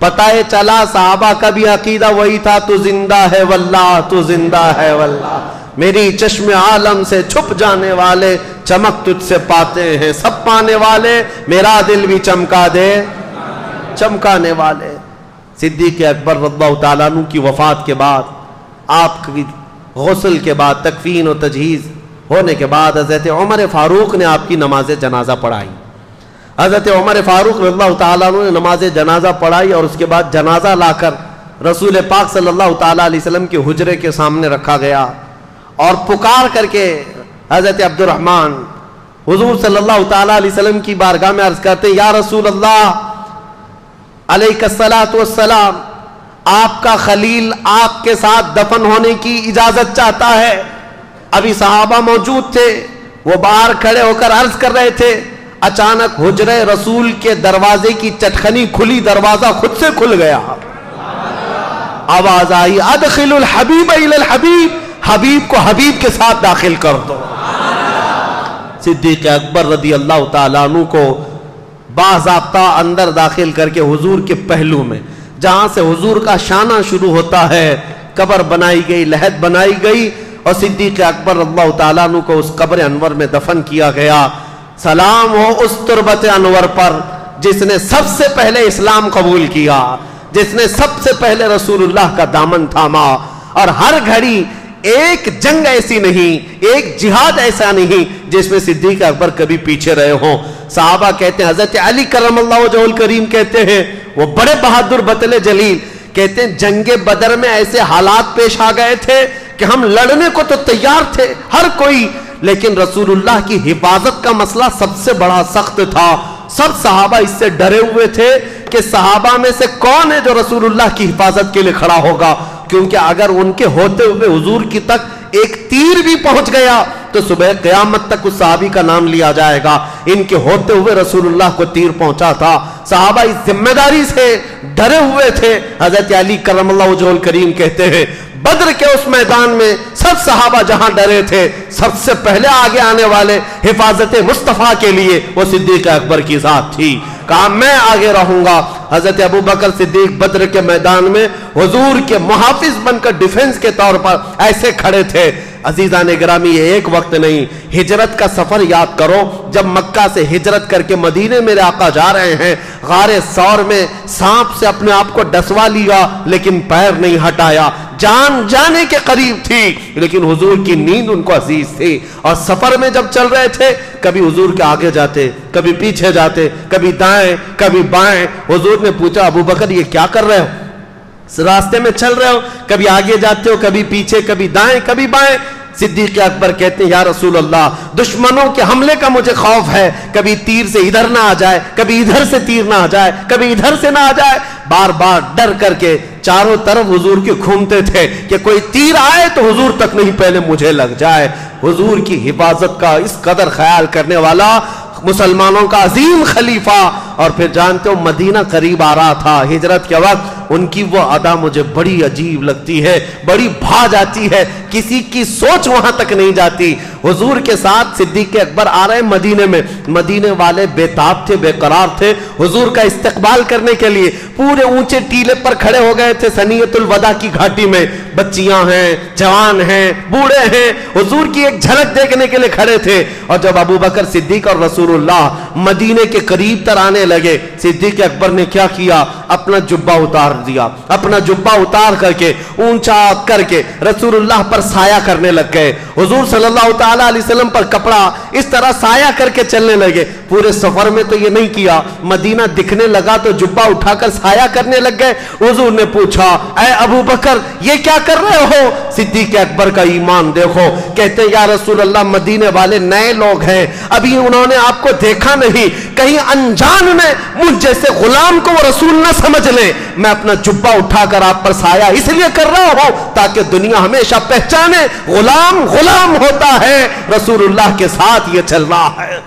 S1: पता है चला साहबा का भी अकीदा वही था, तू ज़िंदा है वल्ला तू ज़िंदा है वल्ला मेरी चश्मे आलम से छुप जाने वाले, चमक तुझसे पाते हैं सब पाने वाले। मेरा दिल भी चमका दे, चमकाने वाले। सिद्दीक अकबर रब्बा तु की वफात के बाद, आपकी गसल के बाद, तकफीन और तजहीज़ होने के बाद हज़रत उमर फ़ारूक ने आपकी नमाज़ जनाजा पढ़ाई। हज़रत उमर फ़ारूक रल्ला तु ने नमाज़ जनाजा पढ़ाई और उसके बाद जनाजा लाकर रसूल पाक सल्लल्लाहु अलैहि के हजरे के सामने रखा गया और पुकार करके हज़रत अब्दुलरहमान हुजूर सल्लल्लाहु अलैहि की बारगाह में अर्ज़ करते या रसूल अल्लाह अलैहिस्सलाम आपका खलील आपके साथ दफन होने की इजाज़त चाहता है। अभी साहबा मौजूद थे, वो बाहर खड़े होकर अर्ज़ कर रहे थे अचानक हुजरे रसूल के दरवाजे की चटखनी खुली, दरवाज़ा खुद से खुल गया। आवाज़ आई अदखिल हबीब हबीब हबीब को हबीब के साथ दाखिल कर दो। सिद्दीक अकबर रदी अल्लाह तु को बाजाबता अंदर दाखिल करके हुजूर के पहलू में, जहाँ से हुजूर का शाना शुरू होता है, कबर बनाई गई, लहद बनाई गई, और सिद्दीक अकबर अल्लाह तु को उस कब्र अनवर में दफन किया गया। सलाम हो उस तुरबत अनवर पर जिसने सबसे पहले इस्लाम कबूल किया, जिसने सबसे पहले रसूलुल्लाह का दामन थामा। और हर घड़ी एक जंग ऐसी नहीं, एक जिहाद ऐसा नहीं जिसमें सिद्दीक अकबर कभी पीछे रहे हो। साहबा कहते हैं, हज़रत अली करम करीम कहते हैं, वो बड़े बहादुर बतले जलील। कहते हैं, जंगे बदर में ऐसे हालात पेश आ गए थे कि हम लड़ने को तो तैयार थे, हर कोई लेकिन रसूलुल्लाह की हिफाजत का मसला सबसे बड़ा सख्त था। सब सहाबा इससे डरे हुए थे कि सहाबा में से कौन है जो रसूलुल्लाह की हिफाजत के लिए खड़ा होगा। क्योंकि अगर उनके होते हुए हुजूर की तक एक तीर भी पहुँच गया तो सुबह कयामत तक उस साहबी का नाम लिया जाएगा। इनके होते हुए रसूलुल्लाह को तीर पहुँचा था। साहबा इस ज़िम्मेदारी से डरे हुए थे। हज़रत अली करम करीम कहते हैं, बद्र के उस मैदान में सब सहाबा जहाँ डरे थे, सबसे पहले आगे आने वाले हिफाजत मुस्तफ़ा के लिए वो सिद्दीक अकबर की साथ थी। कहा, मैं आगे रहूँगा। हज़रत अबू बकर सिद्दीक बद्र के मैदान में हुजूर के मुहाफिज बनकर डिफेंस के तौर पर ऐसे खड़े थे। अजीजा ने ग्रामी, ये एक वक्त नहीं, हिजरत का सफ़र याद करो, जब मक्का से हिजरत करके मदीने मेरे आका जा रहे हैं, गारे सौर में सांप से अपने आप को डसवा लिया, लेकिन पैर नहीं हटाया। जान जाने के करीब थी, लेकिन हुजूर की नींद उनको अज़ीज़ थी। और सफ़र में जब चल रहे थे, कभी हुजूर के आगे जाते, कभी पीछे जाते, कभी दाएँ, कभी बाएँ। हुजूर ने पूछा, अबू बकर, ये क्या कर रहे हो? रास्ते में चल रहे हो, कभी आगे जाते हो, कभी पीछे, कभी दाएँ, कभी बाएँ। सिद्दीक अकबर कहते हैं, या रसूल अल्लाह दुश्मनों के हमले का मुझे खौफ है। कभी तीर से इधर ना आ जाए, कभी इधर से तीर ना आ जाए, कभी इधर से ना आ जाए। बार बार डर करके चारों तरफ़ हुजूर के घूमते थे कि कोई तीर आए तो हुजूर तक नहीं, पहले मुझे लग जाए। हुजूर की हिफाजत का इस कदर ख्याल करने वाला मुसलमानों का अजीम खलीफा। और फिर जानते हो, मदीना करीब आ रहा था। हिजरत के वक्त उनकी वो अदा मुझे बड़ी अजीब लगती है, बड़ी भा जाती है। किसी की सोच वहाँ तक नहीं जाती। हुजूर के साथ सिद्दीक अकबर आ रहे मदीने में। मदीने वाले बेताब थे, बेकरार थे। हुजूर का इस्तकबाल करने के लिए पूरे ऊँचे टीले पर खड़े हो गए थे सनीयतुल वदा की घाटी में। बच्चियाँ हैं, जवान हैं, बूढ़े हैं। हुजूर की एक झलक देखने के लिए खड़े थे। और जब अबू बकर सिद्दीक और रसूलुल्लाह मदीने के करीब तर आने लगे। सिद्दीक अकबर ने क्या किया? अपना जुब्बा उतार दिया। अपना जुब्बा उतार करके, ऊँचा करके रसूलुल्लाह पर साया करने लग गए। हुजूर सल्लल्लाहु अलैहि वसल्लम पर कपड़ा इस तरह साया करके चलने लगे। पूरे सफ़र में तो ये नहीं किया। मदीना दिखने लगा तो जुब्बा उठाकर साया करने लग गए। हुजूर ने पूछा अय अबू बकर, ये क्या कर रहे हो? सिद्दीक अकबर का ईमान देखो। कहते या रसूल अल्लाह मदीने वाले नए लोग हैं। अभी उन्होंने आपको देखा नहीं, कहीं अनजान में मुझ जैसे गुलाम को वो रसूल ना समझ ले। मैं अपना जुब्बा उठाकर आप पर साया इसलिए कर रहा हूँ ताकि दुनिया हमेशा पहचाने, गुलाम गुलाम होता है, रसूलुल्लाह के साथ ये चल रहा है।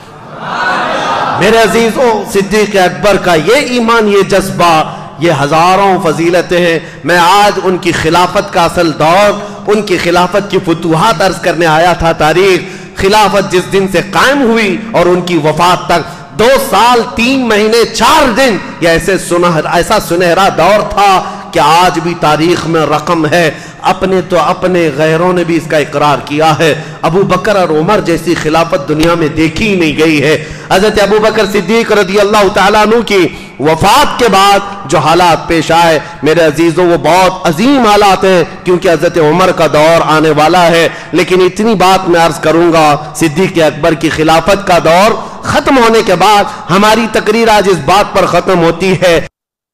S1: मेरे अजीजों, सिद्दीक अकबर का ये ईमान, ये जज्बा, ये हज़ारों फजीलतें हैं। मैं आज उनकी खिलाफत का असल दौर, उनकी खिलाफत की फतूहत अर्ज़ करने आया था तारीख। खिलाफत जिस दिन से कायम हुई और उनकी वफात तक दो साल, तीन महीने, चार दिन ऐसे सुनहरा ऐसा सुनहरा दौर था कि आज भी तारीख में रकम है। अपने तो अपने गैरों ने भी इसका इकरार किया है। अबू बकर और उमर जैसी खिलाफत दुनिया में देखी ही नहीं गई है। हज़रत अबू बकर सिद्दीक रदी अल्लाह तु की वफात के बाद जो हालात पेश आए, मेरे अजीजों, वो बहुत अजीम हालात हैं, क्योंकि हज़रत उमर का दौर आने वाला है। लेकिन इतनी बात मैं अर्ज़ करूँगा, सिद्दीक अकबर की खिलाफत का दौर खत्म होने के बाद हमारी तकरीर आज इस बात पर खत्म होती है।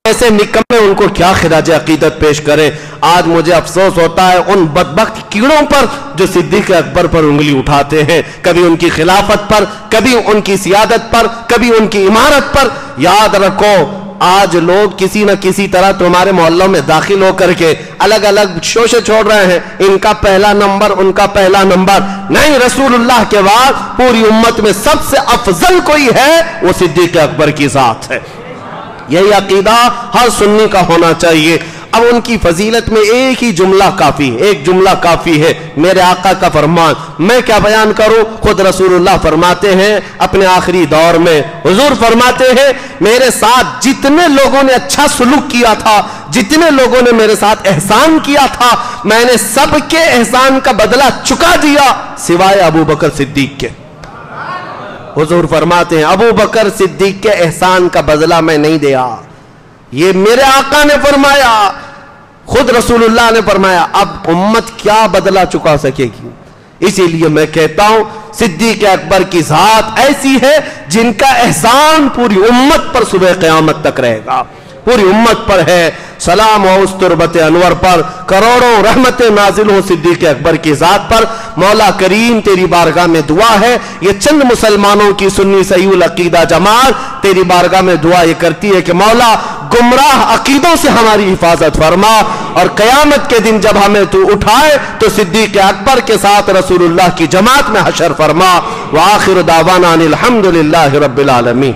S1: ऐसे निकम्मे उनको क्या खिराज अकीदत पेश करें? आज मुझे अफसोस होता है उन बदबक कीड़ों पर जो सिद्दीक अकबर पर उंगली उठाते हैं। कभी उनकी खिलाफत पर, कभी उनकी सियादत पर, कभी उनकी इमारत पर। याद रखो, आज लोग किसी न किसी तरह तुम्हारे मोहल्लों में दाखिल होकर के अलग अलग शोशे छोड़ रहे हैं। इनका पहला नंबर, उनका पहला नंबर। नहीं, रसूलुल्लाह के बाद पूरी उम्मत में सबसे अफजल कोई है, वो सिद्दीक अकबर की साथ है। यही अकीदा हर सुन्नी का होना चाहिए। अब उनकी फजीलत में एक ही जुमला काफ़ी एक जुमला काफ़ी है। मेरे आका का फरमान, मैं क्या बयान करूँ? खुद रसूलुल्लाह फरमाते हैं, अपने आखिरी दौर में। हुजूर फरमाते हैं, मेरे साथ जितने लोगों ने अच्छा सुलूक किया था, जितने लोगों ने मेरे साथ एहसान किया था, मैंने सबके एहसान का बदला चुका दिया, सिवाय अबू बकर सिद्दीक के। हुजूर फरमाते हैं, अबू बकर सिद्दीक के एहसान का बदला मैं नहीं दिया। ये मेरे आका ने फरमाया, खुद रसूलुल्लाह ने फरमाया, अब उम्मत क्या बदला चुका सकेगी? इसीलिए मैं कहता हूँ, सिद्दीक अकबर की जात ऐसी है जिनका एहसान पूरी उम्मत पर सुबह क्यामत तक रहेगा। पूरी उम्मत पर है। सलाम हो उस तुरबत अनवर पर। करोड़ों रहमत नाजिल हो सिद्दीक अकबर की ज़ात पर। मौला करीम, तेरी बारगाह में दुआ है। ये चंद मुसलमानों की सुन्नी सयूल अकीदा जमात तेरी बारगाह में दुआ ये करती है कि मौला, गुमराह अकीदों से हमारी हिफाजत फरमा। और कयामत के दिन जब हमें तू उठाए तो सिद्दीक अकबर के साथ रसूलुल्लाह की जमात में हशर फरमा। व आखिर दावाना अलहमदिल्ला रबालमी